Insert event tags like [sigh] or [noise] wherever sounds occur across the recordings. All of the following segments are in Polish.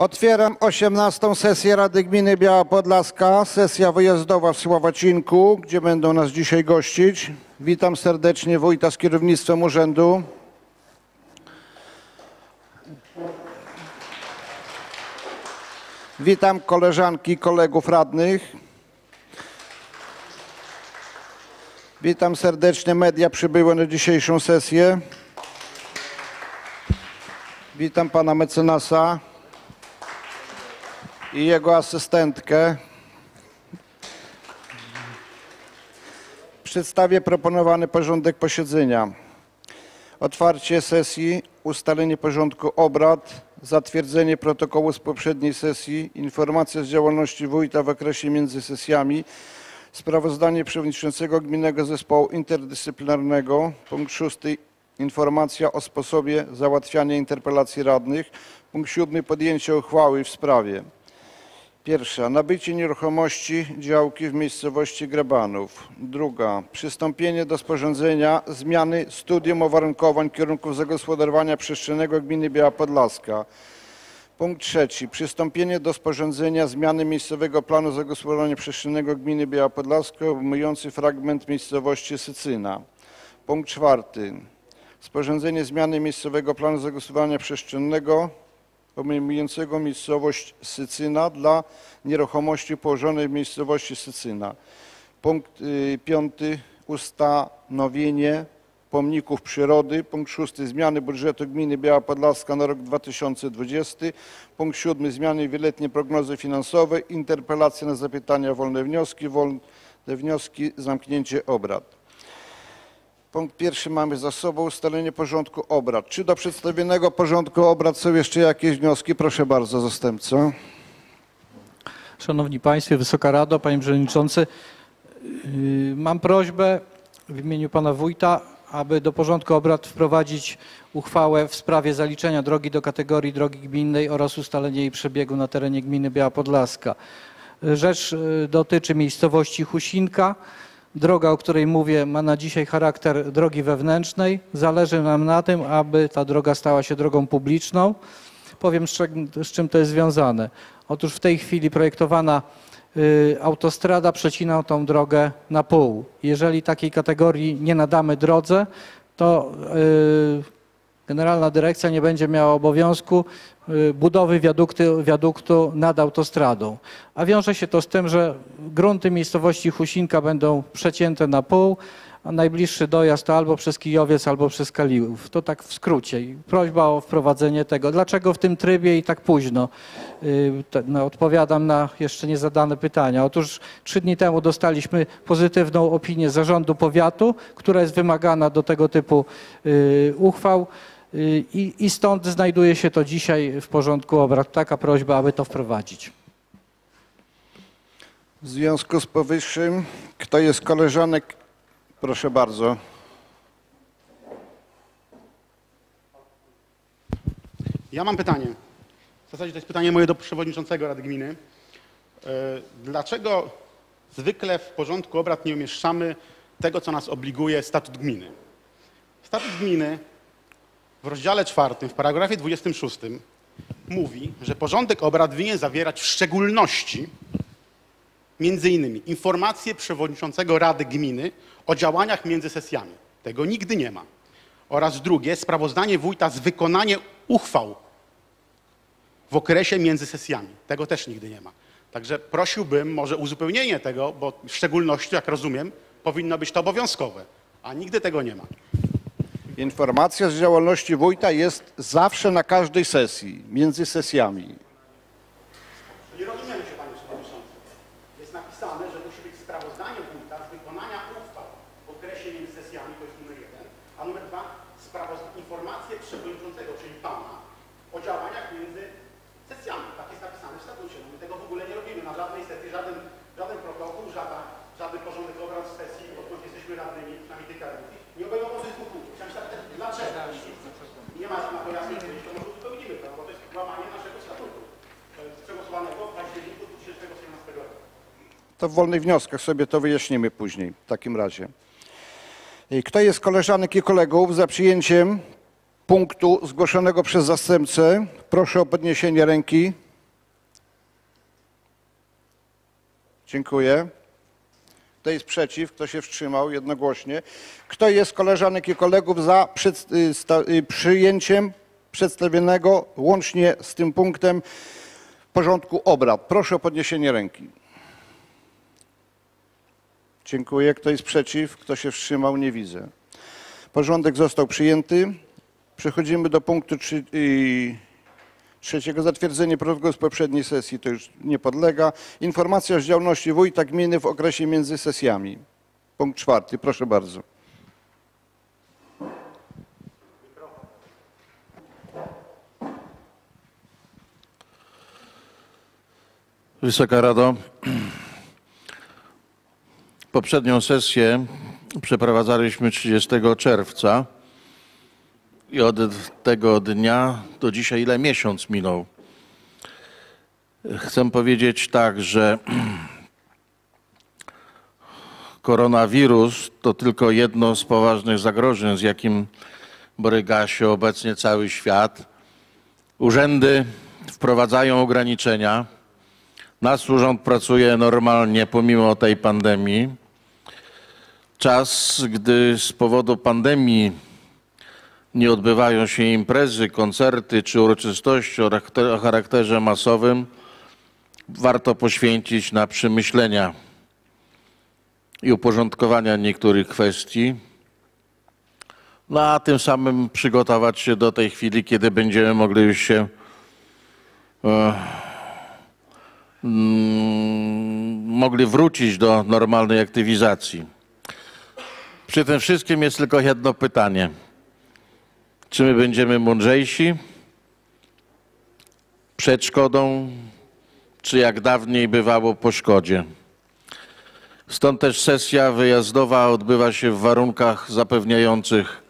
Otwieram 18. sesję Rady Gminy Biała Podlaska, sesja wyjazdowa w Sławacinku, gdzie będą nas dzisiaj gościć. Witam serdecznie wójta z kierownictwem urzędu. Witam koleżanki i kolegów radnych. Witam serdecznie media przybyłe na dzisiejszą sesję. Witam pana mecenasa i jego asystentkę. Przedstawię proponowany porządek posiedzenia. Otwarcie sesji, ustalenie porządku obrad, zatwierdzenie protokołu z poprzedniej sesji, informacja z działalności wójta w okresie między sesjami, sprawozdanie przewodniczącego Gminnego Zespołu Interdyscyplinarnego, punkt szósty, informacja o sposobie załatwiania interpelacji radnych, punkt siódmy, podjęcie uchwały w sprawie. Pierwsza, nabycie nieruchomości działki w miejscowości Grabanów. Druga, przystąpienie do sporządzenia zmiany studium uwarunkowań kierunków zagospodarowania przestrzennego gminy Biała Podlaska. Punkt trzeci, przystąpienie do sporządzenia zmiany miejscowego planu zagospodarowania przestrzennego gminy Biała Podlaska obejmujący fragment miejscowości Sycyna. Punkt czwarty, sporządzenie zmiany miejscowego planu zagospodarowania przestrzennego obejmującego miejscowość Sycyna dla nieruchomości położonej w miejscowości Sycyna. Punkt y, piąty, ustanowienie pomników przyrody. Punkt szósty, zmiany budżetu gminy Biała Podlaska na rok 2020. Punkt siódmy, zmiany wieloletniej prognozy finansowej. Interpelacja na zapytania, wolne wnioski, wolne wnioski, zamknięcie obrad. Punkt pierwszy mamy za sobą ustalenie porządku obrad. Czy do przedstawionego porządku obrad są jeszcze jakieś wnioski? Proszę bardzo, zastępco. Szanowni Państwo, Wysoka Rado, Panie Przewodniczący, yy, mam prośbę w imieniu Pana Wójta, aby do porządku obrad wprowadzić uchwałę w sprawie zaliczenia drogi do kategorii drogi gminnej oraz ustalenia jej przebiegu na terenie gminy Biała Podlaska. Rzecz yy, dotyczy miejscowości Husinka. Droga, o której mówię, ma na dzisiaj charakter drogi wewnętrznej. Zależy nam na tym, aby ta droga stała się drogą publiczną. Powiem, z czym, to jest związane. Otóż w tej chwili projektowana y, autostrada przecina tą drogę na pół. Jeżeli takiej kategorii nie nadamy drodze, to y, Generalna Dyrekcja nie będzie miała obowiązku y, budowy wiadukty, wiaduktu nad autostradą. A wiąże się to z tym, że grunty miejscowości Husinka będą przecięte na pół, a najbliższy dojazd to albo przez Kijowiec, albo przez Kaliłów. To tak w skrócie. Prośba o wprowadzenie tego. Dlaczego w tym trybie i tak późno? Te- No, odpowiadam na jeszcze niezadane pytania. Otóż trzy dni temu dostaliśmy pozytywną opinię Zarządu Powiatu, która jest wymagana do tego typu yy, uchwał. Yy, I, I stąd znajduje się to dzisiaj w porządku obrad. Taka prośba, aby to wprowadzić. W związku z powyższym, kto jest koleżanek, proszę bardzo. Ja mam pytanie. W zasadzie to jest pytanie moje do przewodniczącego Rady Gminy. E, Dlaczego zwykle w porządku obrad nie umieszczamy tego, co nas obliguje statut gminy? Statut gminy w rozdziale czwartym, w paragrafie 26 mówi, że porządek obrad winien zawierać w szczególności między innymi informacje przewodniczącego Rady Gminy o działaniach między sesjami. Tego nigdy nie ma. Oraz drugie, sprawozdanie wójta z wykonania uchwał w okresie między sesjami. Tego też nigdy nie ma. Także prosiłbym może uzupełnienie tego, bo w szczególności, jak rozumiem, powinno być to obowiązkowe, a nigdy tego nie ma. Informacja z działalności wójta jest zawsze na każdej sesji, między sesjami. To w wolnych wnioskach sobie to wyjaśnimy później w takim razie. Kto jest koleżanek i kolegów za przyjęciem punktu zgłoszonego przez zastępcę? Proszę o podniesienie ręki. Dziękuję. Kto jest przeciw? Kto się wstrzymał? Jednogłośnie. Kto jest koleżanek i kolegów za y, y, przyjęciem przedstawionego łącznie z tym punktem porządku obrad? Proszę o podniesienie ręki. Dziękuję. Kto jest przeciw? Kto się wstrzymał? Nie widzę. Porządek został przyjęty. Przechodzimy do punktu trzy, y, trzeciego. Zatwierdzenie protokołu z poprzedniej sesji to już nie podlega. Informacja o działalności wójta gminy w okresie między sesjami. Punkt czwarty. Proszę bardzo. Wysoka Rado, poprzednią sesję przeprowadzaliśmy 30 czerwca i od tego dnia do dzisiaj ile miesiąc minął. Chcę powiedzieć tak, że [clears throat] koronawirus to tylko jedno z poważnych zagrożeń, z jakim boryka się obecnie cały świat. Urzędy wprowadzają ograniczenia. Nasz urząd pracuje normalnie pomimo tej pandemii. Czas, gdy z powodu pandemii nie odbywają się imprezy, koncerty czy uroczystości o charakter- o charakterze masowym, warto poświęcić na przemyślenia i uporządkowania niektórych kwestii. No a tym samym przygotować się do tej chwili, kiedy będziemy mogli już się e, mm, mogli wrócić do normalnej aktywizacji. Przy tym wszystkim jest tylko jedno pytanie. Czy my będziemy mądrzejsi przed szkodą, czy jak dawniej bywało po szkodzie? Stąd też sesja wyjazdowa odbywa się w warunkach zapewniających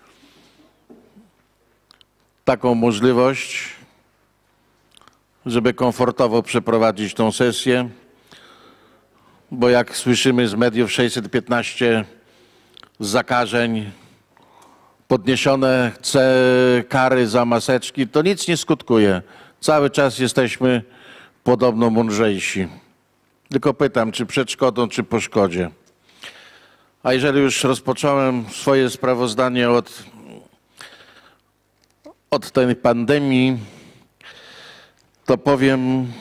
taką możliwość, żeby komfortowo przeprowadzić tą sesję, bo jak słyszymy z mediów 615 zakażeń, podniesione kary za maseczki, to nic nie skutkuje. Cały czas jesteśmy podobno mądrzejsi. Tylko pytam, czy przed szkodą, czy po szkodzie. A jeżeli już rozpocząłem swoje sprawozdanie od, od tej pandemii, to powiem,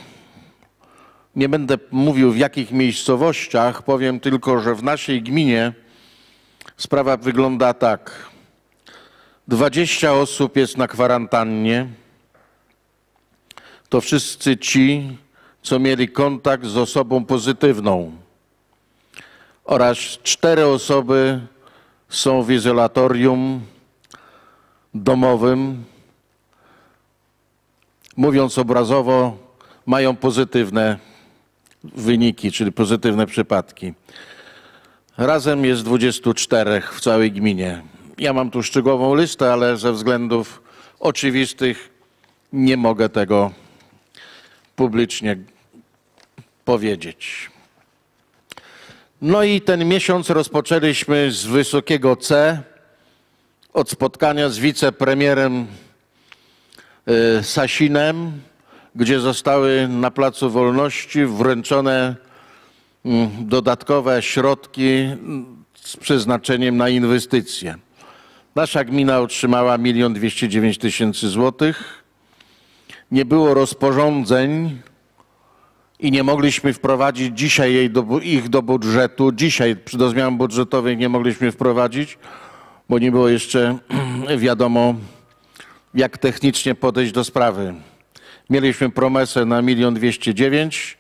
nie będę mówił w jakich miejscowościach, powiem tylko, że w naszej gminie sprawa wygląda tak. 20 osób jest na kwarantannie. To wszyscy ci, co mieli kontakt z osobą pozytywną. Oraz cztery osoby są w izolatorium domowym. Mówiąc obrazowo, mają pozytywne wyniki, czyli pozytywne przypadki. Razem jest 24 w całej gminie. Ja mam tu szczegółową listę, ale ze względów oczywistych nie mogę tego publicznie powiedzieć. No i ten miesiąc rozpoczęliśmy z wysokiego C, od spotkania z wicepremierem y, Sasinem, gdzie zostały na Placu Wolności wręczone dodatkowe środki z przeznaczeniem na inwestycje. Nasza gmina otrzymała 1 209 tysięcy złotych. Nie było rozporządzeń i nie mogliśmy wprowadzić dzisiaj do, ich do budżetu. Dzisiaj do zmian budżetowych nie mogliśmy wprowadzić, bo nie było jeszcze [clears throat] wiadomo, jak technicznie podejść do sprawy. Mieliśmy promesę na 1 209 i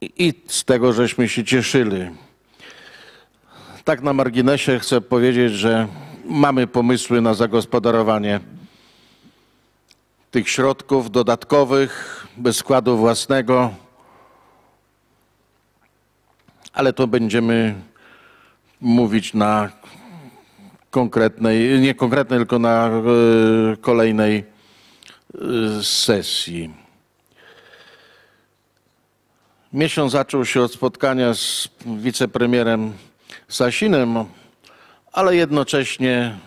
i z tego żeśmy się cieszyli. Tak na marginesie chcę powiedzieć, że mamy pomysły na zagospodarowanie tych środków dodatkowych, bez składu własnego, ale to będziemy mówić na konkretnej, nie konkretnej, tylko na e, kolejnej e, sesji. Miesiąc zaczął się od spotkania z wicepremierem Sasinem, ale jednocześnie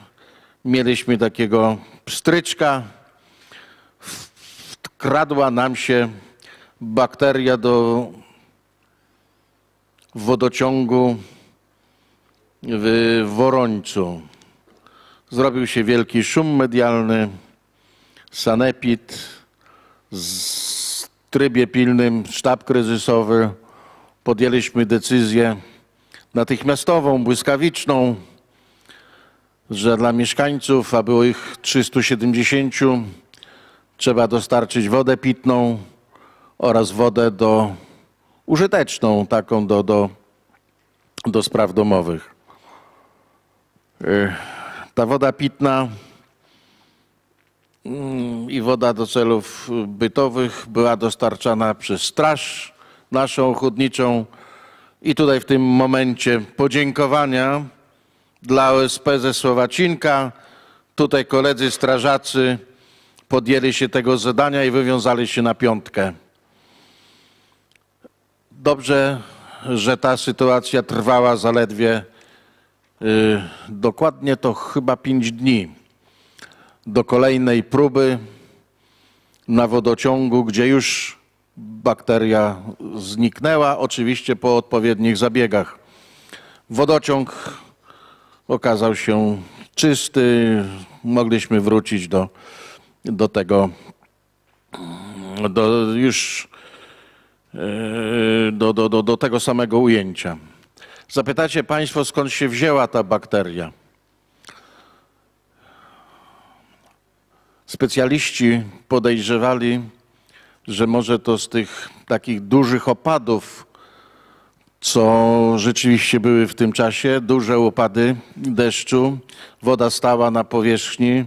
mieliśmy takiego pstryczka. Wkradła nam się bakteria do wodociągu w Worońcu. Zrobił się wielki szum medialny, sanepid, w trybie pilnym sztab kryzysowy. Podjęliśmy decyzję natychmiastową, błyskawiczną, że dla mieszkańców, a było ich 370, trzeba dostarczyć wodę pitną oraz wodę do użyteczną, taką do, do, do spraw domowych. Y, Ta woda pitna i woda do celów bytowych była dostarczana przez Straż naszą ochotniczą. I tutaj w tym momencie podziękowania dla OSP ze Słowacinka. Tutaj koledzy strażacy podjęli się tego zadania i wywiązali się na piątkę. Dobrze, że ta sytuacja trwała zaledwie y, dokładnie to chyba pięć dni do kolejnej próby na wodociągu, gdzie już bakteria zniknęła, oczywiście po odpowiednich zabiegach. Wodociąg okazał się czysty, mogliśmy wrócić do, do tego, do już e, do, do, do, do tego samego ujęcia. Zapytacie Państwo, skąd się wzięła ta bakteria? Specjaliści podejrzewali, że może to z tych takich dużych opadów, co rzeczywiście były w tym czasie, duże opady deszczu, woda stała na powierzchni,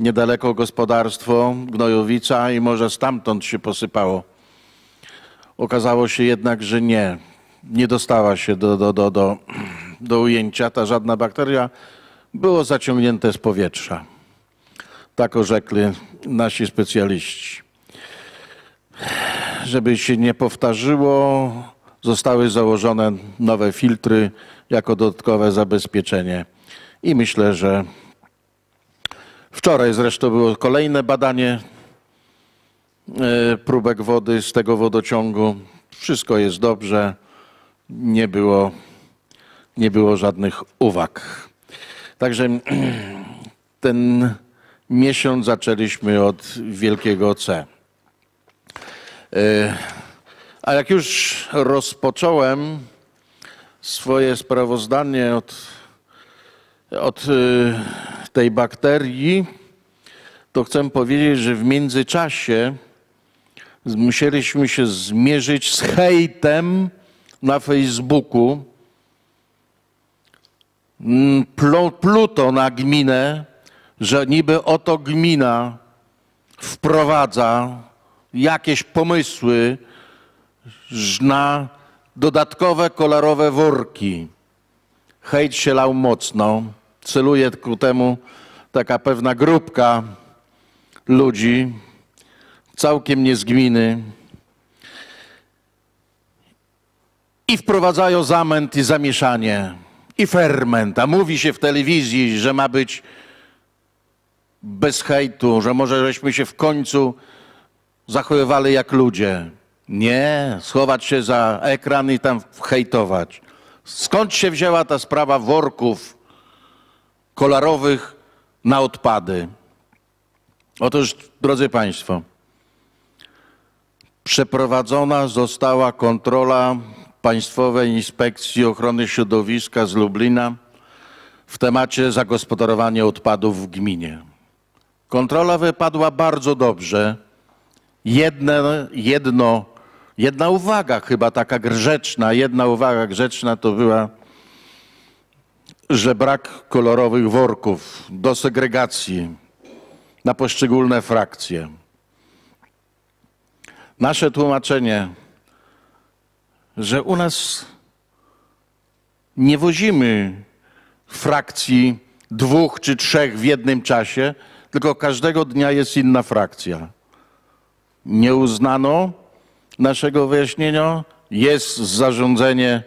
niedaleko gospodarstwo Gnojowica i może stamtąd się posypało. Okazało się jednak, że nie. Nie dostała się do, do, do, do, do ujęcia ta żadna bakteria. Było zaciągnięte z powietrza. Tak orzekli nasi specjaliści. Żeby się nie powtarzyło, zostały założone nowe filtry jako dodatkowe zabezpieczenie. I myślę, że wczoraj zresztą było kolejne badanie e, próbek wody z tego wodociągu. Wszystko jest dobrze. Nie było, nie było żadnych uwag. Także [clears throat] ten miesiąc zaczęliśmy od wielkiego C. E, A jak już rozpocząłem swoje sprawozdanie od, od e, tej bakterii, to chcę powiedzieć, że w międzyczasie musieliśmy się zmierzyć z hejtem na Facebooku. Mm, plu- Pluto na gminę, że niby oto gmina wprowadza jakieś pomysły na dodatkowe kolorowe worki. Hejt się lał mocno. Celuje ku temu taka pewna grupka ludzi, całkiem nie z gminy. I wprowadzają zamęt i zamieszanie, i ferment. A mówi się w telewizji, że ma być bez hejtu, że może żeśmy się w końcu zachowywali jak ludzie. Nie, schować się za ekran i tam hejtować. Skąd się wzięła ta sprawa worków kolorowych na odpady? Otóż, drodzy Państwo, przeprowadzona została kontrola Państwowej Inspekcji Ochrony Środowiska z Lublina w temacie zagospodarowania odpadów w gminie. Kontrola wypadła bardzo dobrze. Jedne, jedno, jedna uwaga, chyba taka grzeczna, jedna uwaga grzeczna to była, że brak kolorowych worków do segregacji na poszczególne frakcje. Nasze tłumaczenie, że u nas nie wozimy frakcji dwóch czy trzech w jednym czasie, tylko każdego dnia jest inna frakcja. Nie uznano naszego wyjaśnienia, jest zarządzenie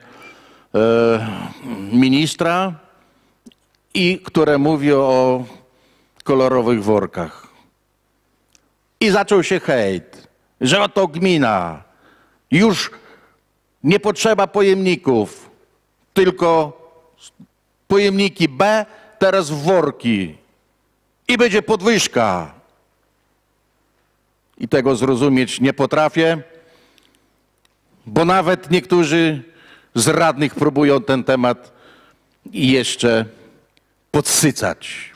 e, ministra, i które mówi o kolorowych workach. I zaczął się hejt, że oto gmina już Nie potrzeba pojemników, tylko pojemniki B, teraz worki. I będzie podwyżka. I tego zrozumieć nie potrafię, bo nawet niektórzy z radnych próbują ten temat jeszcze podsycać.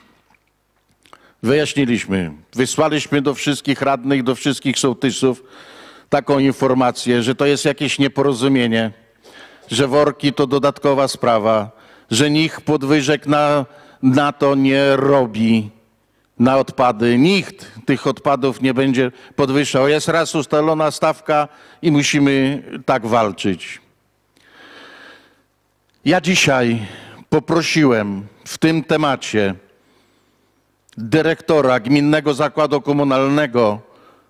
Wyjaśniliśmy, wysłaliśmy do wszystkich radnych, do wszystkich sołtysów taką informację, że to jest jakieś nieporozumienie, że worki to dodatkowa sprawa, że nikt podwyżek na, na to nie robi, na odpady. Nikt tych odpadów nie będzie podwyższał. Jest raz ustalona stawka i musimy tak walczyć. Ja dzisiaj poprosiłem w tym temacie dyrektora Gminnego Zakładu Komunalnego,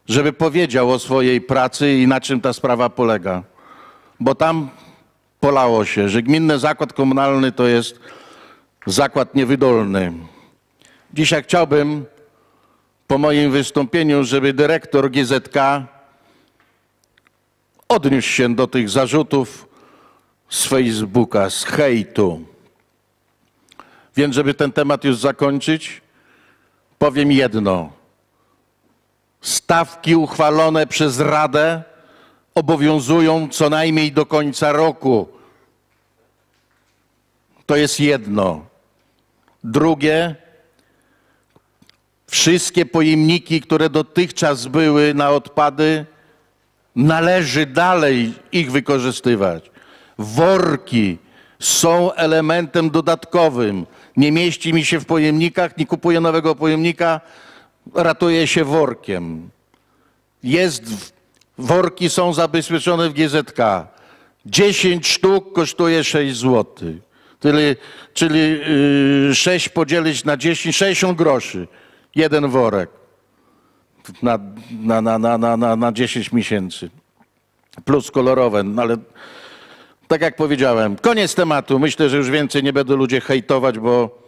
żeby powiedział o swojej pracy i na czym ta sprawa polega. Bo tam polało się, że Gminny Zakład Komunalny to jest zakład niewydolny. Dzisiaj chciałbym po moim wystąpieniu, żeby dyrektor GZK odniósł się do tych zarzutów z Facebooka, z hejtu. Więc, żeby ten temat już zakończyć, powiem jedno. Stawki uchwalone przez Radę obowiązują co najmniej do końca roku. To jest jedno. Drugie, wszystkie pojemniki, które dotychczas były na odpady, należy dalej ich wykorzystywać. Worki są elementem dodatkowym. Nie mieści mi się w pojemnikach, nie kupuję nowego pojemnika, ratuję się workiem. Jest, worki są zabezpieczone w GZK. 10 sztuk kosztuje 6 zł. Czyli, czyli yy, 6 podzielić na 10, 60 groszy. Jeden worek na, na, na, na, na, na, na 10 miesięcy. Plus kolorowe, no ale tak jak powiedziałem, koniec tematu. Myślę, że już więcej nie będą ludzie hejtować, bo,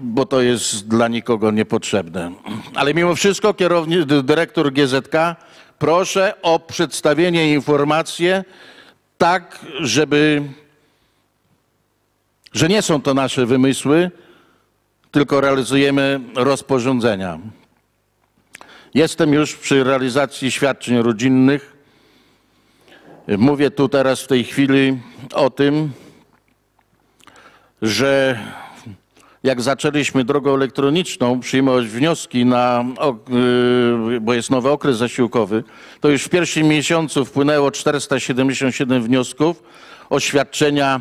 bo to jest dla nikogo niepotrzebne. Ale mimo wszystko, kierownik, dyrektor GZK, proszę o przedstawienie informacji tak, żeby, że nie są to nasze wymysły, tylko realizujemy rozporządzenia. Jestem już przy realizacji świadczeń rodzinnych. Mówię tu teraz w tej chwili o tym, że jak zaczęliśmy drogą elektroniczną przyjmować wnioski na, y, bo jest nowy okres zasiłkowy, to już w pierwszym miesiącu wpłynęło 477 wniosków o świadczenia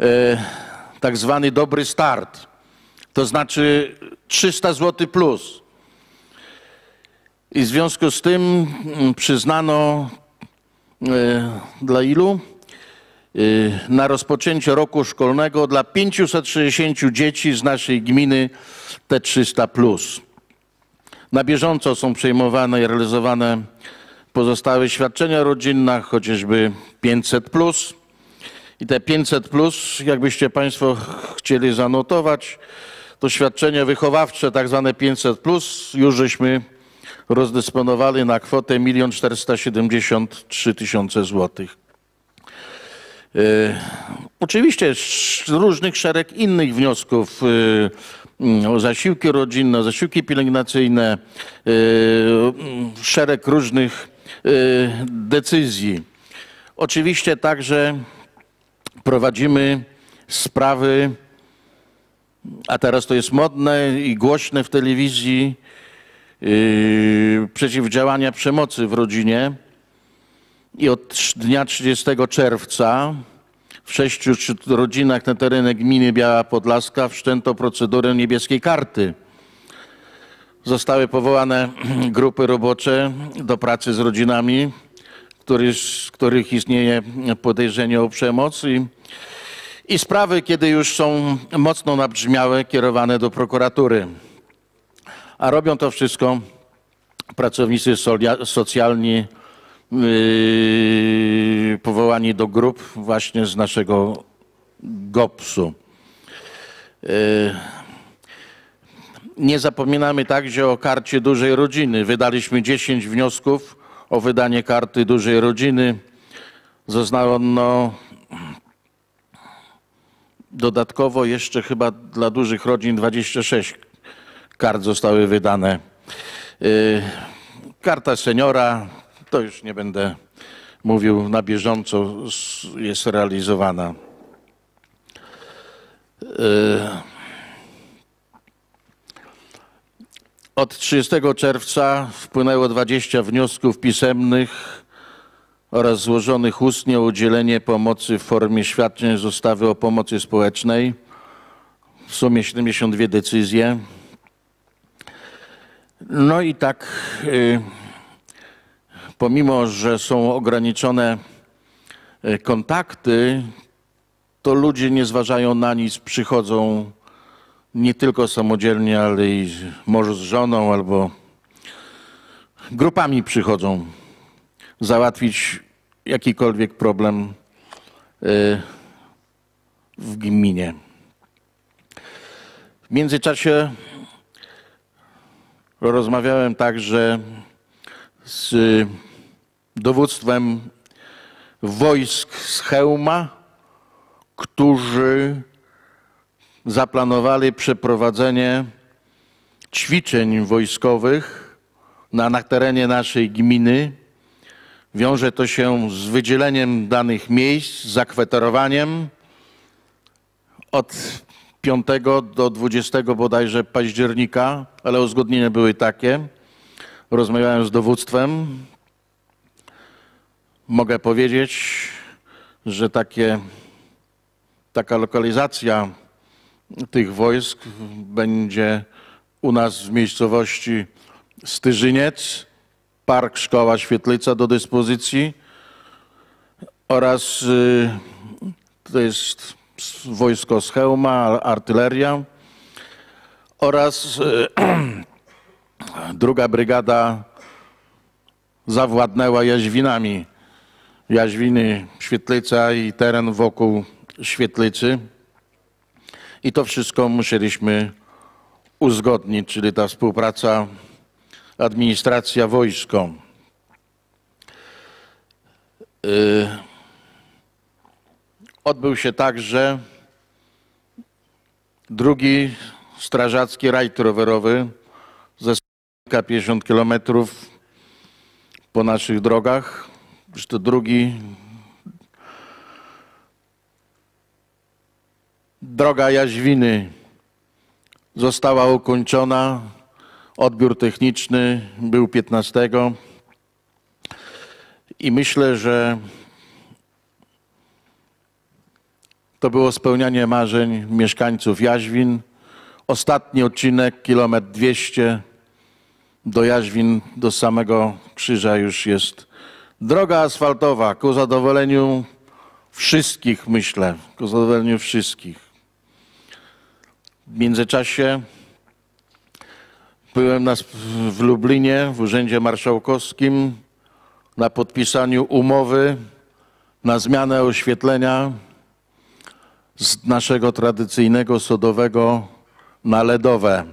y, tak zwany dobry start. To znaczy 300 zł plus. I w związku z tym mm, przyznano e, dla ilu? E, na rozpoczęcie roku szkolnego dla 560 dzieci z naszej gminy te 300 plus. Na bieżąco są przejmowane i realizowane pozostałe świadczenia rodzinne, chociażby 500 plus. I te 500 plus, jakbyście Państwo chcieli zanotować, to świadczenie wychowawcze, tak zwane 500 plus, już żeśmy rozdysponowali na kwotę 1 473 tysiące złotych. E, oczywiście różnych szereg innych wniosków e, o zasiłki rodzinne, zasiłki pielęgnacyjne, e, szereg różnych decyzji. Oczywiście także prowadzimy sprawy, a teraz to jest modne i głośne w telewizji, yy, przeciwdziałania przemocy w rodzinie. I od dnia 30 czerwca w sześciu rodzinach na terenie gminy Biała Podlaska wszczęto procedurę niebieskiej karty. Zostały powołane [clears throat] grupy robocze do pracy z rodzinami, których, których istnieje podejrzenie o przemoc i, i sprawy, kiedy już są mocno nabrzmiałe, kierowane do prokuratury. A robią to wszystko pracownicy socjalni yy, powołani do grup właśnie z naszego GOPS-u. Yy, nie zapominamy także o karcie dużej rodziny. Wydaliśmy 10 wniosków o wydanie karty dużej rodziny. Zostało dodatkowo jeszcze chyba dla dużych rodzin 26 kart zostały wydane. Y, Karta seniora, to już nie będę mówił na bieżąco, jest realizowana. Y, Od 30 czerwca wpłynęło 20 wniosków pisemnych oraz złożonych ustnie o udzielenie pomocy w formie świadczeń z ustawy o pomocy społecznej. W sumie 72 decyzje. No i tak, y, pomimo że są ograniczone y, kontakty, to ludzie nie zważają na nic, przychodzą nie tylko samodzielnie, ale i może z żoną albo grupami przychodzą załatwić jakikolwiek problem y, w gminie. W międzyczasie rozmawiałem także z dowództwem wojsk z Chełma, którzy zaplanowali przeprowadzenie ćwiczeń wojskowych na, na terenie naszej gminy. Wiąże to się z wydzieleniem danych miejsc, zakweterowaniem od 5 do 20 bodajże października, ale uzgodnienia były takie. Rozmawiałem z dowództwem. Mogę powiedzieć, że takie, taka lokalizacja tych wojsk będzie u nas w miejscowości Styżyniec, Park Szkoła Świetlica do dyspozycji oraz y, to jest wojsko z Chełma, artyleria oraz y, [clears throat] druga brygada zawładnęła Jaźwinami. Jaźwiny, Świetlica i teren wokół Świetlicy. I to wszystko musieliśmy uzgodnić, czyli ta współpraca administracja wojsko. Y, Odbył się także drugi strażacki rajd rowerowy ze kilka 50 kilometrów po naszych drogach. To drugi Droga Jaźwiny została ukończona. Odbiór techniczny był 15. I myślę, że to było spełnianie marzeń mieszkańców Jaźwin. Ostatni odcinek, kilometr 200 do Jaźwin, do samego krzyża już jest droga asfaltowa ku zadowoleniu wszystkich, myślę, ku zadowoleniu wszystkich. W międzyczasie byłem na, w Lublinie, w Urzędzie Marszałkowskim, na podpisaniu umowy na zmianę oświetlenia z naszego tradycyjnego sodowego na LEDowe.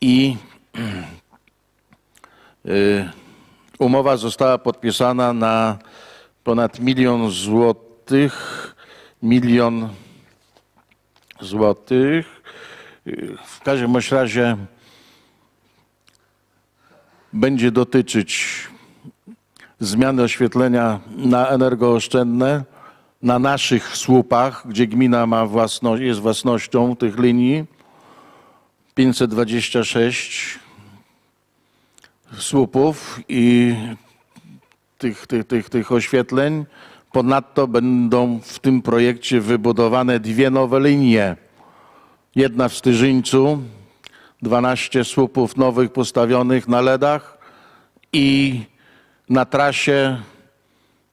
I [clears throat] y, umowa została podpisana na ponad milion złotych, milion złotych. Y, W każdym razie będzie dotyczyć zmiany oświetlenia na energooszczędne na naszych słupach, gdzie gmina ma jest własnością tych linii. 526 słupów i tych, tych, tych, tych oświetleń. Ponadto będą w tym projekcie wybudowane dwie nowe linie. Jedna w Styżyńcu, 12 słupów nowych postawionych na LEDach i na trasie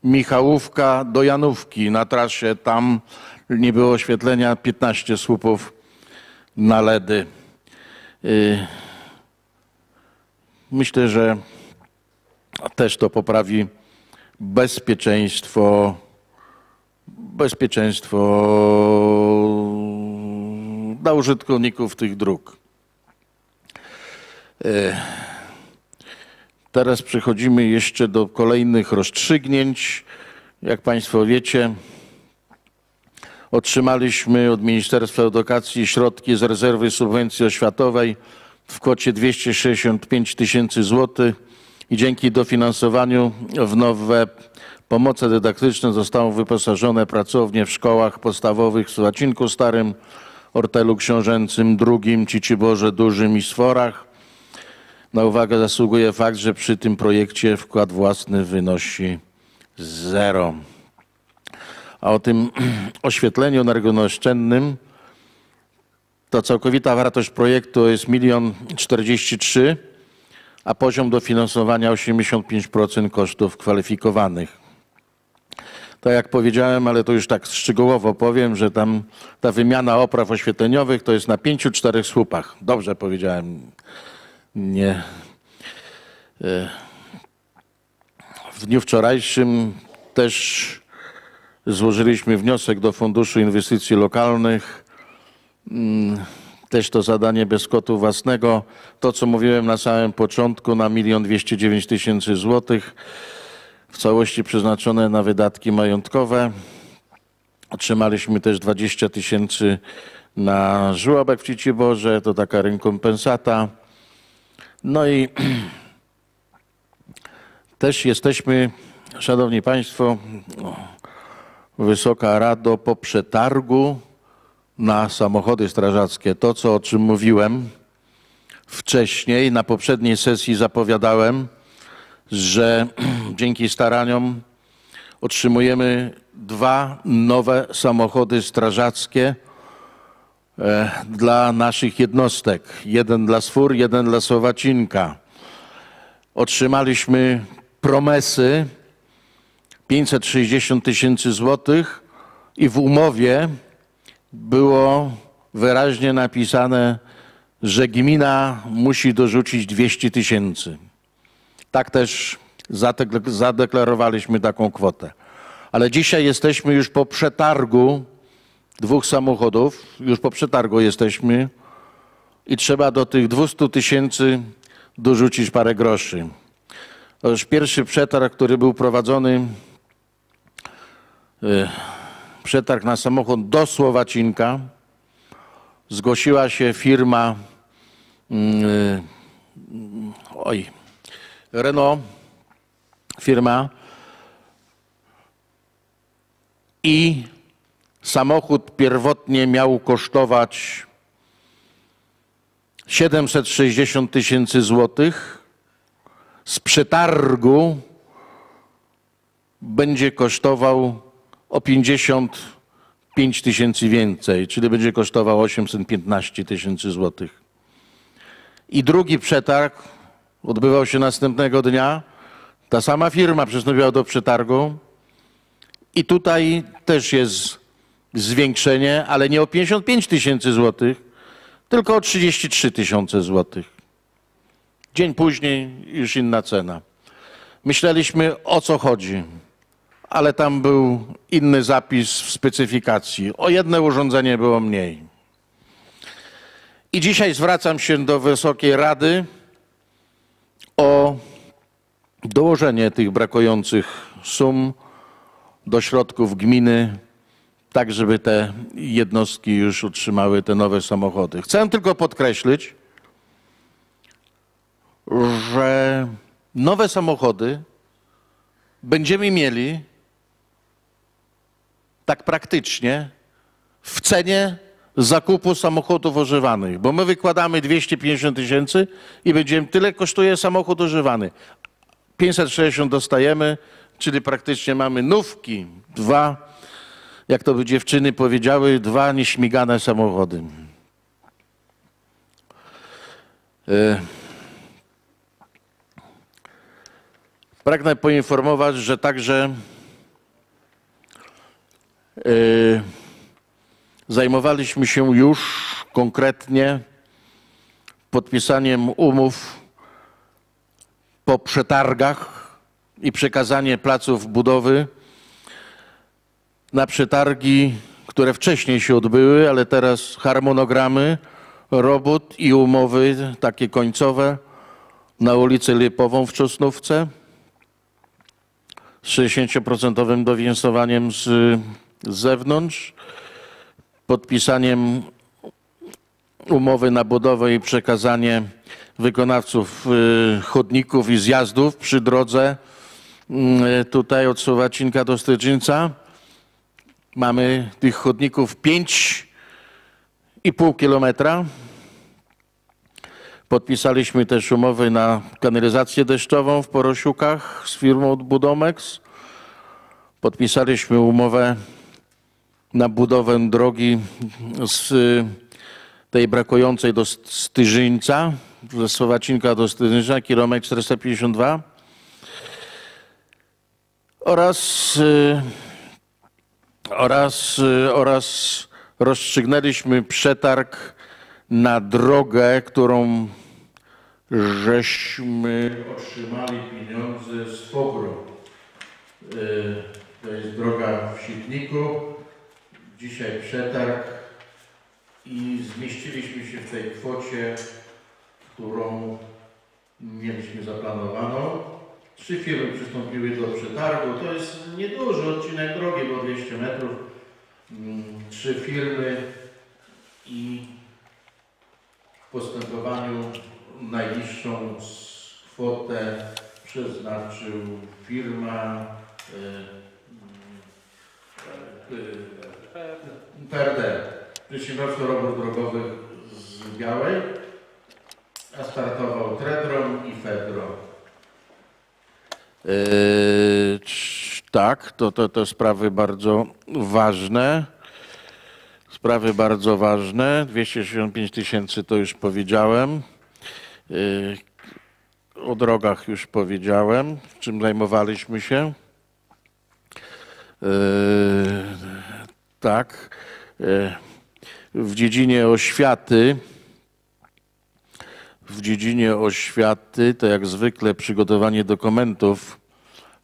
Michałówka do Janówki. Na trasie tam nie było oświetlenia, 15 słupów na LEDy. Y, Myślę, że też to poprawi bezpieczeństwo, bezpieczeństwo dla użytkowników tych dróg. E, Teraz przechodzimy jeszcze do kolejnych rozstrzygnięć. Jak Państwo wiecie, otrzymaliśmy od Ministerstwa Edukacji środki z rezerwy subwencji oświatowej w kwocie 265 tysięcy złotych i dzięki dofinansowaniu w nowe pomoce dydaktyczne zostały wyposażone pracownie w szkołach podstawowych w Słacinku Starym, Ortelu Książęcym, Drugim, Ciciborze Dużym i Sworach. Na uwagę zasługuje fakt, że przy tym projekcie wkład własny wynosi zero. A o tym [clears throat] oświetleniu energooszczędnym to całkowita wartość projektu jest milion 43, a poziom dofinansowania 85% kosztów kwalifikowanych. Tak jak powiedziałem, ale to już tak szczegółowo powiem, że tam ta wymiana opraw oświetleniowych to jest na pięciu, czterech słupach. Dobrze powiedziałem. Nie. E, W dniu wczorajszym też złożyliśmy wniosek do Funduszu Inwestycji Lokalnych. Mm, Też to zadanie bez kotu własnego. To, co mówiłem na samym początku, na milion dwieście dziewięć tysięcy złotych w całości przeznaczone na wydatki majątkowe. Otrzymaliśmy też 20 tysięcy na żłobek w Ciciborze, to taka rekompensata. No i [clears throat] też jesteśmy, Szanowni Państwo, Wysoka Rado, po przetargu na samochody strażackie. To, co, o czym mówiłem wcześniej, na poprzedniej sesji zapowiadałem, że [clears throat] dzięki staraniom otrzymujemy dwa nowe samochody strażackie dla naszych jednostek. Jeden dla Swór, jeden dla Sowacinka. Otrzymaliśmy promesy 560 tysięcy złotych i w umowie było wyraźnie napisane, że gmina musi dorzucić 200 tysięcy. Tak też zadek- zadeklarowaliśmy taką kwotę. Ale dzisiaj jesteśmy już po przetargu dwóch samochodów, już po przetargu jesteśmy i trzeba do tych 200 tysięcy dorzucić parę groszy. Już pierwszy przetarg, który był prowadzony, y, przetarg na samochód do Słowacinka. Zgłosiła się firma, y, oj, Renault, firma i samochód pierwotnie miał kosztować 760 tysięcy złotych. Z przetargu będzie kosztował o 55 tysięcy więcej, czyli będzie kosztował 815 tysięcy złotych. I drugi przetarg odbywał się następnego dnia. Ta sama firma przystąpiła do przetargu i tutaj też jest zwiększenie, ale nie o 55 tysięcy złotych, tylko o 33 tysiące złotych. Dzień później już inna cena. Myśleliśmy o co chodzi, ale tam był inny zapis w specyfikacji. O jedno urządzenie było mniej. I dzisiaj zwracam się do Wysokiej Rady o dołożenie tych brakujących sum do środków gminy, tak żeby te jednostki już utrzymały te nowe samochody. Chcę tylko podkreślić, że nowe samochody będziemy mieli tak praktycznie w cenie zakupu samochodów używanych, bo my wykładamy 250 tysięcy i będziemy tyle kosztuje samochód używany. 560 dostajemy, czyli praktycznie mamy nówki, dwa, jak to by dziewczyny powiedziały, dwa nieśmigane samochody. E, Pragnę poinformować, że także e, zajmowaliśmy się już konkretnie podpisaniem umów po przetargach i przekazanie placów budowy na przetargi, które wcześniej się odbyły, ale teraz harmonogramy robót i umowy takie końcowe na ulicę Lipową w Czosnówce, z 60% dofinansowaniem z, z zewnątrz, podpisaniem umowy na budowę i przekazanie wykonawców y, chodników i zjazdów przy drodze y, tutaj od Słowacinka do Styczynca. Mamy tych chodników 5,5 kilometra. Podpisaliśmy też umowę na kanalizację deszczową w Porosiukach z firmą Budomex. Podpisaliśmy umowę na budowę drogi z tej brakującej do Styżyńca, ze Słowacinka do Styżyńca, kilometr 452. Oraz, y, oraz, y, oraz rozstrzygnęliśmy przetarg na drogę, którą żeśmy otrzymali pieniądze z POGRO. Y, To jest droga w Sitniku. Dzisiaj przetarg i zmieściliśmy się w tej kwocie, którą mieliśmy zaplanowaną. Trzy firmy przystąpiły do przetargu. To jest nieduży odcinek drogi, bo 200 metrów. Mm, Trzy firmy i w postępowaniu najniższą kwotę przeznaczył firma y, y, y, PRD, Przedsiębiorstwo Robót Drogowych z Białej, a startował Tredrom i Fedro. Yy, tak, to, to, to sprawy bardzo ważne. Sprawy bardzo ważne. 265 tysięcy to już powiedziałem. Yy, o drogach już powiedziałem, czym zajmowaliśmy się. Yy, tak. W dziedzinie oświaty, w dziedzinie oświaty, to jak zwykle przygotowanie dokumentów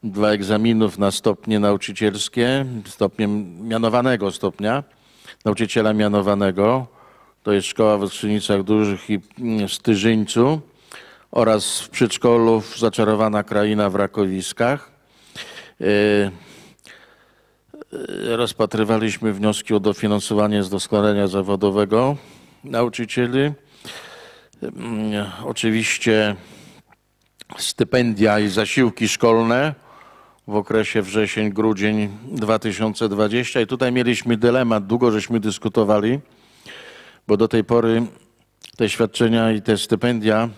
dla egzaminów na stopnie nauczycielskie, stopniem mianowanego stopnia, nauczyciela mianowanego, to jest szkoła w Ostrzynicach Dużych i mm, Styżyńcu oraz w przedszkolu w Zaczarowana Kraina w Rakowiskach. Yy, rozpatrywaliśmy wnioski o dofinansowanie z doskonalenia zawodowego nauczycieli. Mm, Oczywiście stypendia i zasiłki szkolne w okresie wrzesień-grudzień 2020. I tutaj mieliśmy dylemat, długo żeśmy dyskutowali, bo do tej pory te świadczenia i te stypendia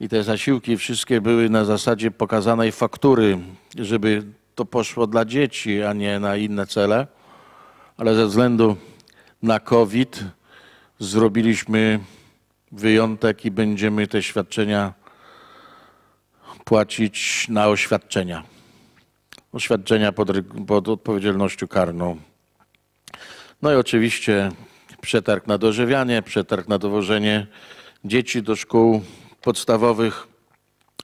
i te zasiłki wszystkie były na zasadzie pokazanej faktury, żeby to poszło dla dzieci, a nie na inne cele. Ale ze względu na COVID zrobiliśmy wyjątek i będziemy te świadczenia płacić na oświadczenia. Oświadczenia pod, pod odpowiedzialnością karną. No i oczywiście przetarg na dożywianie, przetarg na dowożenie dzieci do szkół podstawowych.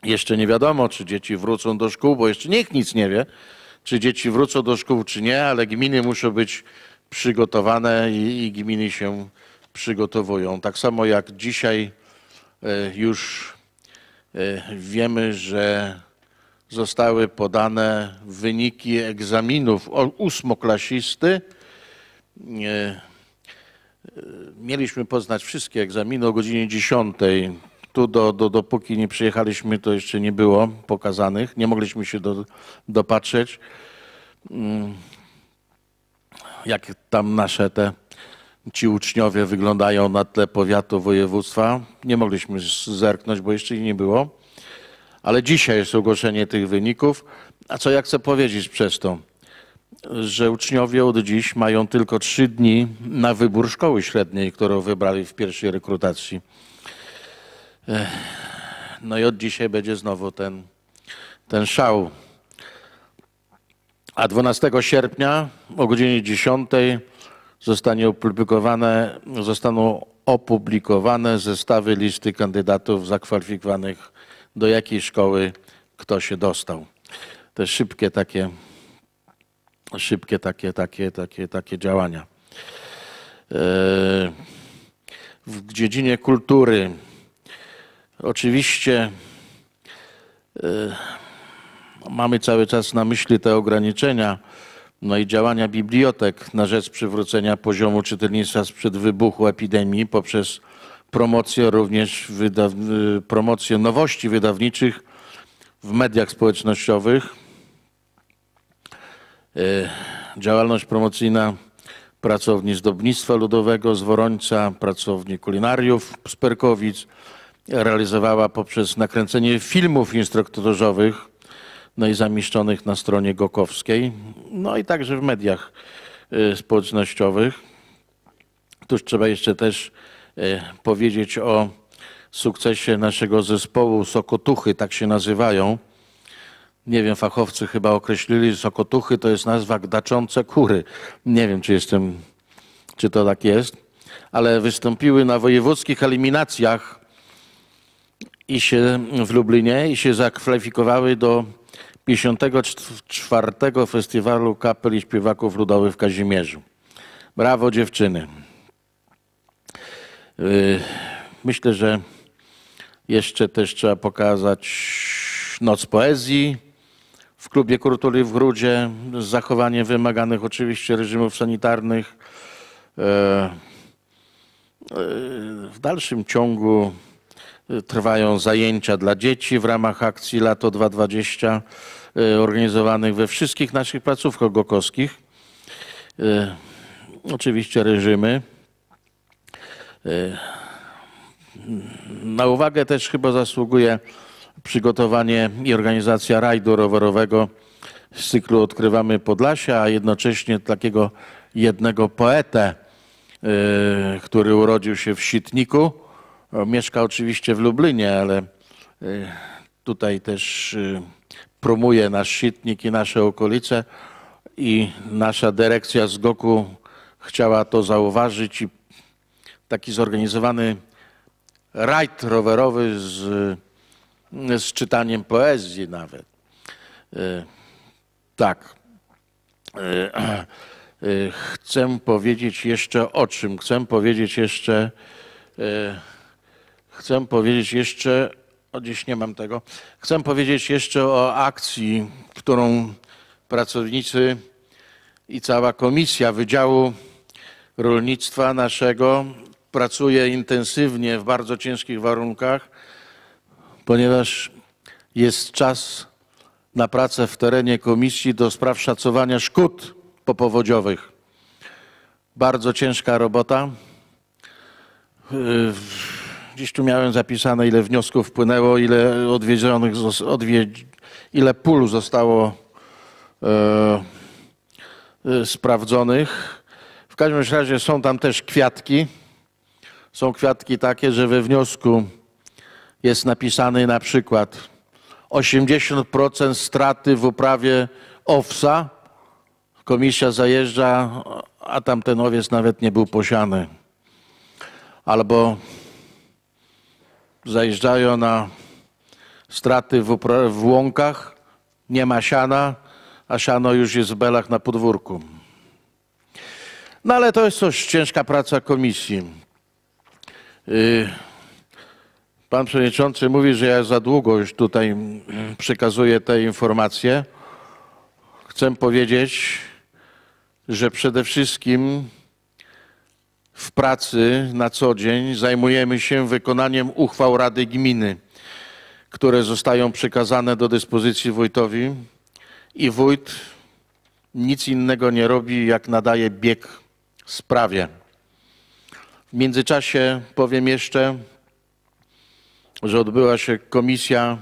Jeszcze nie wiadomo, czy dzieci wrócą do szkół, bo jeszcze nikt nic nie wie, czy dzieci wrócą do szkół, czy nie, ale gminy muszą być przygotowane i, i gminy się przygotowują. Tak samo jak dzisiaj e, już e, wiemy, że zostały podane wyniki egzaminów ósmoklasisty. E, Mieliśmy poznać wszystkie egzaminy o godzinie 10. Tu do, do, dopóki nie przyjechaliśmy, to jeszcze nie było pokazanych. Nie mogliśmy się do, dopatrzeć, mm, jak tam nasze te ci uczniowie wyglądają na tle powiatu województwa. Nie mogliśmy zerknąć, bo jeszcze ich nie było. Ale dzisiaj jest ogłoszenie tych wyników. A co ja chcę powiedzieć przez to? że uczniowie od dziś mają tylko trzy dni na wybór szkoły średniej, którą wybrali w pierwszej rekrutacji. No i od dzisiaj będzie znowu ten, ten szał. A 12 sierpnia o godzinie 10 zostanie opublikowane, zostaną opublikowane zestawy listy kandydatów zakwalifikowanych do jakiej szkoły kto się dostał. Te szybkie takie szybkie takie, takie, takie, takie działania. E, W dziedzinie kultury oczywiście e, mamy cały czas na myśli te ograniczenia, no i działania bibliotek na rzecz przywrócenia poziomu czytelnictwa sprzed wybuchu epidemii poprzez promocję również y, promocję nowości wydawniczych w mediach społecznościowych. Y, Działalność promocyjna pracowni zdobnictwa ludowego z Worońca, pracowni kulinariów z Perkowic realizowała poprzez nakręcenie filmów instruktorzowych, no i zamieszczonych na stronie Gokowskiej, no i także w mediach y, społecznościowych. Tuż trzeba jeszcze też y, powiedzieć o sukcesie naszego zespołu Sokotuchy, tak się nazywają. Nie wiem, fachowcy chyba określili Sokotuchy, to jest nazwa gdaczące kury. Nie wiem, czy jestem, czy to tak jest, ale wystąpiły na wojewódzkich eliminacjach i się w Lublinie i się zakwalifikowały do 54. Festiwalu Kapel i Śpiewaków Ludowych w Kazimierzu. Brawo dziewczyny. Yy, Myślę, że jeszcze też trzeba pokazać Noc Poezji w Klubie Kultury w Grudzie z zachowaniem wymaganych oczywiście reżimów sanitarnych. E, e, W dalszym ciągu trwają zajęcia dla dzieci w ramach akcji Lato 2020 e, organizowanych we wszystkich naszych placówkach gokowskich. E, Oczywiście reżimy. Na uwagę też chyba zasługuje przygotowanie i organizacja rajdu rowerowego z cyklu Odkrywamy Podlasia, a jednocześnie takiego jednego poetę, który urodził się w Sitniku. E, Mieszka oczywiście w Lublinie, ale yy, tutaj też yy, promuje nasz Sitnik i nasze okolice i nasza dyrekcja z GOKU chciała to zauważyć i taki zorganizowany rajd rowerowy z, z czytaniem poezji nawet. E, Tak. E, e, Chcę powiedzieć jeszcze o czym? Chcę powiedzieć jeszcze, e, chcę powiedzieć jeszcze, o dziś nie mam tego, chcę powiedzieć jeszcze o akcji, którą pracownicy i cała komisja Wydziału Rolnictwa naszego pracuje intensywnie w bardzo ciężkich warunkach, ponieważ jest czas na pracę w terenie komisji do spraw szacowania szkód popowodziowych. Bardzo ciężka robota. Gdzieś tu miałem zapisane, ile wniosków wpłynęło, ile odwiedzionych, odwiedź, ile pól zostało e, e, sprawdzonych. W każdym razie są tam też kwiatki. Są kwiatki takie, że we wniosku jest napisany na przykład 80% straty w uprawie owsa. Komisja zajeżdża, a tam ten owiec nawet nie był posiany. Albo zajeżdżają na straty w, w łąkach, nie ma siana, a siano już jest w belach na podwórku. No ale to jest coś, ciężka praca komisji. Y, Pan przewodniczący mówi, że ja za długo już tutaj mm, przekazuję te informacje. Chcę powiedzieć, że przede wszystkim w pracy na co dzień zajmujemy się wykonaniem uchwał Rady Gminy, które zostają przekazane do dyspozycji wójtowi i wójt nic innego nie robi, jak nadaje bieg sprawie. W międzyczasie powiem jeszcze, że odbyła się komisja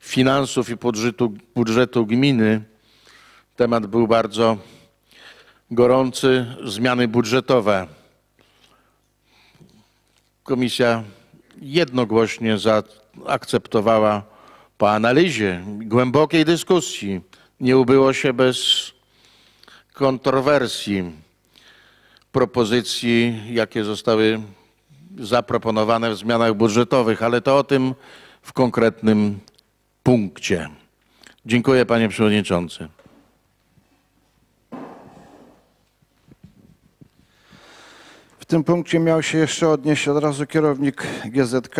finansów i budżetu, budżetu gminy. Temat był bardzo gorący, zmiany budżetowe. Komisja jednogłośnie zaakceptowała po analizie, głębokiej dyskusji. Nie ubyło się bez kontrowersji propozycji, jakie zostały zaproponowane w zmianach budżetowych, ale to o tym w konkretnym punkcie. Dziękuję panie przewodniczący. Tym punkcie miał się jeszcze odnieść od razu kierownik GZK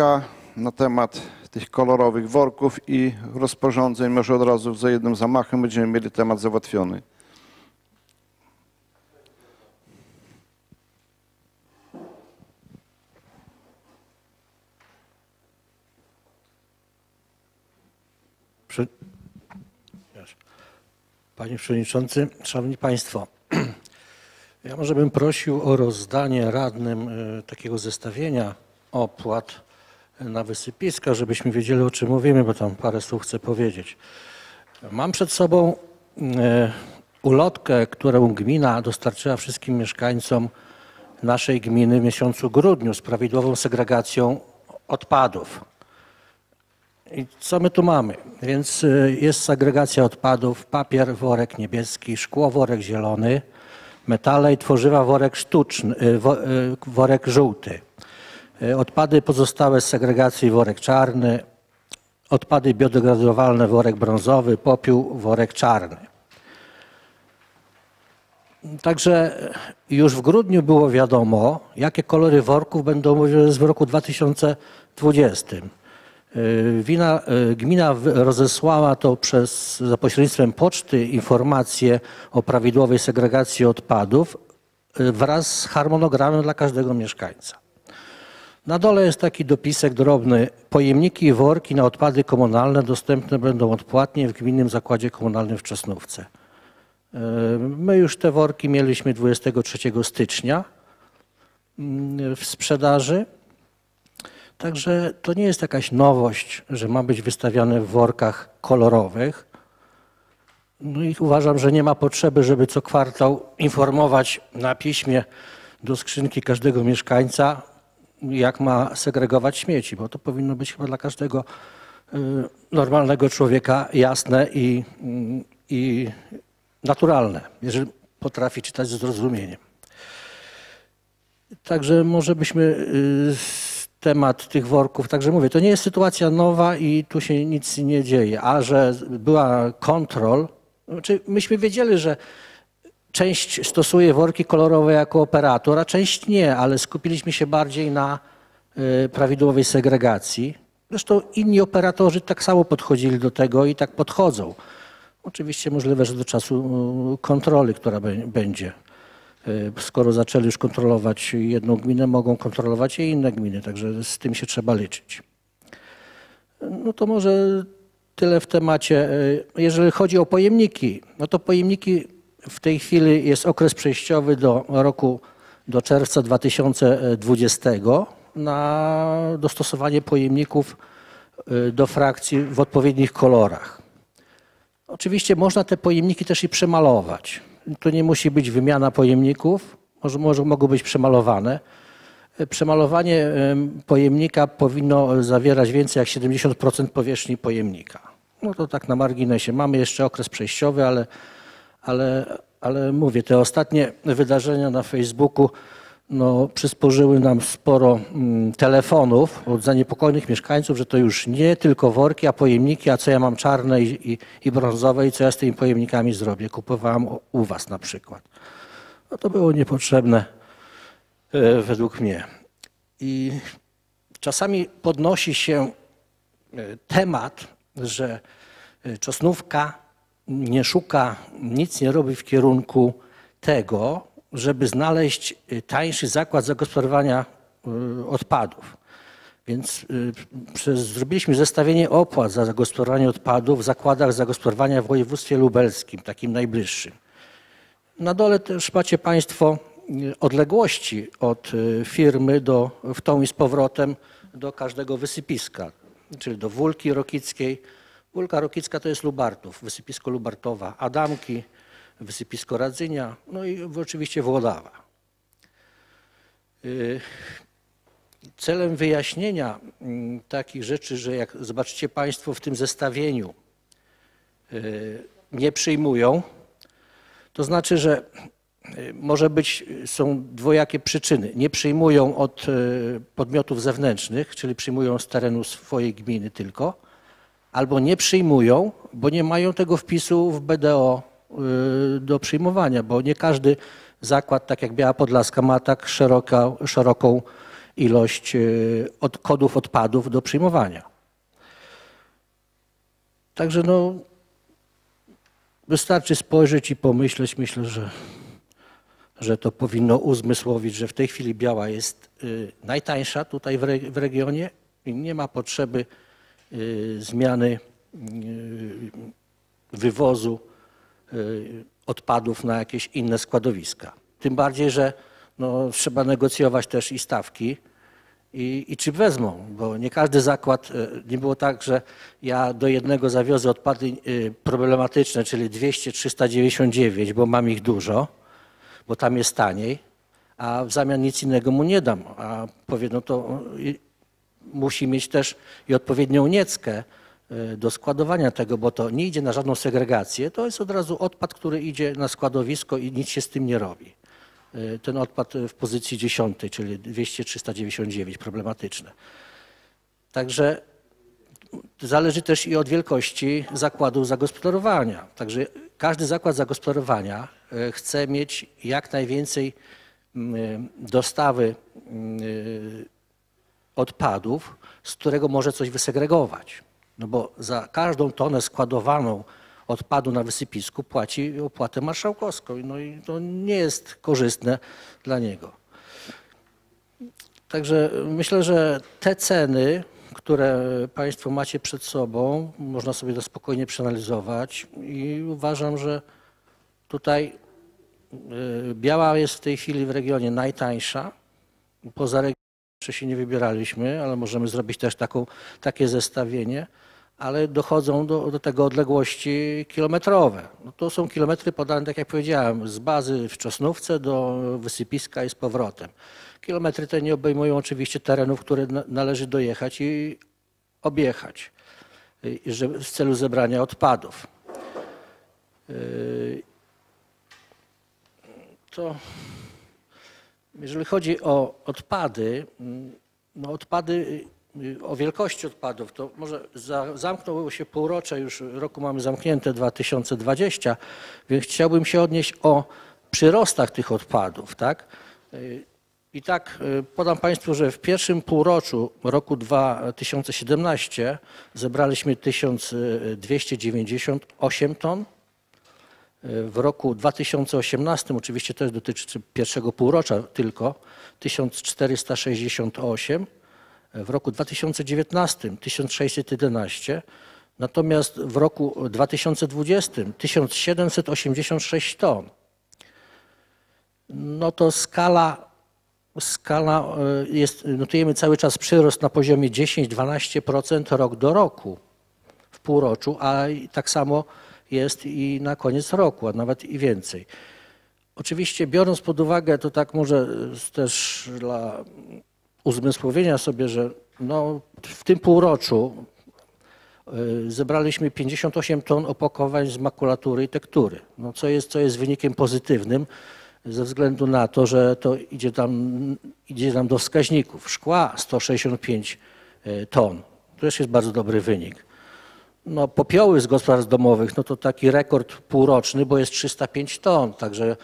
na temat tych kolorowych worków i rozporządzeń. Może od razu za jednym zamachem będziemy mieli temat załatwiony. Panie Przewodniczący, Szanowni Państwo, [clears throat] ja może bym prosił o rozdanie radnym e, takiego zestawienia opłat na wysypiska, żebyśmy wiedzieli o czym mówimy, bo tam parę słów chcę powiedzieć. Mam przed sobą e, ulotkę, którą gmina dostarczyła wszystkim mieszkańcom naszej gminy w miesiącu grudniu z prawidłową segregacją odpadów. I co my tu mamy? Więc y, jest segregacja odpadów, papier, worek niebieski, szkło, worek zielony, metale i tworzywa, worek sztuczny, y, y, worek żółty. Y, Odpady pozostałe z segregacji, worek czarny, odpady biodegradowalne, worek brązowy, popiół, worek czarny. Także już w grudniu było wiadomo, jakie kolory worków będą w roku 2020. Y, Wina, y, gmina rozesłała to przez, za pośrednictwem poczty informacje o prawidłowej segregacji odpadów y, wraz z harmonogramem dla każdego mieszkańca. Na dole jest taki dopisek drobny. Pojemniki i worki na odpady komunalne dostępne będą odpłatnie w Gminnym Zakładzie Komunalnym w Czesnówce. My już te worki mieliśmy 23 stycznia mm, w sprzedaży. Także to nie jest jakaś nowość, że ma być wystawiane w workach kolorowych. No i uważam, że nie ma potrzeby, żeby co kwartał informować na piśmie do skrzynki każdego mieszkańca, jak ma segregować śmieci, bo to powinno być chyba dla każdego y, normalnego człowieka jasne i, mm, i naturalne, jeżeli potrafi czytać z zrozumieniem. Także może byśmy y, temat tych worków, także mówię, to nie jest sytuacja nowa i tu się nic nie dzieje, a że była kontrol, znaczy myśmy wiedzieli, że część stosuje worki kolorowe jako operator, a część nie, ale skupiliśmy się bardziej na y, prawidłowej segregacji. Zresztą inni operatorzy tak samo podchodzili do tego i tak podchodzą. Oczywiście możliwe, że do czasu y, kontroli, która bę- będzie. Y, Skoro zaczęli już kontrolować jedną gminę, mogą kontrolować i inne gminy, także z tym się trzeba liczyć. No to może tyle w temacie. Y, Jeżeli chodzi o pojemniki, no to pojemniki w tej chwili jest okres przejściowy do roku, do czerwca 2020 na dostosowanie pojemników y, do frakcji w odpowiednich kolorach. Oczywiście można te pojemniki też i przemalować. To nie musi być wymiana pojemników, może, może mogą być przemalowane. E, Przemalowanie em, pojemnika powinno zawierać więcej jak 70% powierzchni pojemnika. No to tak na marginesie. Mamy jeszcze okres przejściowy, ale, ale, ale mówię, te ostatnie wydarzenia na Facebooku no, przysporzyły nam sporo mm, telefonów od zaniepokojonych mieszkańców, że to już nie tylko worki, a pojemniki, a co ja mam czarne i, i, i brązowe i co ja z tymi pojemnikami zrobię. Kupowałam u- was na przykład. No to było niepotrzebne e, według mnie. I czasami podnosi się e, temat, że e, Czosnówka nie szuka, nic nie robi w kierunku tego, żeby znaleźć e, tańszy zakład zagospodarowania e, odpadów. Więc y, zrobiliśmy zestawienie opłat za zagospodarowanie odpadów w zakładach zagospodarowania w województwie lubelskim, takim najbliższym. Na dole też macie Państwo y, odległości od y, firmy do, w tą i z powrotem do każdego wysypiska, czyli do Wólki Rokickiej. Wólka Rokicka to jest Lubartów, wysypisko Lubartowa, Adamki, wysypisko Radzynia, no i oczywiście Włodawa. Y, Celem wyjaśnienia mm, takich rzeczy, że jak zobaczycie Państwo w tym zestawieniu y, nie przyjmują, to znaczy, że y, może być, są dwojakie przyczyny. Nie przyjmują od podmiotów zewnętrznych, czyli przyjmują z terenu swojej gminy tylko, albo nie przyjmują, bo nie mają tego wpisu w BDO do przyjmowania, bo nie każdy zakład, tak jak Biała Podlaska, ma tak szeroka, szeroką ilość y, od kodów odpadów do przyjmowania. Także no, wystarczy spojrzeć i pomyśleć. Myślę, że, że to powinno uzmysłowić, że w tej chwili biała jest y, najtańsza tutaj w, re, w regionie i nie ma potrzeby y, zmiany y, wywozu y, odpadów na jakieś inne składowiska. Tym bardziej, że no, trzeba negocjować też i stawki i, i czy wezmą, bo nie każdy zakład, y, nie było tak, że ja do jednego zawiozę odpady y, problematyczne, czyli 200, 399, bo mam ich dużo, bo tam jest taniej, a w zamian nic innego mu nie dam. A powie, no to y, musi mieć też i odpowiednią nieckę y, do składowania tego, bo to nie idzie na żadną segregację, to jest od razu odpad, który idzie na składowisko i nic się z tym nie robi. Y, Ten odpad w pozycji 10, czyli 200-399, problematyczne. Także zależy też i od wielkości zakładu zagospodarowania. Także każdy zakład zagospodarowania y, chce mieć jak najwięcej dostawy odpadów, z którego może coś wysegregować. No bo za każdą tonę składowaną odpadu na wysypisku płaci opłatę marszałkowską. No i to nie jest korzystne dla niego. Także myślę, że te ceny, które Państwo macie przed sobą, można sobie to spokojnie przeanalizować i uważam, że tutaj y, biała jest w tej chwili w regionie najtańsza. Poza regionem jeszcze się nie wybieraliśmy, ale możemy zrobić też taką, takie zestawienie, ale dochodzą do, do tego odległości kilometrowe. No to są kilometry podane, tak jak powiedziałem, z bazy w Czosnówce do wysypiska i z powrotem. Kilometry te nie obejmują oczywiście terenów, które na, należy dojechać i objechać w celu zebrania odpadów. Y, To jeżeli chodzi o odpady, mm, no odpady, o wielkości odpadów, to może za, zamknęło się półrocze, już roku mamy zamknięte 2020, więc chciałbym się odnieść o przyrostach tych odpadów, tak? Y, I tak y, podam Państwu, że w pierwszym półroczu roku 2017 zebraliśmy 1298 ton, w roku 2018, oczywiście też dotyczy pierwszego półrocza tylko, 1468, w roku 2019 1611, natomiast w roku 2020 1786 ton. No to skala, skala y, jest, notujemy cały czas przyrost na poziomie 10-12% rok do roku w półroczu, a tak samo jest i na koniec roku, a nawet i więcej. Oczywiście biorąc pod uwagę, to tak może też dla uzmysłowienia sobie, że no, w tym półroczu y, zebraliśmy 58 ton opakowań z makulatury i tektury, no, co, jest, co jest wynikiem pozytywnym ze względu na to, że to idzie tam, idzie tam do wskaźników. Szkła 165 y, ton, to też jest bardzo dobry wynik. No, popioły z gospodarstw domowych, no to taki rekord półroczny, bo jest 305 ton, także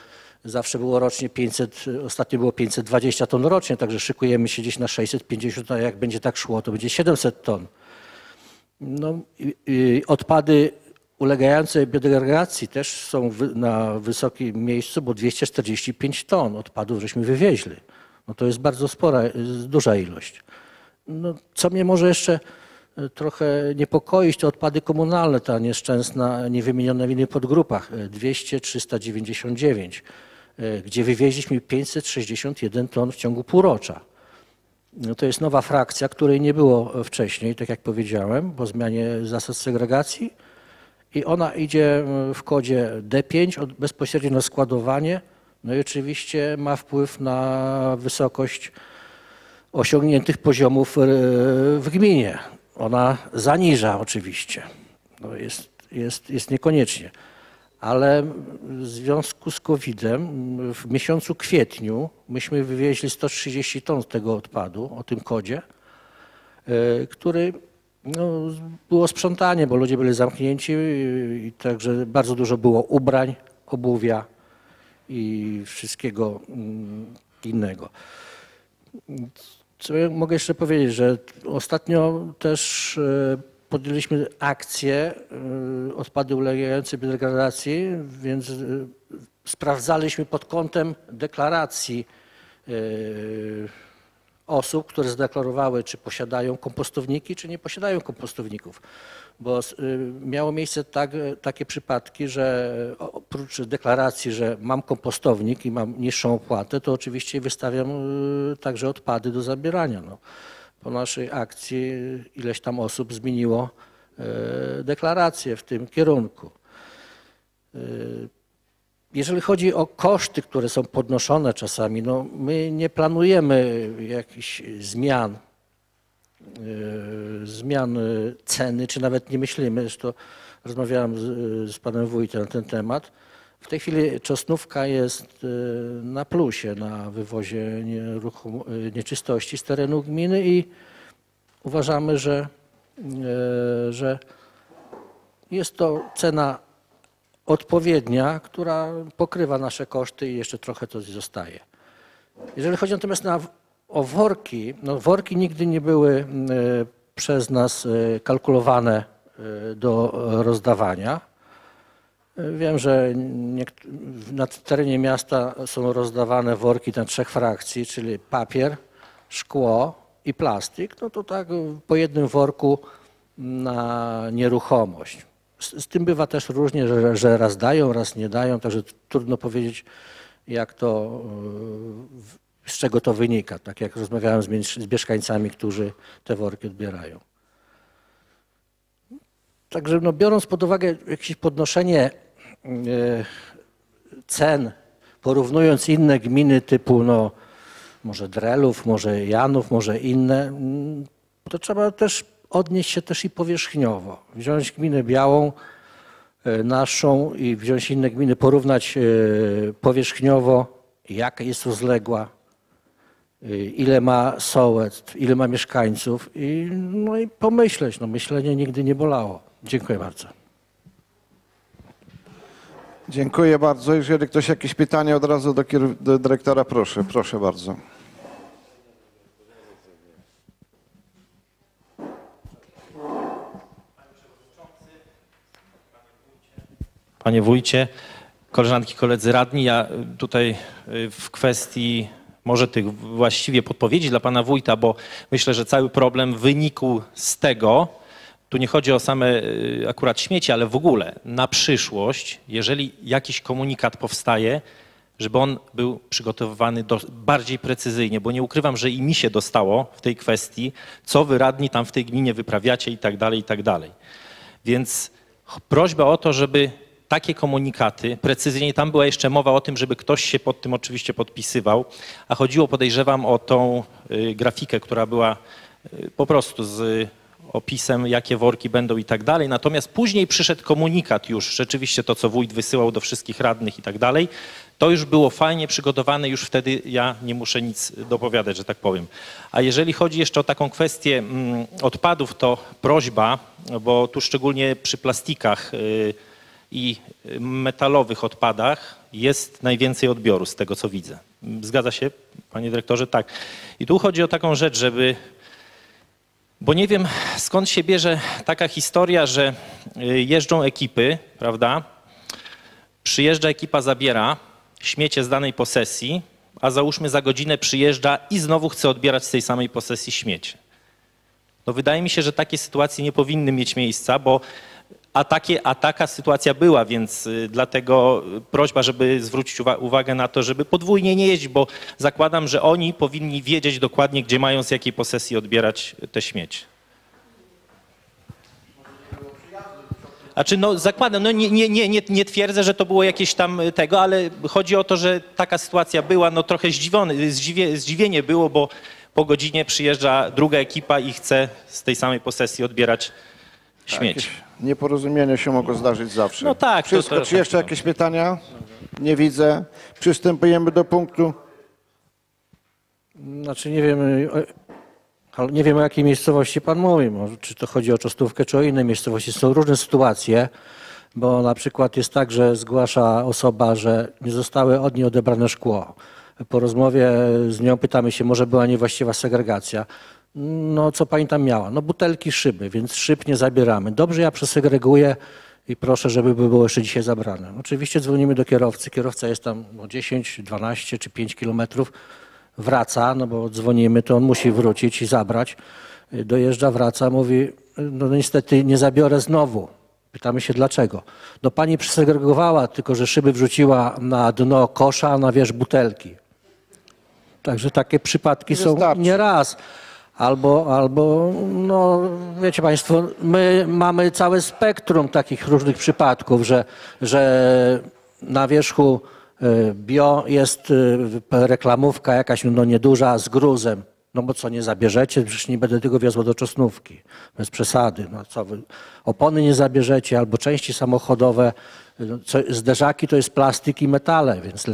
zawsze było rocznie 500, ostatnio było 520 ton rocznie, także szykujemy się gdzieś na 650, a jak będzie tak szło, to będzie 700 ton. No, odpady ulegające biodegradacji też są na wysokim miejscu, bo 245 ton odpadów żeśmy wywieźli. No to jest bardzo spora, duża ilość. No, co mnie może jeszcze trochę niepokoić te odpady komunalne, ta nieszczęsna, niewymieniona w innych podgrupach 200, 399, gdzie wywieźliśmy 561 ton w ciągu półrocza. No to jest nowa frakcja, której nie było wcześniej, tak jak powiedziałem, po zmianie zasad segregacji i ona idzie w kodzie D5 bezpośrednio na składowanie, no i oczywiście ma wpływ na wysokość osiągniętych poziomów w gminie. Ona zaniża oczywiście. No jest, jest, jest niekoniecznie. Ale w związku z COVID-em w miesiącu kwietniu myśmy wywieźli 130 ton tego odpadu o tym kodzie, y, który no, było sprzątanie, bo ludzie byli zamknięci i także bardzo dużo było ubrań, obuwia i wszystkiego mm, innego. Co ja mogę jeszcze powiedzieć, że ostatnio też podjęliśmy akcję y, odpady ulegające biodegradacji, więc y, sprawdzaliśmy pod kątem deklaracji y, osób, które zadeklarowały, czy posiadają kompostowniki, czy nie posiadają kompostowników. Bo miało miejsce tak, takie przypadki, że oprócz deklaracji, że mam kompostownik i mam niższą opłatę, to oczywiście wystawiam także odpady do zabierania. No. Po naszej akcji ileś tam osób zmieniło y, deklarację w tym kierunku. Jeżeli chodzi o koszty, które są podnoszone czasami, no my nie planujemy jakichś zmian, yy, zmian ceny, czy nawet nie myślimy. Zresztą rozmawiałem z, z panem wójtem na ten temat. W tej chwili czosnówka jest yy, na plusie na wywozie yy, nieczystości z terenu gminy i uważamy, że, yy, że jest to cena odpowiednia, która pokrywa nasze koszty i jeszcze trochę to zostaje. Jeżeli chodzi natomiast na, o worki, no worki nigdy nie były e, przez nas e, kalkulowane e, do rozdawania. Wiem, że na terenie miasta są rozdawane worki na trzech frakcji, czyli papier, szkło i plastik. No to tak po jednym worku na nieruchomość. Z, z tym bywa też różnie, że, że raz dają, raz nie dają, także trudno powiedzieć, jak to, e, z czego to wynika. Tak jak rozmawiałem z, miesz- z mieszkańcami, którzy te worki odbierają. Także no, biorąc pod uwagę jakieś podnoszenie cen, porównując inne gminy typu no, może Drelów, może Janów, może inne, to trzeba też odnieść się też i powierzchniowo. Wziąć gminę białą, e, naszą i wziąć inne gminy, porównać e, powierzchniowo, jaka jest rozległa, e, ile ma sołectw, ile ma mieszkańców i, no i pomyśleć. No, myślenie nigdy nie bolało. Dziękuję bardzo. Dziękuję bardzo. Jeżeli ktoś jakieś pytania od razu do, do dyrektora, proszę, proszę bardzo. Panie wójcie, koleżanki, koledzy radni, ja y, tutaj y, w kwestii może tych właściwie podpowiedzi dla pana wójta, bo myślę, że cały problem wynikł z tego, tu nie chodzi o same y, akurat śmieci, ale w ogóle na przyszłość, jeżeli jakiś komunikat powstaje, żeby on był przygotowywany do, bardziej precyzyjnie, bo nie ukrywam, że i mi się dostało w tej kwestii, co wy radni tam w tej gminie wyprawiacie i tak dalej, i tak dalej. Więc prośba o to, żeby takie komunikaty, precyzyjnie tam była jeszcze mowa o tym, żeby ktoś się pod tym oczywiście podpisywał, a chodziło podejrzewam o tą y, grafikę, która była y, po prostu z opisem, jakie worki będą i tak dalej. Natomiast później przyszedł komunikat już, rzeczywiście to, co wójt wysyłał do wszystkich radnych i tak dalej, to już było fajnie przygotowane, już wtedy ja nie muszę nic dopowiadać, że tak powiem. A jeżeli chodzi jeszcze o taką kwestię mm, odpadów, to prośba, bo tu szczególnie przy plastikach y, i metalowych odpadach jest najwięcej odbioru z tego, co widzę. Zgadza się, panie dyrektorze? Tak. I tu chodzi o taką rzecz, żeby bo nie wiem skąd się bierze taka historia, że y, jeżdżą ekipy, prawda? Przyjeżdża ekipa, zabiera śmiecie z danej posesji, a załóżmy za godzinę przyjeżdża i znowu chce odbierać z tej samej posesji śmiecie. No wydaje mi się, że takie sytuacje nie powinny mieć miejsca, bo a, takie, a taka sytuacja była, więc y, dlatego y, prośba, żeby zwrócić uwa- uwagę na to, żeby podwójnie nie jeździć, bo zakładam, że oni powinni wiedzieć dokładnie, gdzie mają z jakiej posesji odbierać te śmieci. Znaczy, no zakładam, no nie, nie, nie, nie, twierdzę, że to było jakieś tam y, tego, ale chodzi o to, że taka sytuacja była, no trochę zdziwiony, zdziwie, zdziwienie było, bo po godzinie przyjeżdża druga ekipa i chce z tej samej posesji odbierać śmieci. Jakieś nieporozumienia się mogą zdarzyć zawsze. No tak, to- Wszystko. to- Czy jeszcze jakieś pytania? Nie widzę. Przystępujemy do punktu. Znaczy nie wiem, o- ale nie wiem o jakiej miejscowości pan mówi, może, czy to chodzi o Czostówkę, czy o inne miejscowości. Są różne sytuacje, bo na przykład jest tak, że zgłasza osoba, że nie zostały od niej odebrane szkło. Po rozmowie z nią pytamy się, może była niewłaściwa segregacja. No, co pani tam miała? No, butelki, szyby, więc szyb nie zabieramy. Dobrze, ja przesegreguję i proszę, żeby było jeszcze dzisiaj zabrane. Oczywiście dzwonimy do kierowcy. Kierowca jest tam no, 10, 12 czy 5 kilometrów. Wraca, no bo dzwonimy, to on musi wrócić i zabrać. Dojeżdża, wraca, mówi, no niestety nie zabiorę znowu. Pytamy się dlaczego. No pani przesegregowała, tylko że szyby wrzuciła na dno kosza, a na wierzch butelki. Także takie przypadki są Wystarczy. nie raz. Albo, albo, no wiecie Państwo, my mamy całe spektrum takich różnych przypadków, że, że na wierzchu y, bio jest y, reklamówka jakaś no nieduża z gruzem. No bo co, nie zabierzecie? Przecież nie będę tego wiozła do czosnówki. Bez przesady. No co wy, opony nie zabierzecie albo części samochodowe. No, co, zderzaki to jest plastik i metale, więc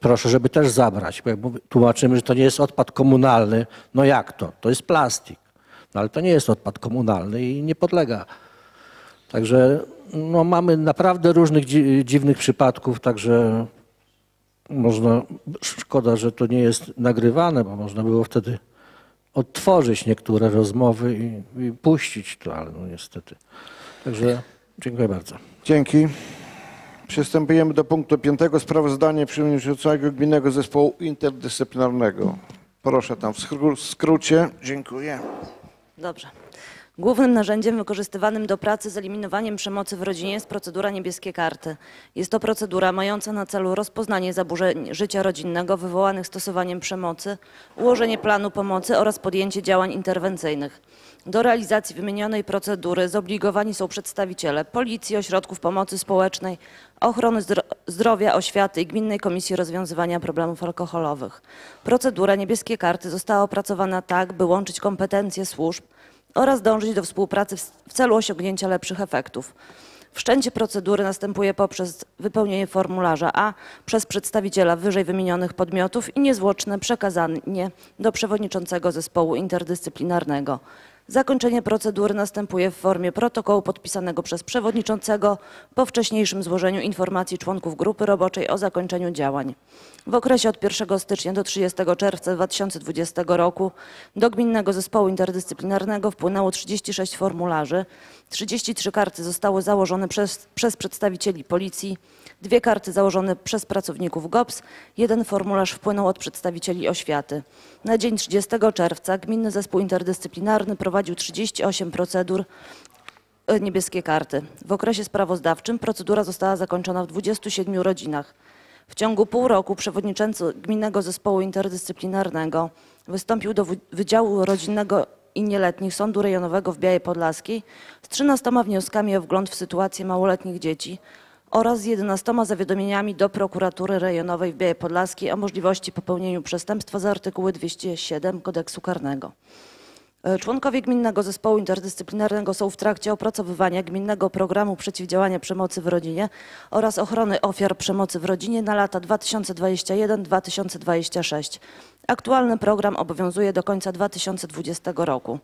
proszę, żeby też zabrać. Bo jak tłumaczymy, że to nie jest odpad komunalny, no jak to? To jest plastik. No ale to nie jest odpad komunalny i nie podlega. Także no, mamy naprawdę różnych dzi- dziwnych przypadków, także można, szkoda, że to nie jest nagrywane, bo można było wtedy odtworzyć niektóre rozmowy i, i puścić to, ale no niestety. Także dziękuję bardzo. Dzięki. Przystępujemy do punktu piątego. Sprawozdanie przewodniczącego Gminnego Zespołu Interdyscyplinarnego. Proszę tam w skró- skrócie. Dziękuję. Dobrze. Głównym narzędziem wykorzystywanym do pracy z eliminowaniem przemocy w rodzinie jest procedura niebieskie karty. Jest to procedura mająca na celu rozpoznanie zaburzeń życia rodzinnego wywołanych stosowaniem przemocy, ułożenie planu pomocy oraz podjęcie działań interwencyjnych. Do realizacji wymienionej procedury zobligowani są przedstawiciele Policji, Ośrodków Pomocy Społecznej, Ochrony Zdro- Zdrowia, Oświaty i Gminnej Komisji Rozwiązywania Problemów Alkoholowych. Procedura niebieskie karty została opracowana tak, by łączyć kompetencje służb oraz dążyć do współpracy w celu osiągnięcia lepszych efektów. Wszczęcie procedury następuje poprzez wypełnienie formularza A przez przedstawiciela wyżej wymienionych podmiotów i niezwłoczne przekazanie do przewodniczącego zespołu interdyscyplinarnego. Zakończenie procedury następuje w formie protokołu podpisanego przez przewodniczącego po wcześniejszym złożeniu informacji członków grupy roboczej o zakończeniu działań. W okresie od 1 stycznia do 30 czerwca 2020 roku do Gminnego Zespołu Interdyscyplinarnego wpłynęło 36 formularzy, 33 karty zostały założone przez, przez przedstawicieli policji, dwie karty założone przez pracowników GOPS, jeden formularz wpłynął od przedstawicieli oświaty. Na dzień 30 czerwca Gminny Zespół Interdyscyplinarny prowadził 38 procedur e, niebieskie karty. W okresie sprawozdawczym procedura została zakończona w 27 rodzinach. W ciągu pół roku przewodniczący Gminnego Zespołu Interdyscyplinarnego wystąpił do wy- Wydziału Rodzinnego i Nieletnich Sądu Rejonowego w Białej Podlaskiej z 13 wnioskami o wgląd w sytuację małoletnich dzieci oraz z 11 zawiadomieniami do prokuratury rejonowej w Białej Podlaskiej o możliwości popełnienia przestępstwa z artykułu 207 kodeksu karnego. E, Członkowie Gminnego Zespołu Interdyscyplinarnego są w trakcie opracowywania Gminnego Programu Przeciwdziałania Przemocy w Rodzinie oraz Ochrony Ofiar Przemocy w Rodzinie na lata 2021-2026. Aktualny program obowiązuje do końca 2020 roku.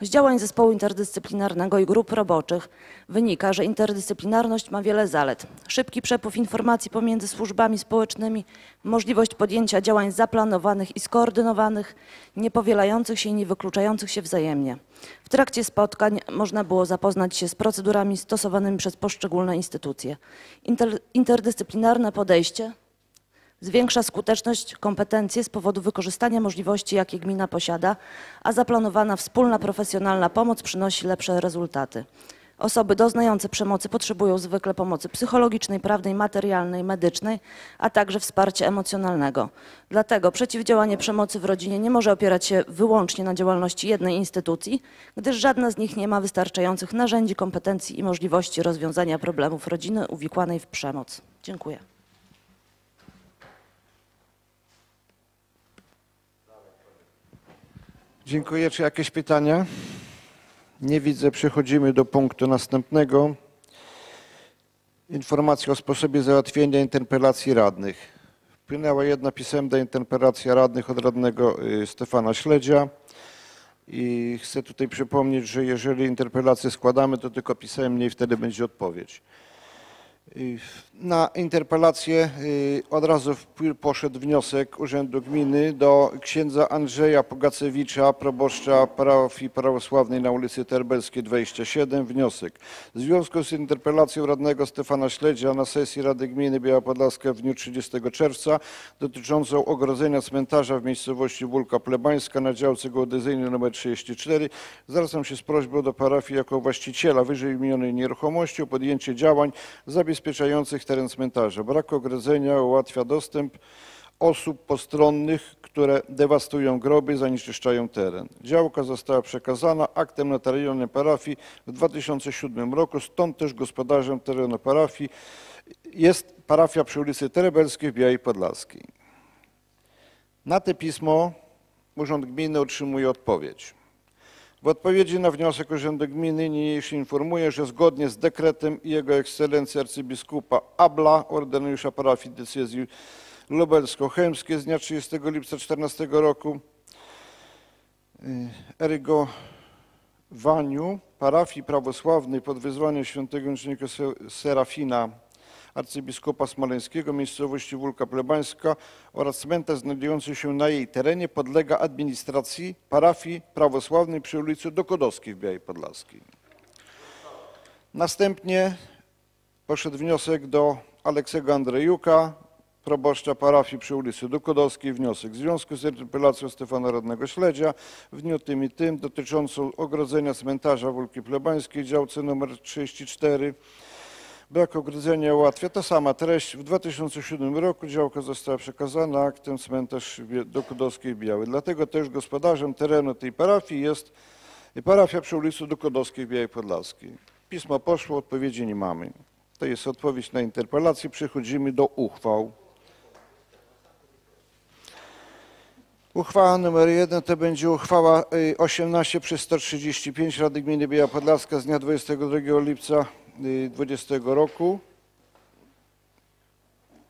Z działań zespołu interdyscyplinarnego i grup roboczych wynika, że interdyscyplinarność ma wiele zalet. Szybki przepływ informacji pomiędzy służbami społecznymi, możliwość podjęcia działań zaplanowanych i skoordynowanych, niepowielających się i niewykluczających się wzajemnie. W trakcie spotkań można było zapoznać się z procedurami stosowanymi przez poszczególne instytucje. Inter, interdyscyplinarne podejście Zwiększa skuteczność, kompetencje z powodu wykorzystania możliwości, jakie gmina posiada, a zaplanowana wspólna profesjonalna pomoc przynosi lepsze rezultaty. Osoby doznające przemocy potrzebują zwykle pomocy psychologicznej, prawnej, materialnej, medycznej, a także wsparcia emocjonalnego. Dlatego przeciwdziałanie przemocy w rodzinie nie może opierać się wyłącznie na działalności jednej instytucji, gdyż żadna z nich nie ma wystarczających narzędzi, kompetencji i możliwości rozwiązania problemów rodziny uwikłanej w przemoc. Dziękuję. Dziękuję. Czy jakieś pytania? Nie widzę. Przechodzimy do punktu następnego. Informacja o sposobie załatwienia interpelacji radnych. Wpłynęła jedna pisemna interpelacja radnych od radnego y, Stefana Śledzia. I chcę tutaj przypomnieć, że jeżeli interpelację składamy, to tylko pisemnie i wtedy będzie odpowiedź. Y, Na interpelację y, od razu poszedł wniosek Urzędu Gminy do księdza Andrzeja Pogacewicza, proboszcza parafii prawosławnej na ulicy Terbelskiej 27. Wniosek. W związku z interpelacją radnego Stefana Śledzia na sesji Rady Gminy Biała Podlaska w dniu 30 czerwca dotyczącą ogrodzenia cmentarza w miejscowości Wólka Plebańska na działce geodezyjnej nr 34 zwracam się z prośbą do parafii jako właściciela wyżej wymienionej nieruchomości o podjęcie działań zabezpieczających teren cmentarza. Brak ogrodzenia ułatwia dostęp osób postronnych, które dewastują groby, zanieczyszczają teren. Działka została przekazana aktem notarialnym parafii w 2007 roku, stąd też gospodarzem terenu parafii jest parafia przy ulicy Terebelskiej w Białej Podlaskiej. Na te pismo Urząd Gminy otrzymuje odpowiedź. W odpowiedzi na wniosek Urzędu Gminy niniejszy informuje, że zgodnie z dekretem Jego Ekscelencji arcybiskupa Abla, ordynariusza parafii decyzji lubelsko-chełmskiej z dnia 30 lipca 2014 roku, y, erygowaniu parafii prawosławnej pod wezwaniem świętego Se- Serafina arcybiskupa smoleńskiego, miejscowości Wólka Plebańska oraz cmentarz znajdujący się na jej terenie podlega administracji parafii prawosławnej przy ulicy Dokodowskiej w Białej Podlaskiej. Następnie poszedł wniosek do Aleksego Andrejuka, proboszcza parafii przy ulicy Dukodowskiej. Wniosek w związku z interpelacją Stefana Radnego Śledzia w dniu tym i tym dotyczącą ogrodzenia cmentarza Wólki Plebańskiej, działce nr 34. Brak ogrodzenia ułatwia ta sama treść. W 2007 roku działka została przekazana aktem cmentarz Bie- Dokudowskiej Białej. Dlatego też gospodarzem terenu tej parafii jest parafia przy ulicy Dokudowskiej Białej Podlaskiej. Pismo poszło, odpowiedzi nie mamy. To jest odpowiedź na interpelację. Przechodzimy do uchwał. Uchwała numer 1 to będzie uchwała y, 18 przez 135 Rady Gminy Biała Podlaska z dnia 22 lipca y, 20 roku.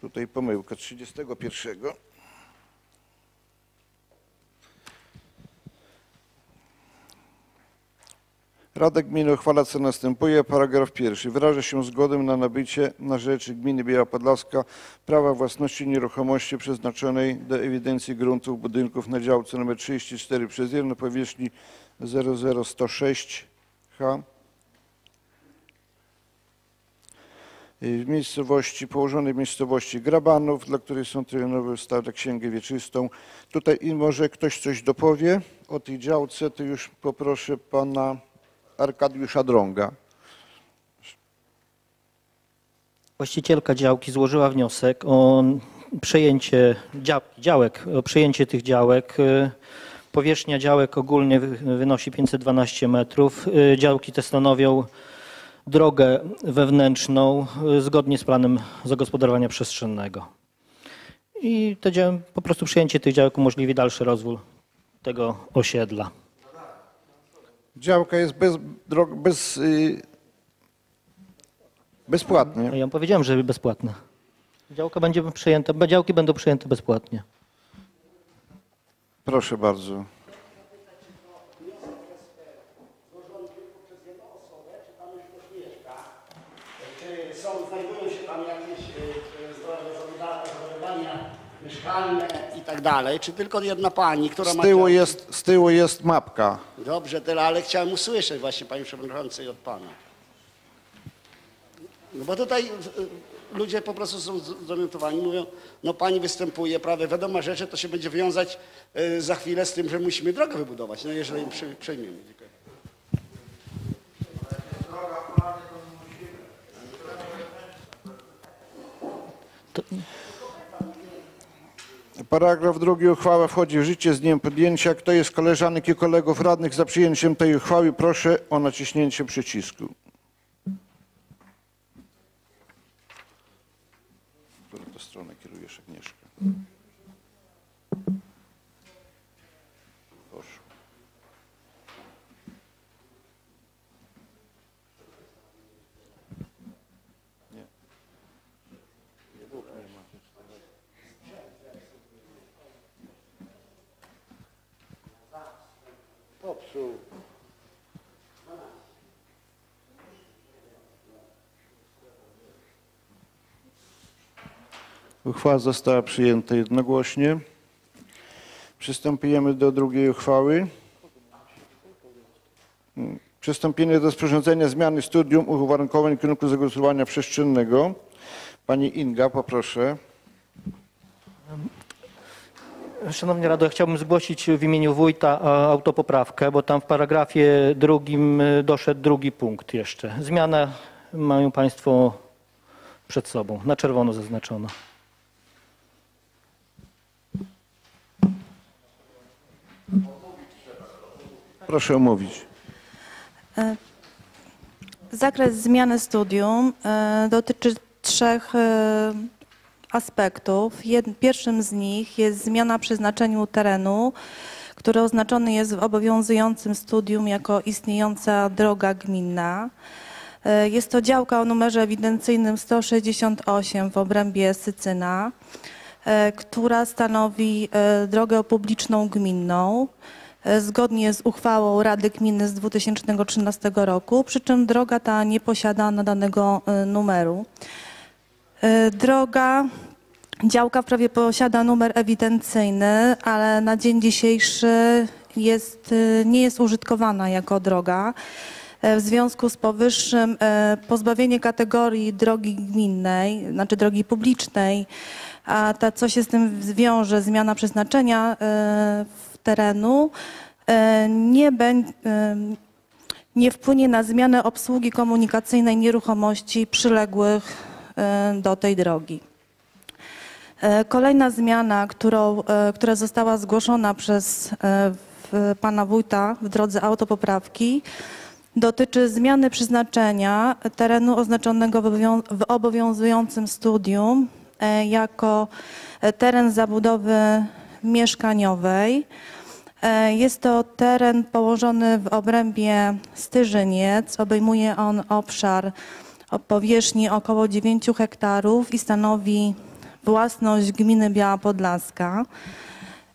Tutaj pomyłka 31. Rada Gminy uchwala co następuje. Paragraf pierwszy. Wyraża się zgodę na nabycie na rzecz Gminy Biała Podlaska prawa własności nieruchomości przeznaczonej do ewidencji gruntów budynków na działce nr 34 przez 1 na powierzchni 00106 H w miejscowości, położonej w miejscowości Grabanów, dla której są terenowe ustawy Księgę Wieczystą. Tutaj i może ktoś coś dopowie o tej działce, to już poproszę pana Arkadiusza Drąga. Właścicielka działki złożyła wniosek o przejęcie dział, działek, o przejęcie tych działek. Y, Powierzchnia działek ogólnie wy- wynosi 512 metrów. Y, Działki te stanowią drogę wewnętrzną y, zgodnie z planem zagospodarowania przestrzennego. I te dział, po prostu przejęcie tych działek umożliwi dalszy rozwój tego osiedla. Działka jest bez, drog, bez, y, bezpłatnie. Ja powiedziałem, że bezpłatne. Działka będzie przejęta, działki będą przejęte bezpłatnie. Proszę bardzo. Czy są, znajdują się tam jakieś zobowiązania mieszkalne i tak dalej, czy tylko jedna pani, która Z ma... tyłu działkę? jest, z tyłu jest mapka. Dobrze, tyle, ale chciałem usłyszeć właśnie, panie przewodniczący, od pana. No bo tutaj ludzie po prostu są zorientowani, mówią, no pani występuje, prawie wiadoma rzeczy, to się będzie wiązać y, za chwilę z tym, że musimy drogę wybudować, no jeżeli przejmiemy. Dziękuję. Paragraf drugi. Uchwała wchodzi w życie z dniem podjęcia. Kto jest koleżanek i kolegów radnych za przyjęciem tej uchwały, proszę o naciśnięcie przycisku. W którą to stronę kierujesz, Agnieszka? Poszło. Nie. Dwóch nie ma. Popsuł. Uchwała została przyjęta jednogłośnie. Przystępujemy do drugiej uchwały. Przystąpienie do sporządzenia zmiany studium uwarunkowań kierunku zagospodarowania przestrzennego. Pani Inga, poproszę. Szanowni Rado, chciałbym zgłosić w imieniu wójta e, autopoprawkę, bo tam w paragrafie drugim e, doszedł drugi punkt jeszcze. Zmiana mają Państwo przed sobą, na czerwono zaznaczono. Proszę omówić. Zakres zmiany studium e, dotyczy trzech e, aspektów. Pierwszym z nich jest zmiana przeznaczeniu terenu, który oznaczony jest w obowiązującym studium jako istniejąca droga gminna. E, Jest to działka o numerze ewidencyjnym 168 w obrębie Sycyna, e, która stanowi e, drogę publiczną gminną e, zgodnie z uchwałą Rady Gminy z 2013 roku, przy czym droga ta nie posiada nadanego e, numeru. E, Droga, działka wprawie posiada numer ewidencyjny, ale na dzień dzisiejszy jest, e, nie jest użytkowana jako droga. E, W związku z powyższym e, pozbawienie kategorii drogi gminnej, znaczy drogi publicznej, a ta, co się z tym zwiąże, zmiana przeznaczenia e, terenu, e, nie, e, nie wpłynie na zmianę obsługi komunikacyjnej nieruchomości przyległych e, do tej drogi. Kolejna zmiana, którą, która została zgłoszona przez pana wójta w drodze autopoprawki, dotyczy zmiany przeznaczenia terenu oznaczonego w obowią- w obowiązującym studium jako teren zabudowy mieszkaniowej. E, Jest to teren położony w obrębie Styżyniec. Obejmuje on obszar o powierzchni około 9 hektarów i stanowi własność gminy Biała Podlaska.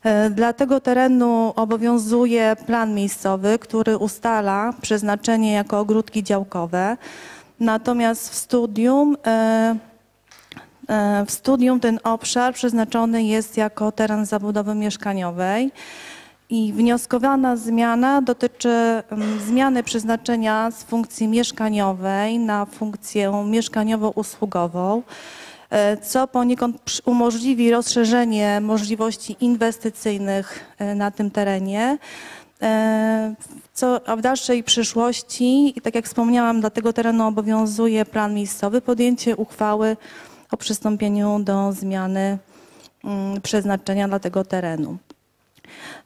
E, Dla tego terenu obowiązuje plan miejscowy, który ustala przeznaczenie jako ogródki działkowe. Natomiast w studium, e, w studium ten obszar przeznaczony jest jako teren zabudowy mieszkaniowej. I wnioskowana zmiana dotyczy mm, zmiany przeznaczenia z funkcji mieszkaniowej na funkcję mieszkaniowo-usługową, e, co poniekąd umożliwi rozszerzenie możliwości inwestycyjnych e, na tym terenie. E, Co w dalszej przyszłości, i tak jak wspomniałam, dla tego terenu obowiązuje plan miejscowy, podjęcie uchwały o przystąpieniu do zmiany mm, przeznaczenia dla tego terenu.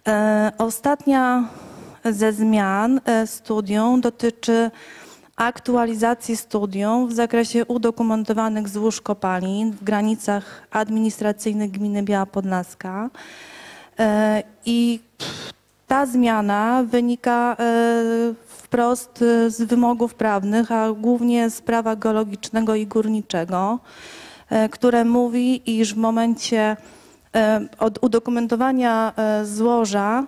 E, Ostatnia ze zmian e, studium dotyczy aktualizacji studium w zakresie udokumentowanych złóż kopalin w granicach administracyjnych gminy Biała Podlaska. E, I ta zmiana wynika wprost z wymogów prawnych, a głównie z prawa geologicznego i górniczego, które mówi, iż w momencie od udokumentowania e, złoża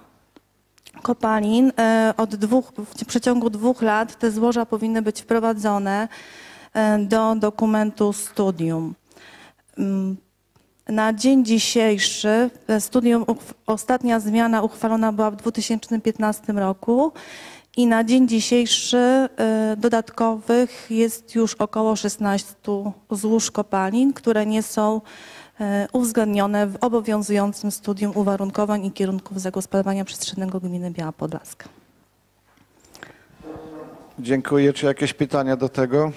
kopalin e, od dwóch, w przeciągu dwóch lat te złoża powinny być wprowadzone e, do dokumentu studium. Mm, Na dzień dzisiejszy e, studium, ostatnia zmiana uchwalona była w 2015 roku i na dzień dzisiejszy e, dodatkowych jest już około 16 złóż kopalin, które nie są e, uwzględnione w obowiązującym studium uwarunkowań i kierunków zagospodarowania przestrzennego gminy Biała Podlaska. Dziękuję. Czy jakieś pytania do tego?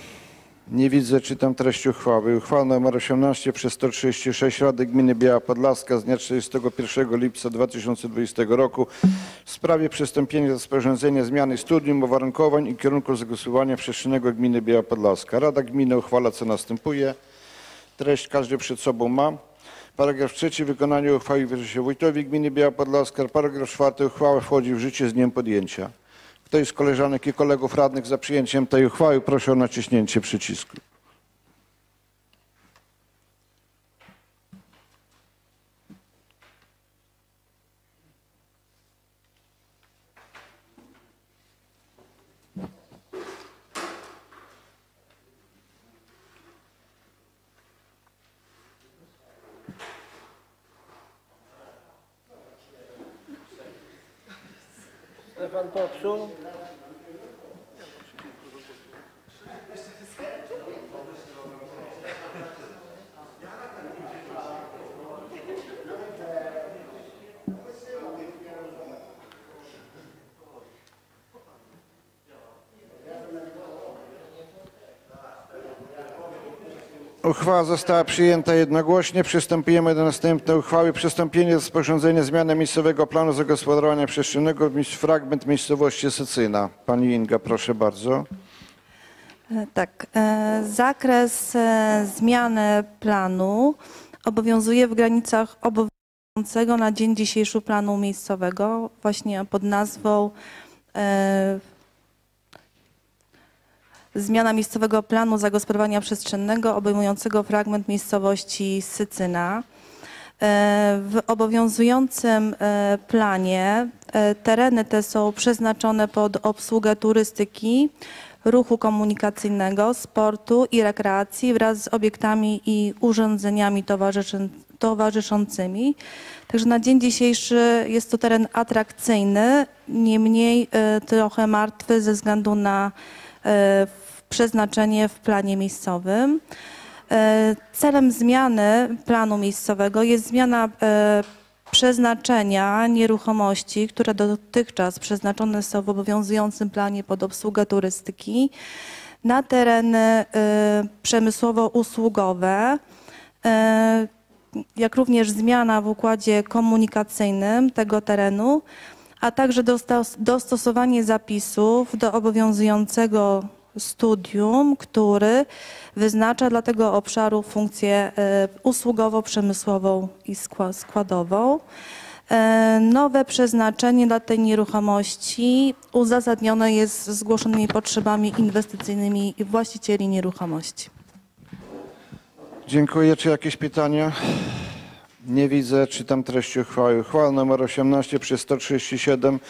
Nie widzę. Czytam treść uchwały. Uchwała nr 18 przez 136 Rady Gminy Biała Podlaska z dnia 31 lipca 2020 roku w sprawie przystąpienia do sporządzenia zmiany studium uwarunkowań i kierunków zagospodarowania przestrzennego gminy Biała Podlaska. Rada Gminy uchwala co następuje. Treść każdy przed sobą ma. Paragraf trzeci. Wykonanie uchwały wierzy się wójtowi gminy Biała Podlaska. Paragraf czwarty. Uchwała wchodzi w życie z dniem podjęcia. Kto z koleżanek i kolegów radnych za przyjęciem tej uchwały, proszę o naciśnięcie przycisku. Stefan popsuł. Uchwała została przyjęta jednogłośnie. Przystępujemy do następnej uchwały. Przystąpienie do sporządzenia zmiany miejscowego planu zagospodarowania przestrzennego fragment miejscowości Sycyna. Pani Inga, proszę bardzo. E, Tak, e, zakres e, zmiany planu obowiązuje w granicach obowiązującego na dzień dzisiejszy planu miejscowego, właśnie pod nazwą Zmiana miejscowego planu zagospodarowania przestrzennego obejmującego fragment miejscowości Sycyna. E, W obowiązującym e, planie e, tereny te są przeznaczone pod obsługę turystyki, ruchu komunikacyjnego, sportu i rekreacji wraz z obiektami i urządzeniami towarzyszącymi. Także na dzień dzisiejszy jest to teren atrakcyjny, niemniej trochę martwy ze względu na przeznaczenie w planie miejscowym. E, Celem zmiany planu miejscowego jest zmiana e, przeznaczenia nieruchomości, które dotychczas przeznaczone są w obowiązującym planie pod obsługę turystyki na tereny e, przemysłowo-usługowe, jak również zmiana w układzie komunikacyjnym tego terenu, a także dostos- dostosowanie zapisów do obowiązującego studium, który wyznacza dla tego obszaru funkcję e, usługowo-przemysłową i skła- składową. E, Nowe przeznaczenie dla tej nieruchomości uzasadnione jest zgłoszonymi potrzebami inwestycyjnymi właścicieli nieruchomości. Dziękuję. Czy jakieś pytania? Nie widzę. Czytam treść uchwały. Uchwała nr 18 przez 137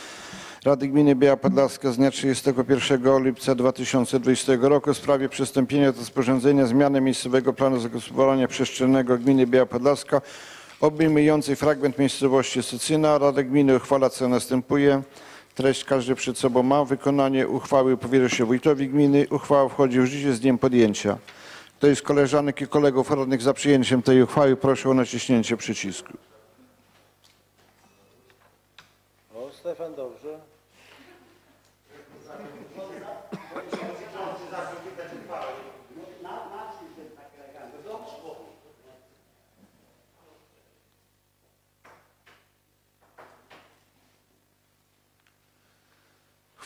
Rady Gminy Biała Podlaska z dnia 31 lipca 2020 roku w sprawie przystąpienia do sporządzenia zmiany miejscowego planu zagospodarowania przestrzennego Gminy Biała Podlaska obejmującej fragment miejscowości Sycyna. Rada Gminy uchwala co następuje. Treść każdy przed sobą ma. Wykonanie uchwały powierza się wójtowi gminy. Uchwała wchodzi w życie z dniem podjęcia. Kto jest koleżanek i kolegów radnych za przyjęciem tej uchwały, proszę o naciśnięcie przycisku. O, Stefan, dobrze.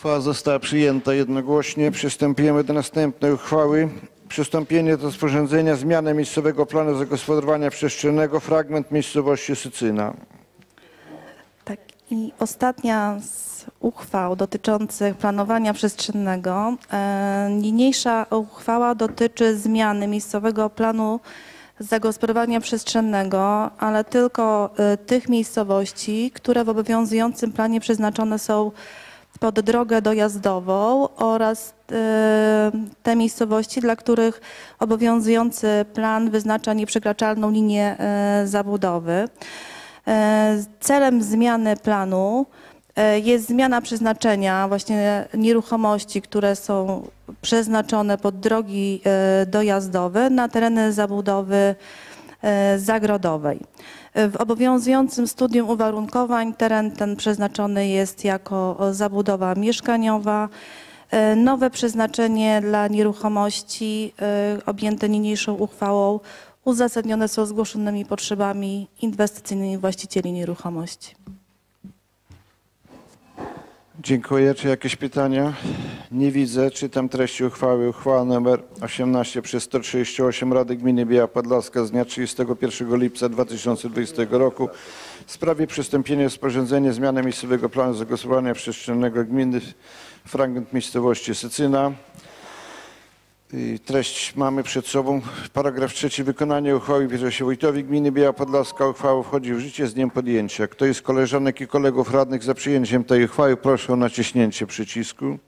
Uchwała została przyjęta jednogłośnie. Przystępujemy do następnej uchwały. Przystąpienie do sporządzenia zmiany miejscowego planu zagospodarowania przestrzennego, fragment miejscowości Sycyna. Tak, i ostatnia z uchwał dotyczących planowania przestrzennego. E, Niniejsza uchwała dotyczy zmiany miejscowego planu zagospodarowania przestrzennego, ale tylko e, tych miejscowości, które w obowiązującym planie przeznaczone są pod drogę dojazdową oraz e, te miejscowości, dla których obowiązujący plan wyznacza nieprzekraczalną linię e, zabudowy. E, Celem zmiany planu jest zmiana przeznaczenia właśnie nieruchomości, które są przeznaczone pod drogi dojazdowe na tereny zabudowy zagrodowej. W obowiązującym studium uwarunkowań teren ten przeznaczony jest jako e, zabudowa mieszkaniowa. E, Nowe przeznaczenie dla nieruchomości e, objęte niniejszą uchwałą uzasadnione są zgłoszonymi potrzebami inwestycyjnymi właścicieli nieruchomości. Dziękuję. Czy jakieś pytania? Nie widzę. Czytam treść uchwały. Uchwała nr 18 przez 138 Rady Gminy Biała Podlaska z dnia 31 lipca 2020 roku w sprawie przystąpienia sporządzenia zmiany miejscowego planu zagospodarowania przestrzennego gminy fragment miejscowości Sycyna. Treść mamy przed sobą. Paragraf trzeci. Wykonanie uchwały bierze się wójtowi gminy Biała Podlaska. Uchwała wchodzi w życie z dniem podjęcia. Kto jest koleżanek i kolegów radnych za przyjęciem tej uchwały, proszę o naciśnięcie przycisku.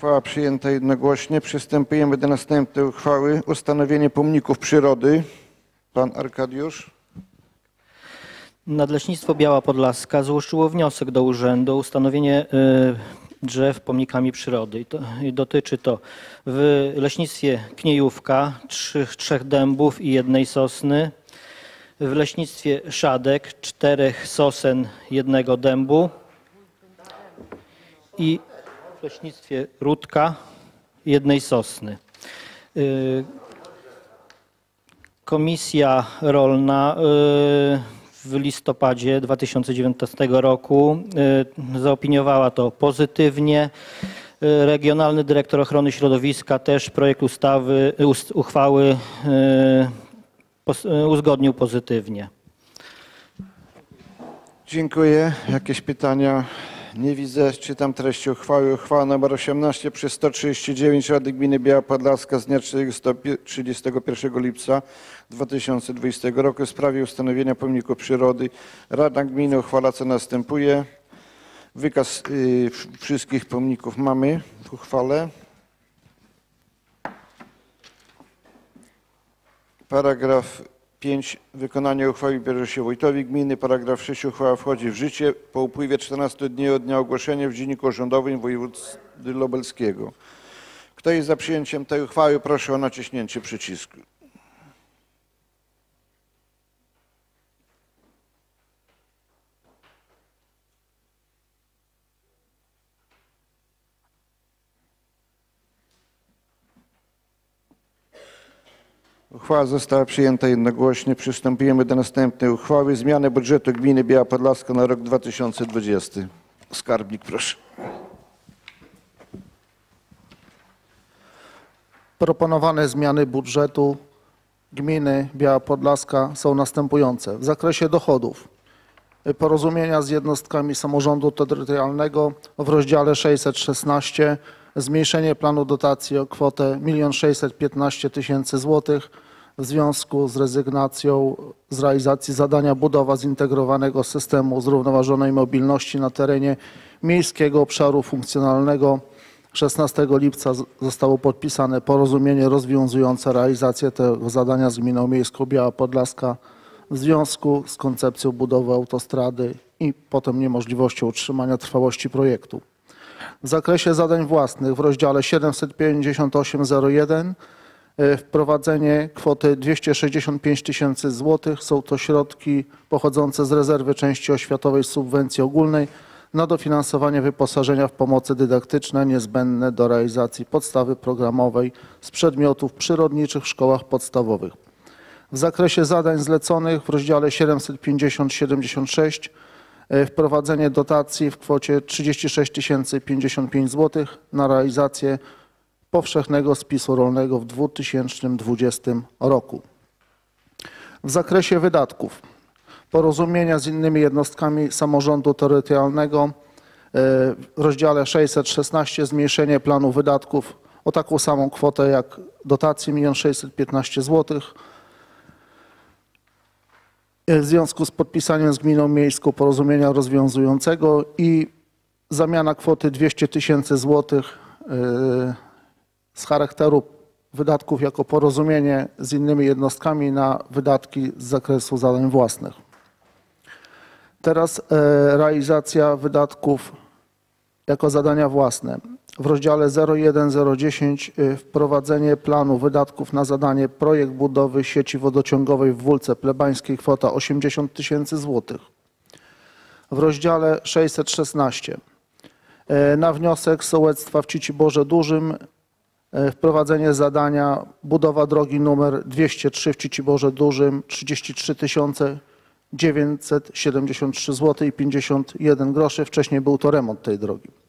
Uchwała przyjęta jednogłośnie. Przystępujemy do następnej uchwały. Ustanowienie pomników przyrody. Pan Arkadiusz. Nadleśnictwo Biała Podlaska złożyło wniosek do urzędu o ustanowienie y, drzew pomnikami przyrody. I to, i dotyczy to w leśnictwie Kniejówka trzech, dębów i jednej sosny, w leśnictwie Szadek czterech sosen, jednego dębu i leśnictwie Rudka jednej sosny. Y, Komisja rolna y, w listopadzie 2019 roku y, zaopiniowała to pozytywnie. Regionalny dyrektor ochrony środowiska też projekt ustawy, ust- uchwały uzgodnił pozytywnie. Dziękuję. Jakieś pytania? Nie widzę. Czytam treść uchwały. Uchwała nr 18 przez 139 Rady Gminy Biała Podlaska z dnia 30 31 lipca 2020 roku w sprawie ustanowienia pomników przyrody. Rada Gminy uchwala co następuje. Wykaz y, wszystkich pomników mamy w uchwale. Paragraf 5. Wykonanie uchwały bierze się wójtowi gminy. Paragraf 6. Uchwała wchodzi w życie po upływie 14 dni od dnia ogłoszenia w Dzienniku Urzędowym Województwa Lubelskiego. Kto jest za przyjęciem tej uchwały, proszę o naciśnięcie przycisku. Uchwała została przyjęta jednogłośnie. Przystępujemy do następnej uchwały. Zmiany budżetu gminy Biała Podlaska na rok 2020. Skarbnik, proszę. Proponowane zmiany budżetu gminy Biała Podlaska są następujące. W zakresie dochodów porozumienia z jednostkami samorządu terytorialnego w rozdziale 616 zmniejszenie planu dotacji o kwotę 1 615 tysięcy złotych w związku z rezygnacją z realizacji zadania budowa zintegrowanego systemu zrównoważonej mobilności na terenie miejskiego obszaru funkcjonalnego 16 lipca zostało podpisane porozumienie rozwiązujące realizację tego zadania z Gminą Miejską Biała Podlaska w związku z koncepcją budowy autostrady i potem niemożliwością utrzymania trwałości projektu. W zakresie zadań własnych w rozdziale 75801 e, wprowadzenie kwoty 265 tysięcy złotych. Są to środki pochodzące z rezerwy części oświatowej subwencji ogólnej na dofinansowanie wyposażenia w pomocy dydaktyczne niezbędne do realizacji podstawy programowej z przedmiotów przyrodniczych w szkołach podstawowych. W zakresie zadań zleconych w rozdziale 750-76 e, wprowadzenie dotacji w kwocie 36 055 zł na realizację powszechnego spisu rolnego w 2020 roku. W zakresie wydatków porozumienia z innymi jednostkami samorządu terytorialnego e, w rozdziale 616 zmniejszenie planu wydatków o taką samą kwotę jak dotacji 1 615 zł. W związku z podpisaniem z gminą miejską porozumienia rozwiązującego i zamiana kwoty 200 tysięcy złotych e, z charakteru wydatków jako porozumienie z innymi jednostkami na wydatki z zakresu zadań własnych. Teraz e, realizacja wydatków jako zadania własne. W rozdziale 01010 y, wprowadzenie planu wydatków na zadanie projekt budowy sieci wodociągowej w Wólce Plebańskiej kwota 80 tysięcy złotych. W rozdziale 616 e, na wniosek sołectwa w Ciciborze Dużym e, wprowadzenie zadania budowa drogi numer 203 w Ciciborze Dużym 33 tysiące 973 zł i 51 groszy. Wcześniej był to remont tej drogi.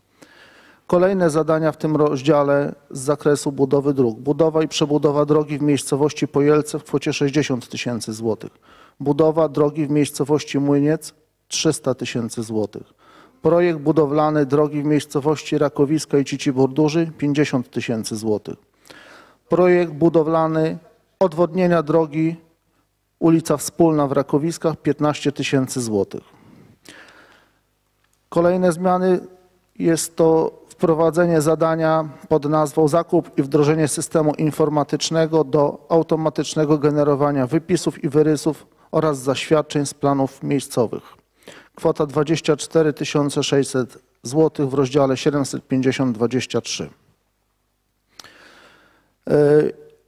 Kolejne zadania w tym rozdziale z zakresu budowy dróg. Budowa i przebudowa drogi w miejscowości Pojelce w kwocie 60 tysięcy złotych. Budowa drogi w miejscowości Młyniec 300 tysięcy złotych. Projekt budowlany drogi w miejscowości Rakowiska i Cicibor-Duży 50 tysięcy złotych. Projekt budowlany odwodnienia drogi ulica Wspólna w Rakowiskach 15 tysięcy złotych. Kolejne zmiany jest to wprowadzenie zadania pod nazwą zakup i wdrożenie systemu informatycznego do automatycznego generowania wypisów i wyrysów oraz zaświadczeń z planów miejscowych. Kwota 24 600 zł w rozdziale 750-23. E,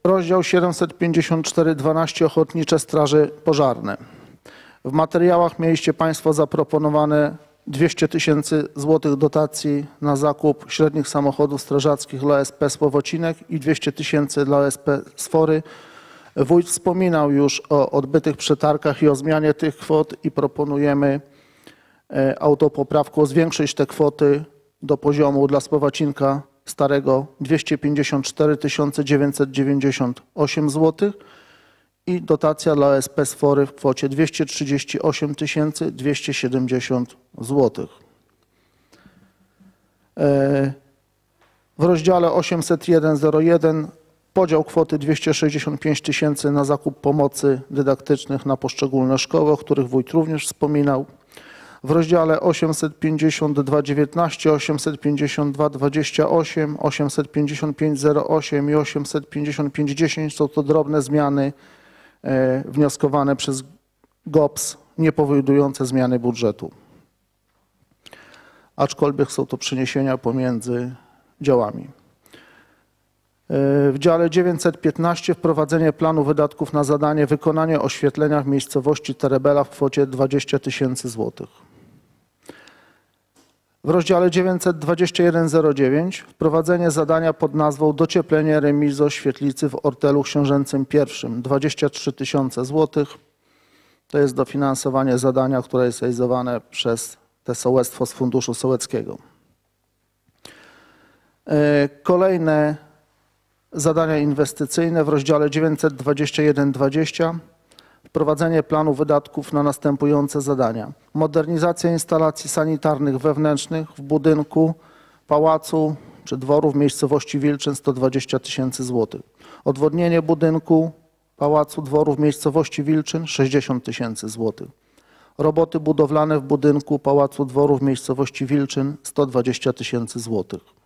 Rozdział 754.12 Ochotnicze Straże Pożarne. W materiałach mieliście Państwo zaproponowane 200 tysięcy złotych dotacji na zakup średnich samochodów strażackich dla OSP Słowocinek i 200 tysięcy dla OSP Sfory. Wójt wspominał już o odbytych przetargach i o zmianie tych kwot i proponujemy e, autopoprawką zwiększyć te kwoty do poziomu dla Słowacinka Starego 254 998 zł i dotacja dla OSP Sfory w kwocie 238 270 zł. W rozdziale 801.01 podział kwoty 265 tysięcy na zakup pomocy dydaktycznych na poszczególne szkoły, o których wójt również wspominał. W rozdziale 852.19, 852.28, 855.08 i 855.10 są to drobne zmiany wnioskowane przez GOPS, nie powodujące zmiany budżetu. Aczkolwiek są to przeniesienia pomiędzy działami. E, W dziale 915 wprowadzenie planu wydatków na zadanie wykonanie oświetlenia w miejscowości Terebela w kwocie 20 tysięcy złotych. W rozdziale 92109 wprowadzenie zadania pod nazwą docieplenie remizo świetlicy w Ortelu Książęcym I 23 tysiące złotych. To jest dofinansowanie zadania, które jest realizowane przez te sołectwo z Funduszu Sołeckiego. E, Kolejne zadania inwestycyjne w rozdziale 92120 wprowadzenie planu wydatków na następujące zadania. Modernizacja instalacji sanitarnych wewnętrznych w budynku pałacu czy dworu w miejscowości Wilczyn 120 tysięcy złotych. Odwodnienie budynku pałacu dworu w miejscowości Wilczyn 60 tysięcy złotych. Roboty budowlane w budynku pałacu dworu w miejscowości Wilczyn 120 tysięcy złotych.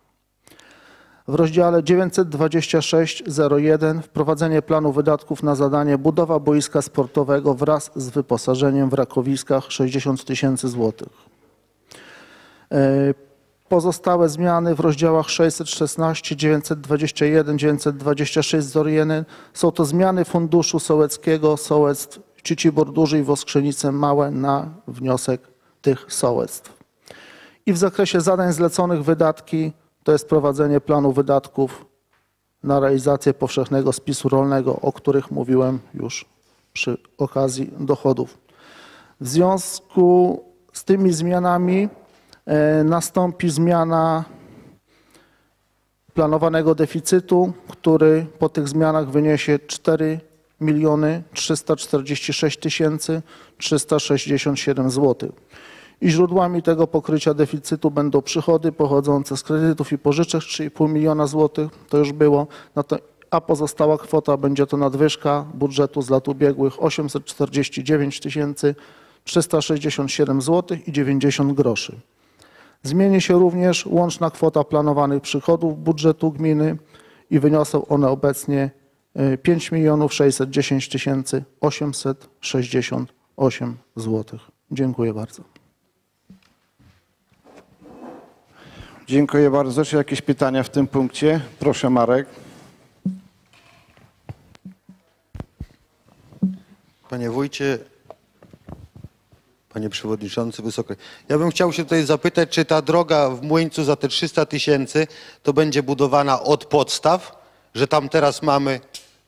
W rozdziale 926.01 wprowadzenie planu wydatków na zadanie budowa boiska sportowego wraz z wyposażeniem w Rakowiskach 60 tysięcy złotych. E, Pozostałe zmiany w rozdziałach 616, 921, 926 z Orieny są to zmiany Funduszu Sołeckiego, Sołectw Cicibor Duży i Woskrzenice Małe na wniosek tych sołectw. I w zakresie zadań zleconych wydatki to jest prowadzenie planu wydatków na realizację powszechnego spisu rolnego, o których mówiłem już przy okazji dochodów. W związku z tymi zmianami e, nastąpi zmiana planowanego deficytu, który po tych zmianach wyniesie 4 miliony 346 tysięcy 367 zł. I źródłami tego pokrycia deficytu będą przychody pochodzące z kredytów i pożyczek 3,5 miliona złotych, to już było, a pozostała kwota będzie to nadwyżka budżetu z lat ubiegłych 849 tysięcy 367 zł i 90 groszy. Zmieni się również łączna kwota planowanych przychodów budżetu gminy i wyniosą one obecnie e, 5 milionów 610 tysięcy 868 zł. Dziękuję bardzo. Dziękuję bardzo. Czy jakieś pytania w tym punkcie? Proszę Marek. Panie wójcie, panie przewodniczący, wysoko. Ja bym chciał się tutaj zapytać, czy ta droga w Młyńcu za te 300 tysięcy to będzie budowana od podstaw, że tam teraz mamy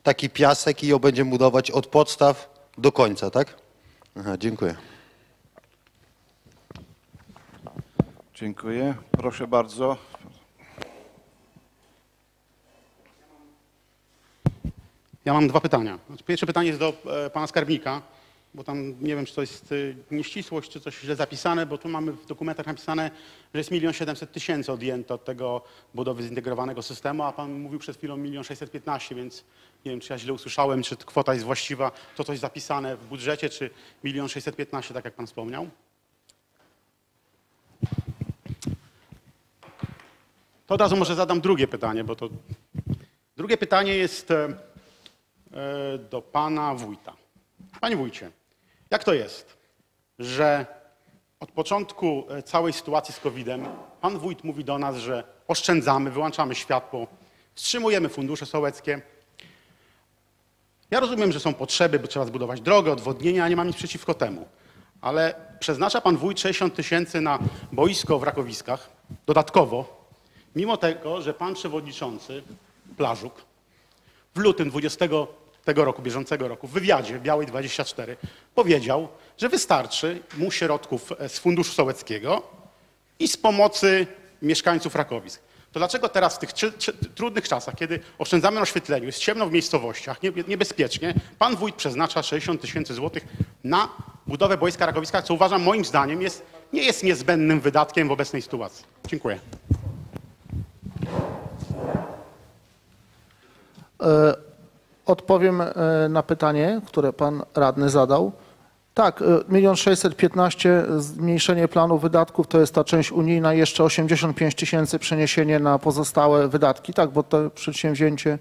taki piasek i ją będziemy budować od podstaw do końca, tak? Aha, dziękuję. Dziękuję. Proszę bardzo. Ja mam dwa pytania. Znaczy, Pierwsze pytanie jest do e, pana skarbnika. bo tam nie wiem, czy to jest y, nieścisłość, czy coś źle zapisane, bo tu mamy w dokumentach napisane, że jest milion siedemset tysięcy odjęto od tego budowy zintegrowanego systemu, a pan mówił przed chwilą milion sześćset piętnaście, więc nie wiem, czy ja źle usłyszałem, czy kwota jest właściwa, to coś zapisane w budżecie, czy milion sześćset piętnaście, tak jak pan wspomniał. To od razu może zadam drugie pytanie, bo to drugie pytanie jest e, e, do pana wójta. Panie wójcie, jak to jest, że od początku e, całej sytuacji z COVID-em pan wójt mówi do nas, że oszczędzamy, wyłączamy światło, wstrzymujemy fundusze sołeckie. Ja rozumiem, że są potrzeby, by trzeba zbudować drogę, odwodnienia, nie mam nic przeciwko temu. Ale przeznacza pan wójt 60 tysięcy na boisko w Rakowiskach dodatkowo, mimo tego, że pan przewodniczący Plażuk w lutym 20 tego roku, bieżącego roku, w wywiadzie w Białej 24 powiedział, że wystarczy mu środków e, z funduszu sołeckiego i z pomocy mieszkańców Rakowisk. To dlaczego teraz w tych trzy, trzy, trudnych czasach, kiedy oszczędzamy na oświetleniu, jest ciemno w miejscowościach, nie, niebezpiecznie, pan wójt przeznacza 60 tysięcy złotych na budowę boiska Rakowiska, co uważam moim zdaniem jest, nie jest niezbędnym wydatkiem w obecnej sytuacji. Dziękuję. Odpowiem e, na pytanie, które pan radny zadał. Tak, e, 1 615 zmniejszenie planu wydatków to jest ta część unijna, jeszcze 85 tysięcy przeniesienie na pozostałe wydatki, tak, bo to przedsięwzięcie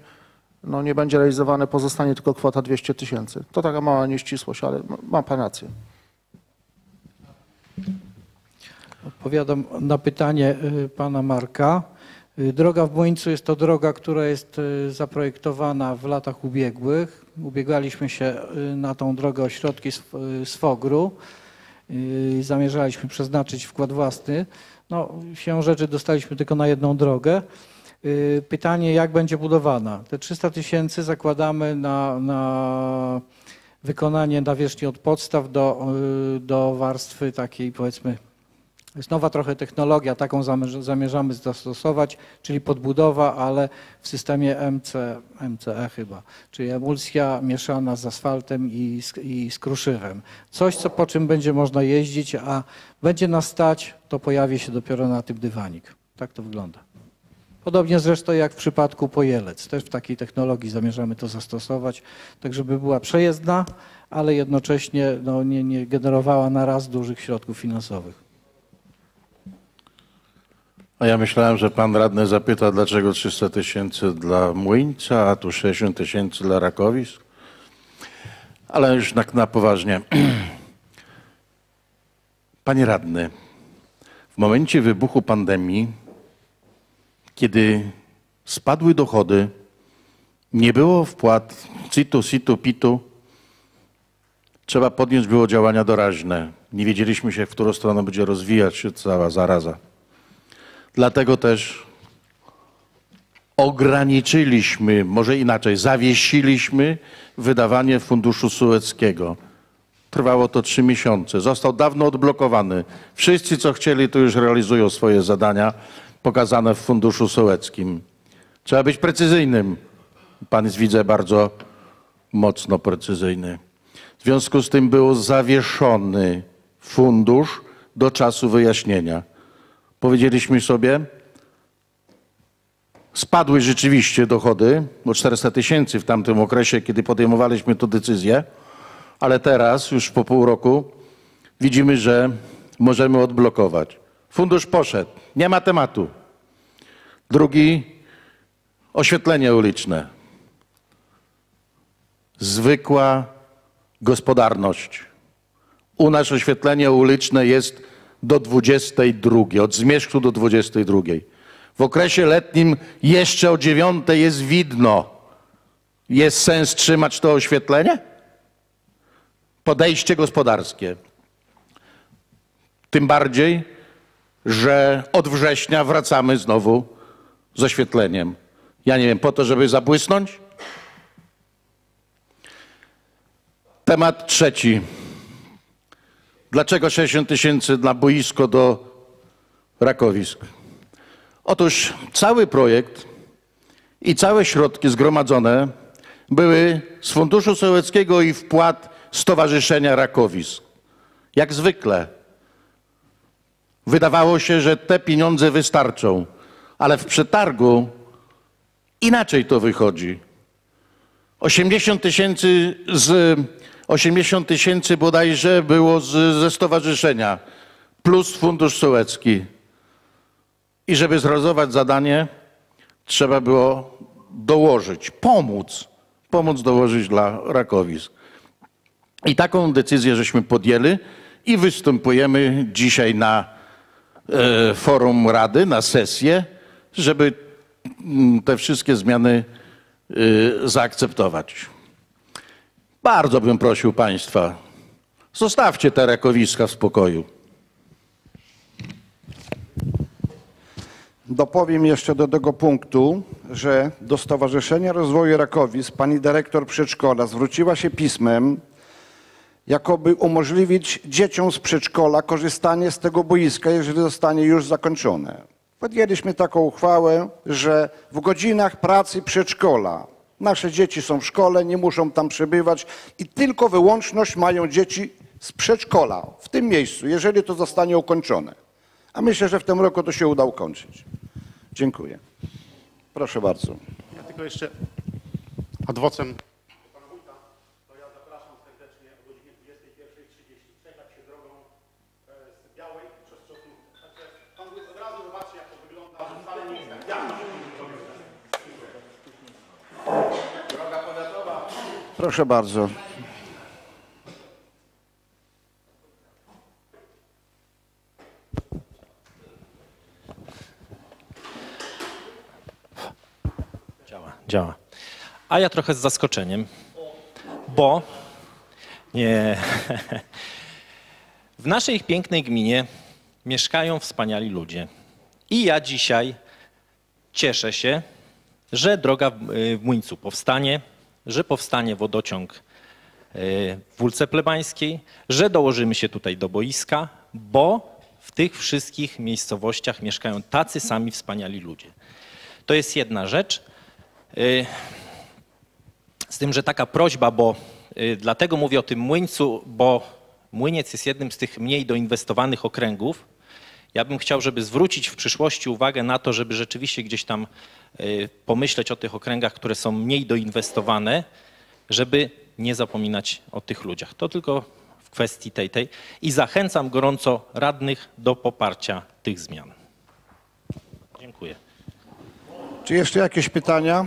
no, nie będzie realizowane, pozostanie tylko kwota 200 tysięcy. To taka mała nieścisłość, ale ma- ma pan rację. Odpowiadam na pytanie y, pana Marka. Y, Droga w Młyńcu jest to droga, która jest y, zaprojektowana w latach ubiegłych. Ubiegaliśmy się y, na tą drogę o środki. Y, Zamierzaliśmy przeznaczyć wkład własny. No, się rzeczy dostaliśmy tylko na jedną drogę. Pytanie, jak będzie budowana? Te 300 tysięcy zakładamy na, na wykonanie nawierzchni od podstaw do, do warstwy takiej powiedzmy jest nowa trochę technologia, taką zamierz- zamierzamy zastosować, czyli podbudowa, ale w systemie MC, MCE chyba, czyli emulsja mieszana z asfaltem i z, i z kruszywem. Coś, co, po czym będzie można jeździć, a będzie nas stać, to pojawi się dopiero na tym dywanik. Tak to wygląda. Podobnie zresztą jak w przypadku Pojelec. Też w takiej technologii zamierzamy to zastosować, tak żeby była przejezdna, ale jednocześnie no, nie, nie generowała na raz dużych środków finansowych. A ja myślałem, że pan radny zapyta, dlaczego 300 tysięcy dla Młyńca, a tu 60 tysięcy dla Rakowisk. Ale już na, na poważnie. [clears throat] Panie radny, w momencie wybuchu pandemii, kiedy spadły dochody, nie było wpłat CIT-u, SIT-u, PIT-u, trzeba podjąć było działania doraźne. Nie wiedzieliśmy się, w którą stronę będzie rozwijać się cała zaraza. Dlatego też ograniczyliśmy, może inaczej, zawiesiliśmy wydawanie funduszu sueckiego. Trwało to trzy miesiące. Został dawno odblokowany. Wszyscy, co chcieli, to już realizują swoje zadania pokazane w funduszu sołeckim. Trzeba być precyzyjnym. Pan jest, widzę, bardzo mocno precyzyjny. W związku z tym był zawieszony fundusz do czasu wyjaśnienia powiedzieliśmy sobie, spadły rzeczywiście dochody, o 400 tysięcy w tamtym okresie, kiedy podejmowaliśmy tę decyzję, ale teraz, już po pół roku, widzimy, że możemy odblokować. Fundusz poszedł, nie ma tematu. Drugi, oświetlenie uliczne. Zwykła gospodarność. U nas oświetlenie uliczne jest do 22, od zmierzchu do 22. W okresie letnim jeszcze o 9 jest widno. Jest sens trzymać to oświetlenie? Podejście gospodarskie. Tym bardziej, że od września wracamy znowu z oświetleniem. Ja nie wiem, po to, żeby zabłysnąć? Temat trzeci. Dlaczego 60 tysięcy na boisko do Rakowisk? Otóż cały projekt i całe środki zgromadzone były z Funduszu Sołeckiego i wpłat Stowarzyszenia Rakowisk. Jak zwykle. Wydawało się, że te pieniądze wystarczą, ale w przetargu inaczej to wychodzi. 80 tysięcy z 80 tysięcy bodajże było z, ze stowarzyszenia plus fundusz sołecki. I żeby zrealizować zadanie, trzeba było dołożyć, pomóc, pomóc dołożyć dla Rakowisk. I taką decyzję żeśmy podjęli i występujemy dzisiaj na e, forum Rady, na sesję, żeby mm, te wszystkie zmiany y, zaakceptować. Bardzo bym prosił Państwa, zostawcie te rakowiska w spokoju. Dopowiem jeszcze do tego punktu, że do Stowarzyszenia Rozwoju Rakowisk pani dyrektor przedszkola zwróciła się pismem, jakoby umożliwić dzieciom z przedszkola korzystanie z tego boiska, jeżeli zostanie już zakończone. Podjęliśmy taką uchwałę, że w godzinach pracy przedszkola nasze dzieci są w szkole, nie muszą tam przebywać i tylko wyłączność mają dzieci z przedszkola w tym miejscu, jeżeli to zostanie ukończone. A myślę, że w tym roku to się uda ukończyć. Dziękuję. Proszę bardzo. Ja tylko jeszcze pana wójta, to ja zapraszam serdecznie o godzinie 21.30 przejechać się drogą e, z Białej przez Czosnów. Także pan wójt od razu zobaczy jak to wygląda, że wcale nie jest tak jasno. Proszę bardzo. Działa, działa. A ja trochę z zaskoczeniem, bo nie. [laughs] W naszej pięknej gminie mieszkają wspaniali ludzie. I ja dzisiaj cieszę się, że droga w y, Młyńcu powstanie, że powstanie wodociąg y, w Wólce Plebańskiej, że dołożymy się tutaj do boiska, bo w tych wszystkich miejscowościach mieszkają tacy sami wspaniali ludzie. To jest jedna rzecz. Y, Z tym, że taka prośba, bo y, dlatego mówię o tym Młyńcu, bo Młyniec jest jednym z tych mniej doinwestowanych okręgów. Ja bym chciał, żeby zwrócić w przyszłości uwagę na to, żeby rzeczywiście gdzieś tam y, pomyśleć o tych okręgach, które są mniej doinwestowane, żeby nie zapominać o tych ludziach. To tylko w kwestii tej, tej. I zachęcam gorąco radnych do poparcia tych zmian. Dziękuję. Czy jeszcze jakieś pytania?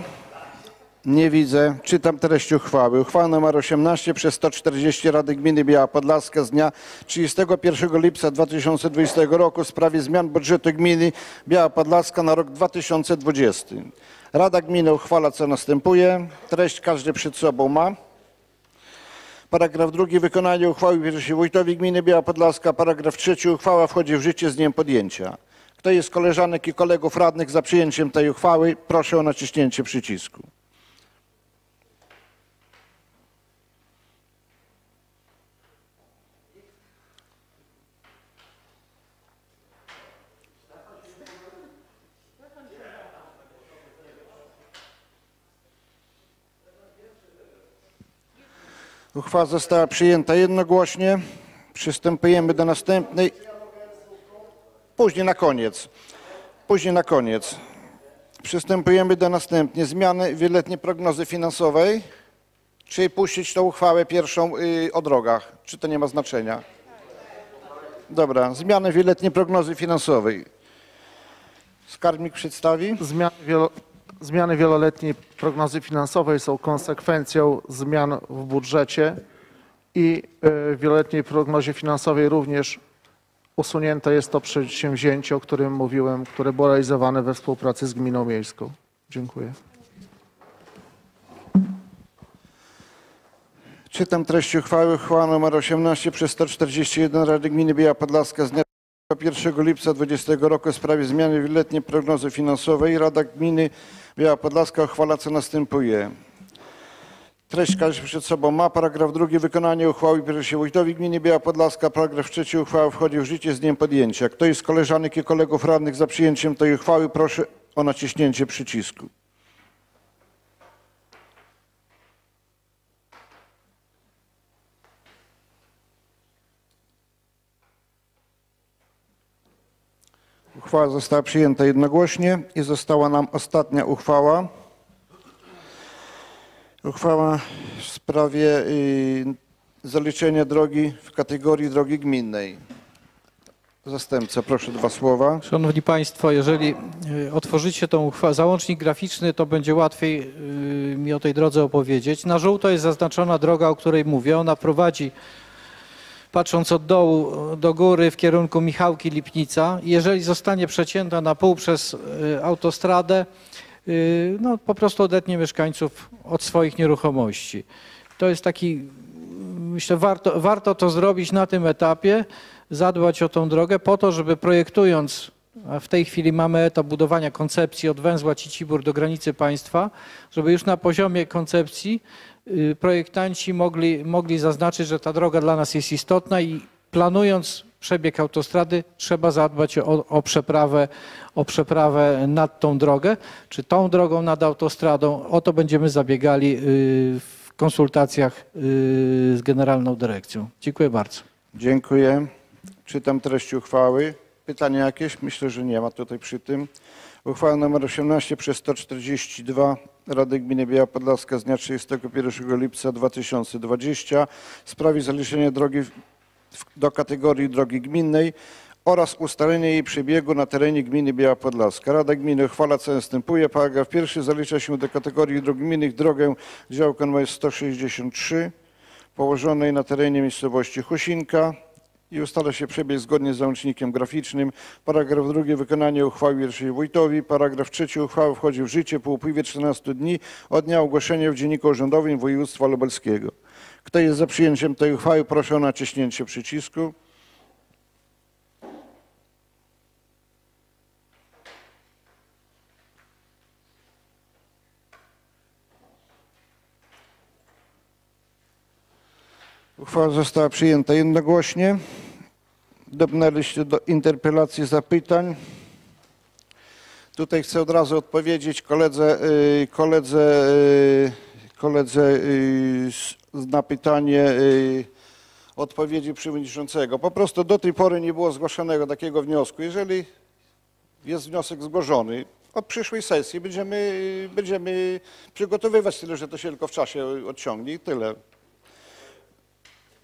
Nie widzę. Czytam treść uchwały. Uchwała nr 18 przez 140 Rady Gminy Biała Podlaska z dnia 31 lipca 2020 roku w sprawie zmian budżetu gminy Biała Podlaska na rok 2020. Rada Gminy uchwala co następuje. Treść każdy przed sobą ma. Paragraf drugi. Wykonanie uchwały bierze się wójtowi gminy Biała Podlaska. Paragraf trzeci. Uchwała wchodzi w życie z dniem podjęcia. Kto jest koleżanek i kolegów radnych za przyjęciem tej uchwały? Proszę o naciśnięcie przycisku. Uchwała została przyjęta jednogłośnie. Przystępujemy do następnej. Później na koniec. Później na koniec. Przystępujemy do następnej. Zmiany wieloletniej prognozy finansowej. Czy puścić tą uchwałę pierwszą y, o drogach? Czy to nie ma znaczenia? Dobra. Zmiany wieloletniej prognozy finansowej. Skarbnik przedstawi. Zmiany, wielo, zmiany wieloletniej prognozy finansowej są konsekwencją zmian w budżecie i y, w wieloletniej prognozie finansowej również usunięte jest to przedsięwzięcie, o którym mówiłem, które było realizowane we współpracy z Gminą Miejską. Dziękuję. Czytam treść uchwały. Uchwała nr 18 przez 141 Rady Gminy Biała Podlaska z dnia 1 lipca 2020 roku w sprawie zmiany wieloletniej prognozy finansowej. Rada Gminy Biała Podlaska uchwala co następuje. Treść każdy przed sobą ma. Paragraf drugi. Wykonanie uchwały bierze się wójtowi gminy Biała Podlaska. Paragraf trzeci. Uchwała wchodzi w życie z dniem podjęcia. Kto jest z koleżanek i kolegów radnych za przyjęciem tej uchwały? Proszę o naciśnięcie przycisku. Uchwała została przyjęta jednogłośnie i została nam ostatnia uchwała. Uchwała w sprawie y, zaliczenia drogi w kategorii drogi gminnej. Zastępca, proszę dwa słowa. Szanowni Państwo, jeżeli y, otworzycie tą uchwałę, załącznik graficzny, to będzie łatwiej y, mi o tej drodze opowiedzieć. Na żółto jest zaznaczona droga, o której mówię. Ona prowadzi, patrząc od dołu do góry w kierunku Michałki Lipnica. Jeżeli zostanie przecięta na pół przez y, autostradę, y, no po prostu odetnie mieszkańców od swoich nieruchomości. To jest taki, myślę, warto, warto to zrobić na tym etapie, zadbać o tą drogę po to, żeby projektując, a w tej chwili mamy etap budowania koncepcji od węzła Cicibór do granicy państwa, żeby już na poziomie koncepcji projektanci mogli, mogli zaznaczyć, że ta droga dla nas jest istotna i planując przebieg autostrady trzeba zadbać o, o, przeprawę, o przeprawę nad tą drogę, czy tą drogą nad autostradą. O to będziemy zabiegali y, w konsultacjach y, z Generalną Dyrekcją. Dziękuję bardzo. Dziękuję. Czytam treść uchwały. Pytania jakieś? Myślę, że nie ma tutaj przy tym. Uchwała nr 18 przez 142 Rady Gminy Biała Podlaska z dnia 31 lipca 2020 w sprawie zaliczenia drogi do kategorii drogi gminnej oraz ustalenia jej przebiegu na terenie gminy Biała Podlaska. Rada Gminy uchwala co następuje. Paragraf pierwszy zalicza się do kategorii dróg gminnych drogę działką numer 163 położonej na terenie miejscowości Husinka i ustala się przebieg zgodnie z załącznikiem graficznym. Paragraf drugi wykonanie uchwały pierwszej wójtowi. Paragraf trzeci uchwały wchodzi w życie po upływie 14 dni od dnia ogłoszenia w Dzienniku Urzędowym Województwa Lubelskiego. Kto jest za przyjęciem tej uchwały, proszę o naciśnięcie przycisku. Uchwała została przyjęta jednogłośnie. Dobrnęliście do interpelacji zapytań. Tutaj chcę od razu odpowiedzieć koledze, y, koledze, y, koledze y, na pytanie odpowiedzi przewodniczącego. Po prostu do tej pory nie było zgłoszonego takiego wniosku. Jeżeli jest wniosek zgłoszony, od przyszłej sesji będziemy, będziemy przygotowywać, tyle że to się tylko w czasie odciągnie i tyle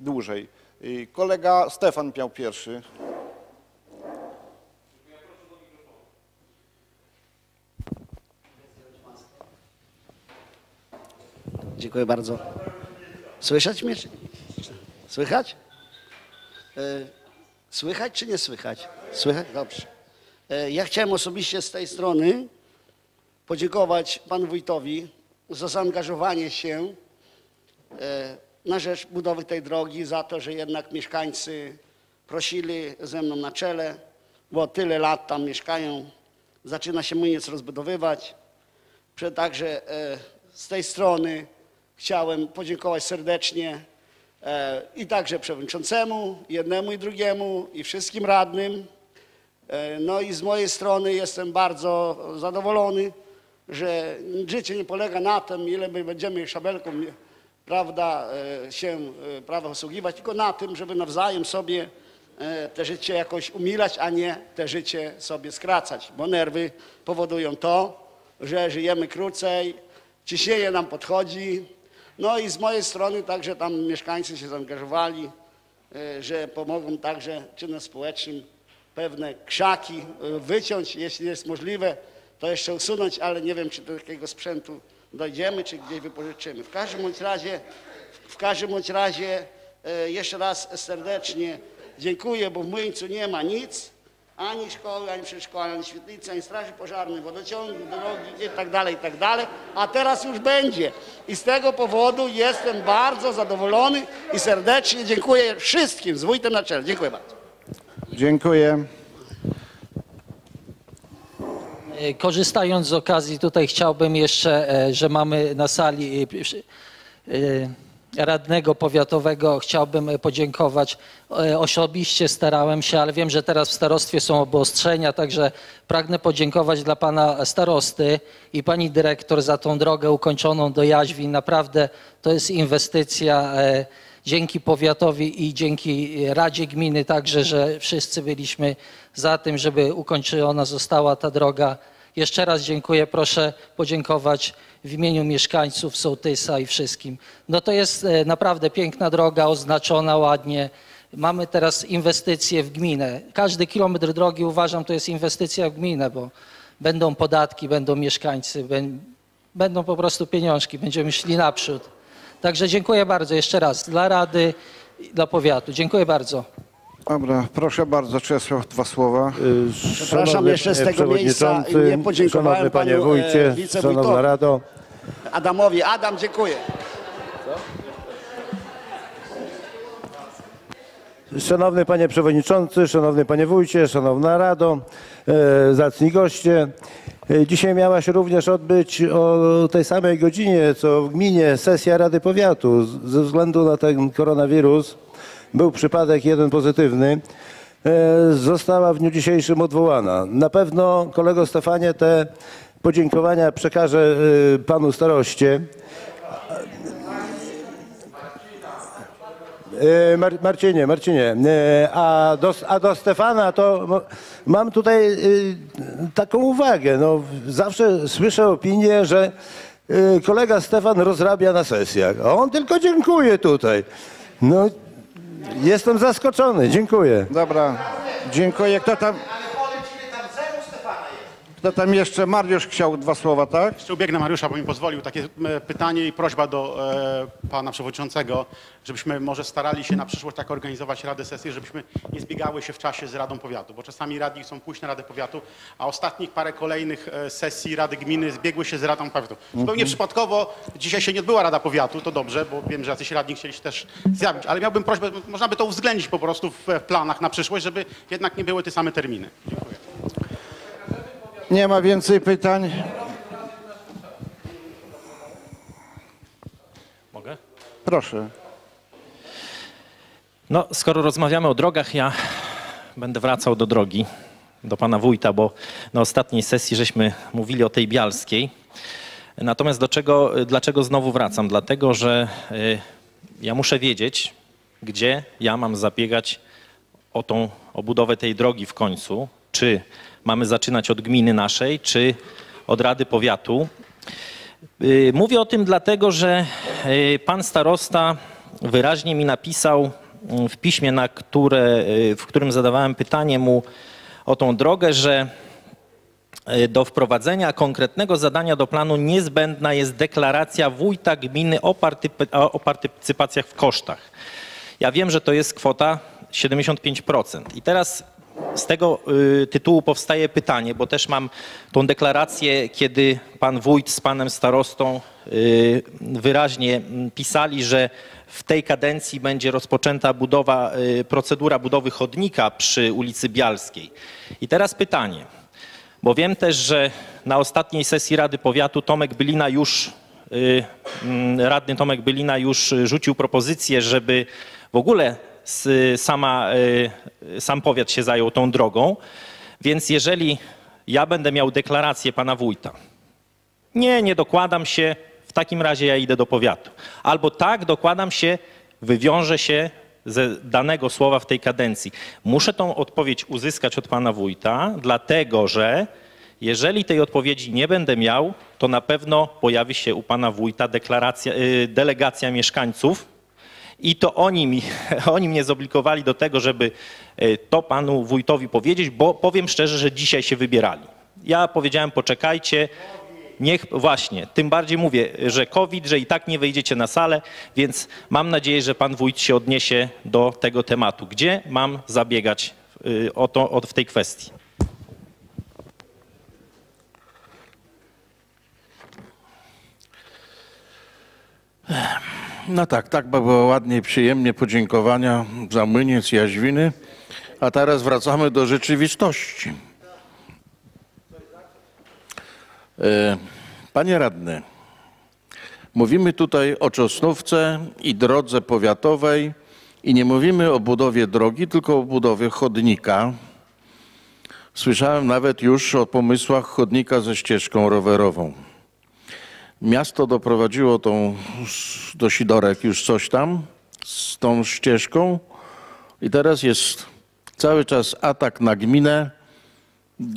dłużej. Y, Kolega Stefan miał pierwszy. Dziękuję bardzo. Słyszeć mnie? Słychać? E, Słychać czy nie słychać? Słychać? Dobrze. E, Ja chciałem osobiście z tej strony podziękować panu wójtowi za zaangażowanie się e, na rzecz budowy tej drogi, za to, że jednak mieszkańcy prosili ze mną na czele, bo tyle lat tam mieszkają, zaczyna się młyniec rozbudowywać. Także e, z tej strony chciałem podziękować serdecznie e, i także przewodniczącemu, jednemu i drugiemu, i wszystkim radnym. E, No i z mojej strony jestem bardzo zadowolony, że życie nie polega na tym, ile my będziemy szabelką prawda, e, się e, prawa usługiwać, tylko na tym, żeby nawzajem sobie e, te życie jakoś umilać, a nie te życie sobie skracać, bo nerwy powodują to, że żyjemy krócej, ciśnienie nam podchodzi. No i z mojej strony także tam mieszkańcy się zaangażowali, że pomogą także czynem społecznym pewne krzaki wyciąć, jeśli jest możliwe, to jeszcze usunąć, ale nie wiem, czy takiego sprzętu dojdziemy, czy gdzieś wypożyczymy. W każdym bądź razie, w każdym bądź razie e, jeszcze raz serdecznie dziękuję, bo w Młyńcu nie ma nic, ani szkoły, ani przedszkola, ani świetlicy, ani straży pożarnej, wodociągu, drogi i tak dalej, i tak dalej, a teraz już będzie. I z tego powodu jestem bardzo zadowolony i serdecznie dziękuję wszystkim z wójtem na czele. Dziękuję bardzo. Dziękuję. E, Korzystając z okazji, tutaj chciałbym jeszcze, e, że mamy na sali e, e, radnego powiatowego, chciałbym e, podziękować. E, Osobiście starałem się, ale wiem, że teraz w starostwie są obostrzenia, także pragnę podziękować dla pana starosty i pani dyrektor za tą drogę ukończoną do Jaźwin. Naprawdę to jest inwestycja e, dzięki powiatowi i dzięki Radzie Gminy także, że wszyscy byliśmy za tym, żeby ukończona została ta droga. Jeszcze raz dziękuję. Proszę podziękować w imieniu mieszkańców Sołtysa i wszystkim. No to jest e, naprawdę piękna droga, oznaczona ładnie. Mamy teraz inwestycje w gminę. Każdy kilometr drogi uważam to jest inwestycja w gminę, bo będą podatki, będą mieszkańcy, bę- będą po prostu pieniążki, będziemy szli naprzód. Także dziękuję bardzo jeszcze raz dla Rady, i dla powiatu. Dziękuję bardzo. Dobra, proszę bardzo, Czesław, dwa słowa. Przepraszam, Szanowny jeszcze z tego miejsca nie podziękowałem Szanowny panie panu, e, wójcie, szanowna rado. Adamowi. Adam, dziękuję. Szanowny panie przewodniczący, szanowny panie wójcie, szanowna rado, e, zacni goście. E, Dzisiaj miała się również odbyć o tej samej godzinie, co w gminie sesja Rady Powiatu. Ze względu na ten koronawirus był przypadek jeden pozytywny. E, Została w dniu dzisiejszym odwołana. Na pewno kolego Stefanie te podziękowania przekażę panu staroście. Mar Marcinie, Marcinie, e, a do, a do Stefana to mam tutaj e, taką uwagę. No, zawsze słyszę opinię, że kolega Stefan rozrabia na sesjach, a on tylko dziękuję tutaj. No, jestem zaskoczony, dziękuję. Dobra, dziękuję. Kto tam... Kto tam jeszcze? Mariusz chciał dwa słowa, tak? Jeszcze ubiegnę Mariusza, bo mi pozwolił. Takie pytanie i prośba do e, pana przewodniczącego, żebyśmy może starali się na przyszłość tak organizować Radę Sesji, żebyśmy nie zbiegały się w czasie z Radą Powiatu, bo czasami radni chcą pójść na Radę Powiatu, a ostatnich parę kolejnych e, sesji Rady Gminy zbiegły się z Radą Powiatu. Zupełnie przypadkowo dzisiaj się nie odbyła Rada Powiatu, to dobrze, bo wiem, że jacyś radni chcieli się też zjawić, ale miałbym prośbę, można by to uwzględnić po prostu w planach na przyszłość, żeby jednak nie były te same terminy. Nie ma więcej pytań. Mogę? Proszę. No, skoro rozmawiamy o drogach, ja będę wracał do drogi, do pana wójta, bo na ostatniej sesji żeśmy mówili o tej bialskiej. Natomiast do czego, dlaczego znowu wracam? Dlatego, że y, ja muszę wiedzieć, gdzie ja mam zabiegać o tą o budowę tej drogi w końcu. Czy mamy zaczynać od gminy naszej, czy od Rady Powiatu. Y, Mówię o tym dlatego, że y, pan starosta wyraźnie mi napisał mm, w piśmie, na które, y, w którym zadawałem pytanie mu o tą drogę, że do wprowadzenia konkretnego zadania do planu niezbędna jest deklaracja wójta gminy o, partypy, o partycypacjach w kosztach. Ja wiem, że to jest kwota 75%. I teraz z tego y, tytułu powstaje pytanie, bo też mam tą deklarację, kiedy pan wójt z panem starostą y, wyraźnie mm, pisali, że w tej kadencji będzie rozpoczęta budowa, y, procedura budowy chodnika przy ulicy Bialskiej. I teraz pytanie, bo wiem też, że na ostatniej sesji Rady Powiatu Tomek Bylina już, mm, radny Tomek Bylina już rzucił propozycję, żeby w ogóle sama, y, sam powiat się zajął tą drogą. Więc jeżeli ja będę miał deklarację pana wójta, nie, nie dokładam się, w takim razie ja idę do powiatu. Albo tak, dokładam się, wywiążę się ze danego słowa w tej kadencji. Muszę tą odpowiedź uzyskać od pana wójta, dlatego że jeżeli tej odpowiedzi nie będę miał, to na pewno pojawi się u pana wójta deklaracja, y, delegacja mieszkańców i to oni, mi, [laughs] oni mnie zobligowali do tego, żeby y, to panu wójtowi powiedzieć, bo powiem szczerze, że dzisiaj się wybierali. Ja powiedziałem, poczekajcie, niech właśnie, tym bardziej mówię, że COVID, że i tak nie wejdziecie na salę, więc mam nadzieję, że pan wójt się odniesie do tego tematu. Gdzie mam zabiegać y, o to, o, w tej kwestii? No tak, tak by było ładnie przyjemnie podziękowania za młyniec Jaźwiny, a teraz wracamy do rzeczywistości. E, Panie radny, mówimy tutaj o Czosnówce i drodze powiatowej i nie mówimy o budowie drogi, tylko o budowie chodnika. Słyszałem nawet już o pomysłach chodnika ze ścieżką rowerową. Miasto doprowadziło tą do Sidorek już coś tam, z tą ścieżką i teraz jest cały czas atak na gminę,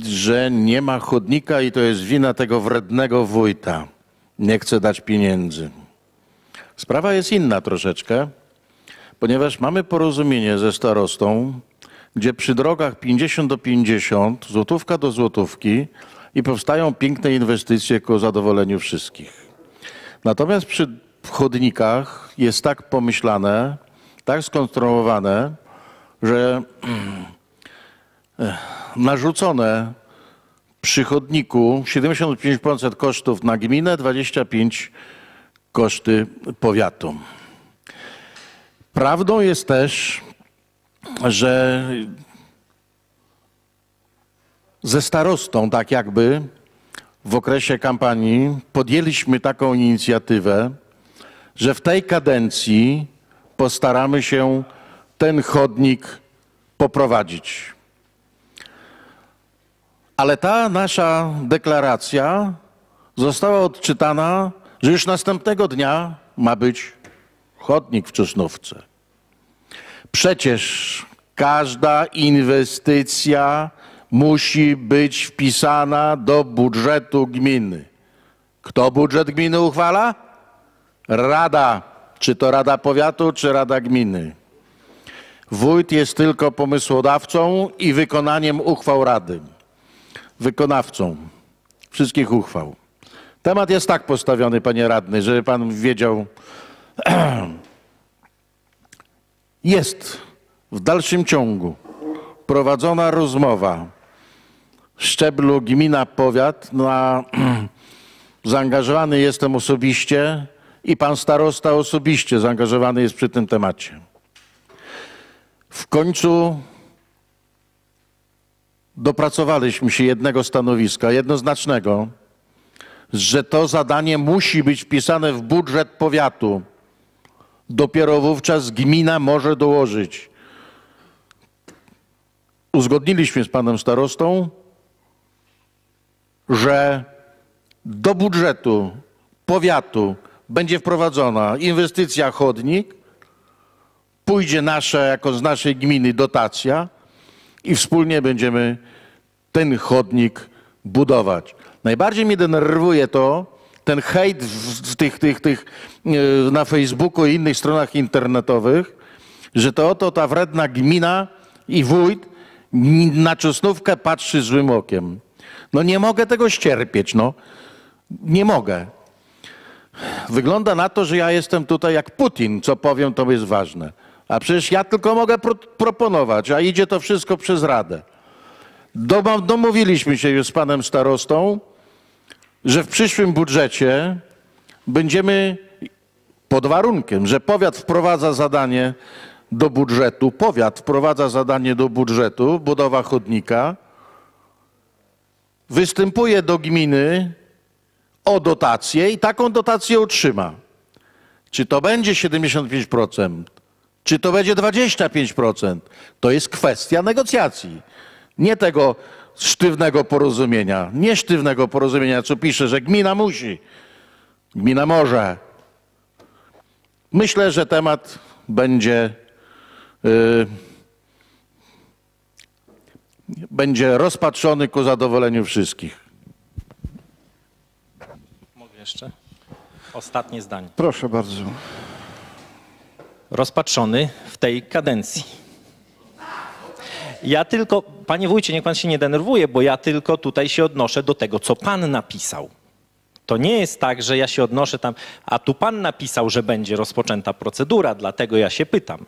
że nie ma chodnika i to jest wina tego wrednego wójta. Nie chce dać pieniędzy. Sprawa jest inna troszeczkę, ponieważ mamy porozumienie ze starostą, gdzie przy drogach 50 do 50, złotówka do złotówki i powstają piękne inwestycje ku zadowoleniu wszystkich. Natomiast przy chodnikach jest tak pomyślane, tak skonstruowane, że eh, narzucone przy chodniku 75% kosztów na gminę, 25% koszty powiatu. Prawdą jest też, że ze starostą, tak jakby w okresie kampanii, podjęliśmy taką inicjatywę, że w tej kadencji postaramy się ten chodnik poprowadzić. Ale ta nasza deklaracja została odczytana, że już następnego dnia ma być chodnik w Czosnówce. Przecież każda inwestycja musi być wpisana do budżetu gminy. Kto budżet gminy uchwala? Rada. Czy to Rada Powiatu, czy Rada Gminy. Wójt jest tylko pomysłodawcą i wykonaniem uchwał Rady. Wykonawcą wszystkich uchwał. Temat jest tak postawiony, panie radny, żeby pan wiedział. [clears throat] Jest w dalszym ciągu prowadzona rozmowa szczeblu gmina, powiat. Na, [clears throat] zaangażowany jestem osobiście i pan starosta osobiście zaangażowany jest przy tym temacie. W końcu dopracowaliśmy się jednego stanowiska, jednoznacznego, że to zadanie musi być wpisane w budżet powiatu. Dopiero wówczas gmina może dołożyć. Uzgodniliśmy z panem starostą, że do budżetu powiatu będzie wprowadzona inwestycja chodnik, pójdzie nasza, jako z naszej gminy dotacja i wspólnie będziemy ten chodnik budować. Najbardziej mnie denerwuje to, ten hejt w, tych, tych, tych, e, na Facebooku i innych stronach internetowych, że to oto ta wredna gmina i wójt na czosnówkę patrzy złym okiem. No nie mogę tego ścierpieć, no. Nie mogę. Wygląda na to, że ja jestem tutaj jak Putin, co powiem, to jest ważne. A przecież ja tylko mogę pro proponować, a idzie to wszystko przez Radę. Dom domówiliśmy się już z panem starostą, że w przyszłym budżecie będziemy pod warunkiem, że powiat wprowadza zadanie do budżetu, powiat wprowadza zadanie do budżetu, budowa chodnika, występuje do gminy o dotację i taką dotację otrzyma. Czy to będzie 75%, czy to będzie 25%, to jest kwestia negocjacji. Nie tego sztywnego porozumienia, nie sztywnego porozumienia, co pisze, że gmina musi, gmina może. Myślę, że temat będzie, yy, będzie rozpatrzony ku zadowoleniu wszystkich. Mogę jeszcze? Ostatnie zdanie. Proszę bardzo. Rozpatrzony w tej kadencji. Ja tylko, panie wójcie, niech pan się nie denerwuje, bo ja tylko tutaj się odnoszę do tego, co pan napisał. To nie jest tak, że ja się odnoszę tam, a tu pan napisał, że będzie rozpoczęta procedura, dlatego ja się pytam.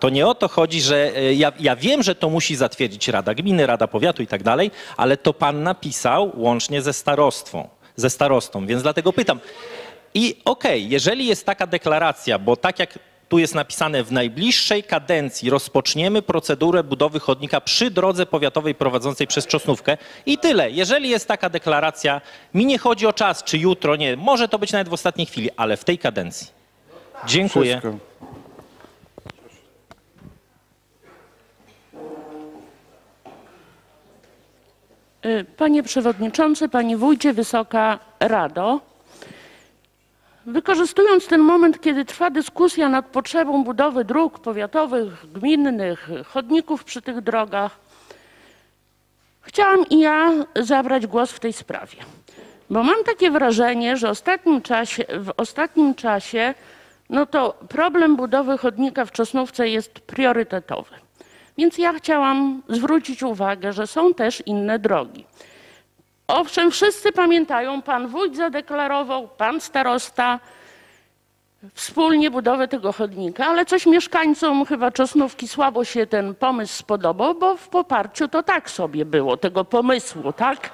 To nie o to chodzi, że e, ja, ja wiem, że to musi zatwierdzić Rada Gminy, Rada Powiatu i tak dalej, ale to pan napisał łącznie ze starostwą, ze starostą, więc dlatego pytam. I okej, jeżeli jest taka deklaracja, bo tak jak tu jest napisane, w najbliższej kadencji rozpoczniemy procedurę budowy chodnika przy drodze powiatowej prowadzącej przez Czosnówkę i tyle. Jeżeli jest taka deklaracja, mi nie chodzi o czas, czy jutro, nie, może to być nawet w ostatniej chwili, ale w tej kadencji. Dziękuję. Wszystko. Panie Przewodniczący, Panie Wójcie, Wysoka Rado. Wykorzystując ten moment, kiedy trwa dyskusja nad potrzebą budowy dróg powiatowych, gminnych, chodników przy tych drogach, chciałam i ja zabrać głos w tej sprawie. Bo mam takie wrażenie, że ostatnim czasie, w ostatnim czasie no to problem budowy chodnika w Czosnówce jest priorytetowy. Więc ja chciałam zwrócić uwagę, że są też inne drogi. Owszem, wszyscy pamiętają, pan wójt zadeklarował, pan starosta, wspólnie budowę tego chodnika, ale coś mieszkańcom chyba Czosnówki słabo się ten pomysł spodobał, bo w poparciu to tak sobie było, tego pomysłu, tak?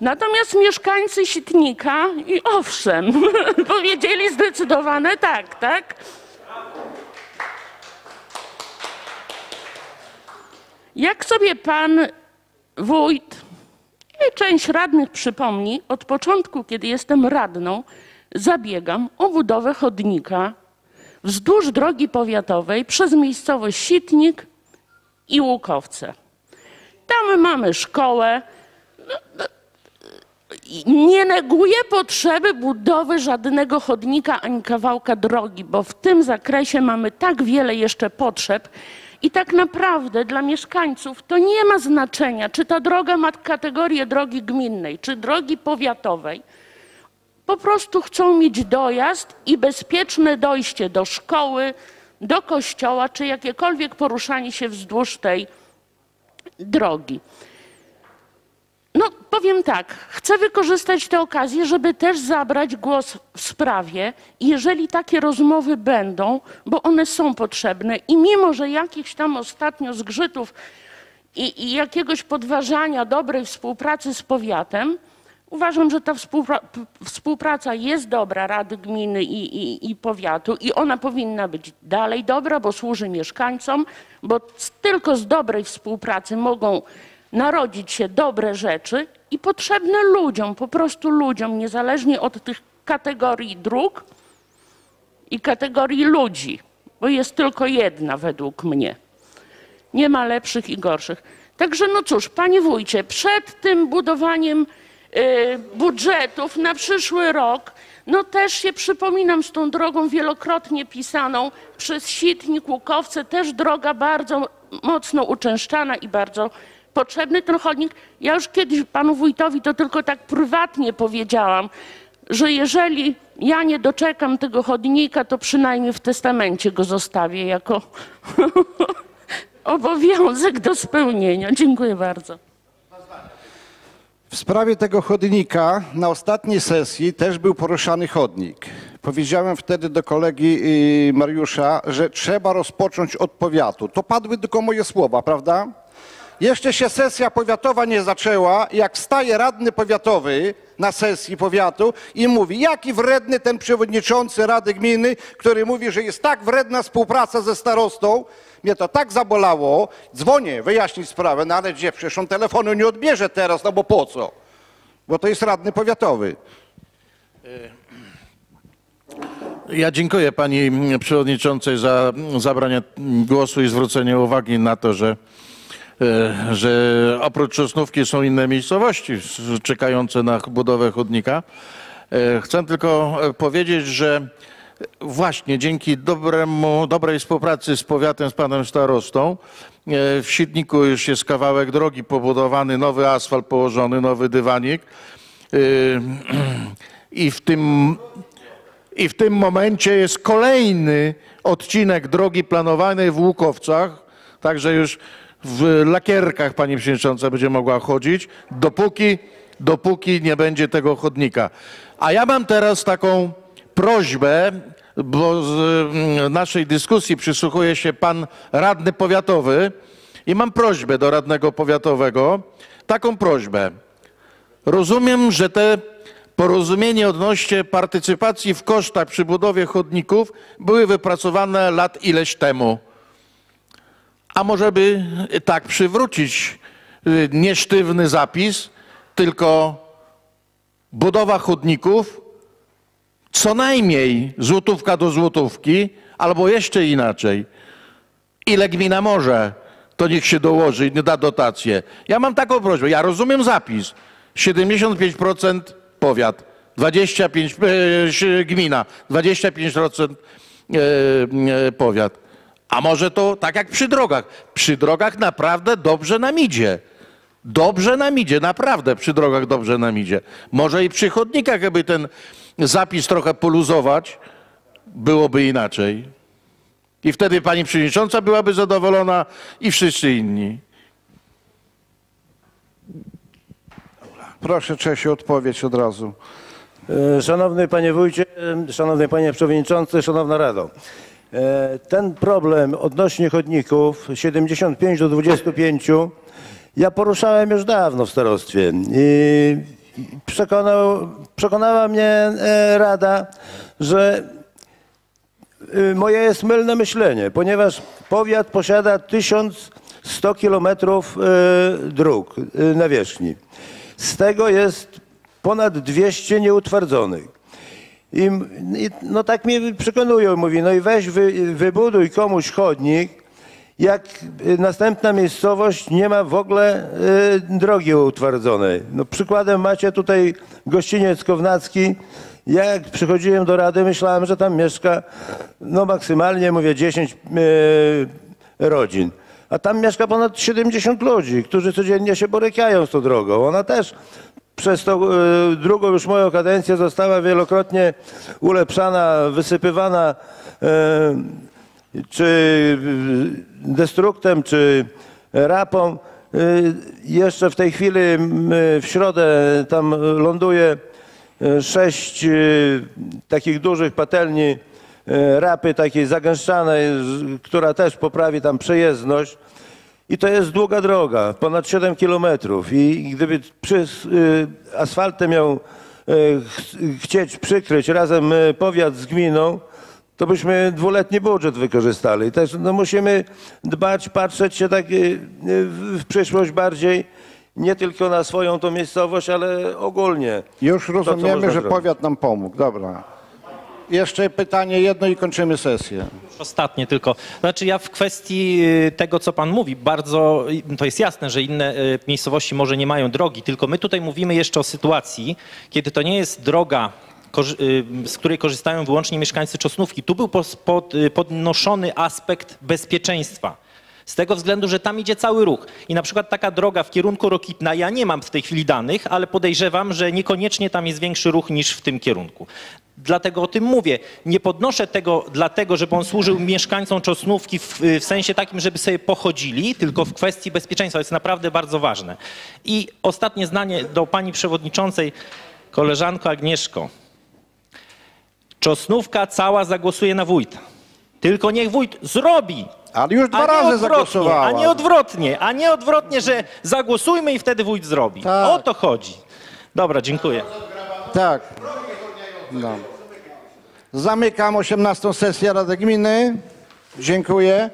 Natomiast mieszkańcy Sitnika i owszem, [laughs] powiedzieli zdecydowane tak, tak? Jak sobie pan wójt i część radnych przypomni, od początku, kiedy jestem radną, zabiegam o budowę chodnika wzdłuż drogi powiatowej przez miejscowość Sitnik i Łukowce. Tam mamy szkołę. No, no, Nie neguję potrzeby budowy żadnego chodnika ani kawałka drogi, bo w tym zakresie mamy tak wiele jeszcze potrzeb. I tak naprawdę dla mieszkańców to nie ma znaczenia, czy ta droga ma kategorię drogi gminnej, czy drogi powiatowej. Po prostu chcą mieć dojazd i bezpieczne dojście do szkoły, do kościoła, czy jakiekolwiek poruszanie się wzdłuż tej drogi. No, powiem tak, chcę wykorzystać tę okazję, żeby też zabrać głos w sprawie. Jeżeli takie rozmowy będą, bo one są potrzebne i mimo, że jakichś tam ostatnio zgrzytów i, i jakiegoś podważania dobrej współpracy z powiatem, uważam, że ta współpra współpraca jest dobra Rady Gminy i, i, i Powiatu i ona powinna być dalej dobra, bo służy mieszkańcom, bo tylko z dobrej współpracy mogą narodzić się dobre rzeczy i potrzebne ludziom, po prostu ludziom, niezależnie od tych kategorii dróg i kategorii ludzi, bo jest tylko jedna według mnie. Nie ma lepszych i gorszych. Także no cóż, panie wójcie, przed tym budowaniem y, budżetów na przyszły rok, no też się przypominam z tą drogą wielokrotnie pisaną przez Sitnik, Łukowce, też droga bardzo mocno uczęszczana i bardzo potrzebny ten chodnik. Ja już kiedyś panu wójtowi to tylko tak prywatnie powiedziałam, że jeżeli ja nie doczekam tego chodnika, to przynajmniej w testamencie go zostawię jako [laughs] obowiązek do spełnienia. Dziękuję bardzo. W sprawie tego chodnika na ostatniej sesji też był poruszany chodnik. Powiedziałem wtedy do kolegi y, Mariusza, że trzeba rozpocząć od powiatu. To padły tylko moje słowa, prawda? Jeszcze się sesja powiatowa nie zaczęła, jak staje radny powiatowy na sesji powiatu i mówi, jaki wredny ten przewodniczący Rady Gminy, który mówi, że jest tak wredna współpraca ze starostą. Mnie to tak zabolało. Dzwonię, wyjaśnić sprawę, no ale gdzie? Przecież on telefonu nie odbierze teraz, no bo po co? Bo to jest radny powiatowy. Ja dziękuję pani przewodniczącej za zabranie głosu i zwrócenie uwagi na to, że, e, że oprócz Czosnówki są inne miejscowości czekające na budowę chodnika. E, Chcę tylko e, powiedzieć, że właśnie dzięki dobremu, dobrej współpracy z powiatem, z panem starostą, e, w Sitniku już jest kawałek drogi pobudowany, nowy asfalt położony, nowy dywanik. E, [clears throat] I w tym i w tym momencie jest kolejny odcinek drogi planowanej w Łukowcach, także już w lakierkach pani przewodnicząca będzie mogła chodzić, dopóki, dopóki nie będzie tego chodnika. A ja mam teraz taką prośbę, bo z mm, naszej dyskusji przysłuchuje się pan radny powiatowy i mam prośbę do radnego powiatowego, taką prośbę. Rozumiem, że te porozumienie odnośnie partycypacji w kosztach przy budowie chodników były wypracowane lat ileś temu. A może by tak przywrócić y, nie sztywny zapis, tylko budowa chodników co najmniej złotówka do złotówki, albo jeszcze inaczej. Ile gmina może, to niech się dołoży i da dotację. Ja mam taką prośbę. Ja rozumiem zapis. 75% powiat, 25 e, gmina, 25% e, e, powiat. A może to tak jak przy drogach. Przy drogach naprawdę dobrze nam idzie. Dobrze nam idzie, naprawdę przy drogach dobrze nam idzie. Może i przy chodnikach, jakby ten zapis trochę poluzować, byłoby inaczej. I wtedy pani przewodnicząca byłaby zadowolona i wszyscy inni. Proszę Czesiu, odpowiedź od razu. E, Szanowny panie wójcie, e, szanowny panie przewodniczący, szanowna rado. E, Ten problem odnośnie chodników 75 do 25 ja poruszałem już dawno w starostwie. I przekonał, przekonała mnie e, rada, że y, moje jest mylne myślenie, ponieważ powiat posiada 1100 kilometrów y, dróg y, nawierzchni. Z tego jest ponad 200 nieutwardzonych. I, i no tak mnie przekonują, mówi, no i weź wy, wybuduj komuś chodnik, jak y, następna miejscowość nie ma w ogóle y, drogi utwardzonej. No przykładem macie tutaj gościniec Kownacki. Ja jak przychodziłem do rady, myślałem, że tam mieszka no maksymalnie, mówię, 10 y, rodzin. A tam mieszka ponad 70 ludzi, którzy codziennie się borykają z tą drogą. Ona też przez tą y, drugą już moją kadencję została wielokrotnie ulepszana, wysypywana y, czy destruktem, czy rapą. Y, Jeszcze w tej chwili w środę tam ląduje sześć takich dużych patelni rapy takiej zagęszczanej, która też poprawi tam przejezdność. I to jest długa droga, ponad 7 kilometrów. I gdyby przy asfaltem ją y, ch- chcieć przykryć razem y, powiat z gminą, to byśmy dwuletni budżet wykorzystali. Też no, musimy dbać, patrzeć się tak y, w przyszłość bardziej, nie tylko na swoją tą miejscowość, ale ogólnie. Już rozumiemy, można że zrobić. powiat nam pomógł. Dobra. Jeszcze pytanie jedno i kończymy sesję. Ostatnie tylko. Znaczy ja w kwestii y, tego, co pan mówi, bardzo, to jest jasne, że inne y, miejscowości może nie mają drogi, tylko my tutaj mówimy jeszcze o sytuacji, kiedy to nie jest droga, y, z której korzystają wyłącznie mieszkańcy Czosnówki. Tu był podnoszony aspekt bezpieczeństwa. Z tego względu, że tam idzie cały ruch. I na przykład taka droga w kierunku Rokitna, ja nie mam w tej chwili danych, ale podejrzewam, że niekoniecznie tam jest większy ruch niż w tym kierunku. Dlatego o tym mówię. Nie podnoszę tego dlatego, żeby on służył mieszkańcom Czosnówki w, w sensie takim, żeby sobie pochodzili, tylko w kwestii bezpieczeństwa. Jest naprawdę bardzo ważne. I ostatnie zdanie do pani przewodniczącej, koleżanko Agnieszko. Czosnówka cała zagłosuje na wójta. Tylko niech wójt zrobi. Ale już dwa razy zagłosowała. A nie odwrotnie, a nie odwrotnie, że zagłosujmy i wtedy wójt zrobi. Tak. O to chodzi. Dobra, dziękuję. Tak. No. Zamykam 18 sesję Rady Gminy. Dziękuję.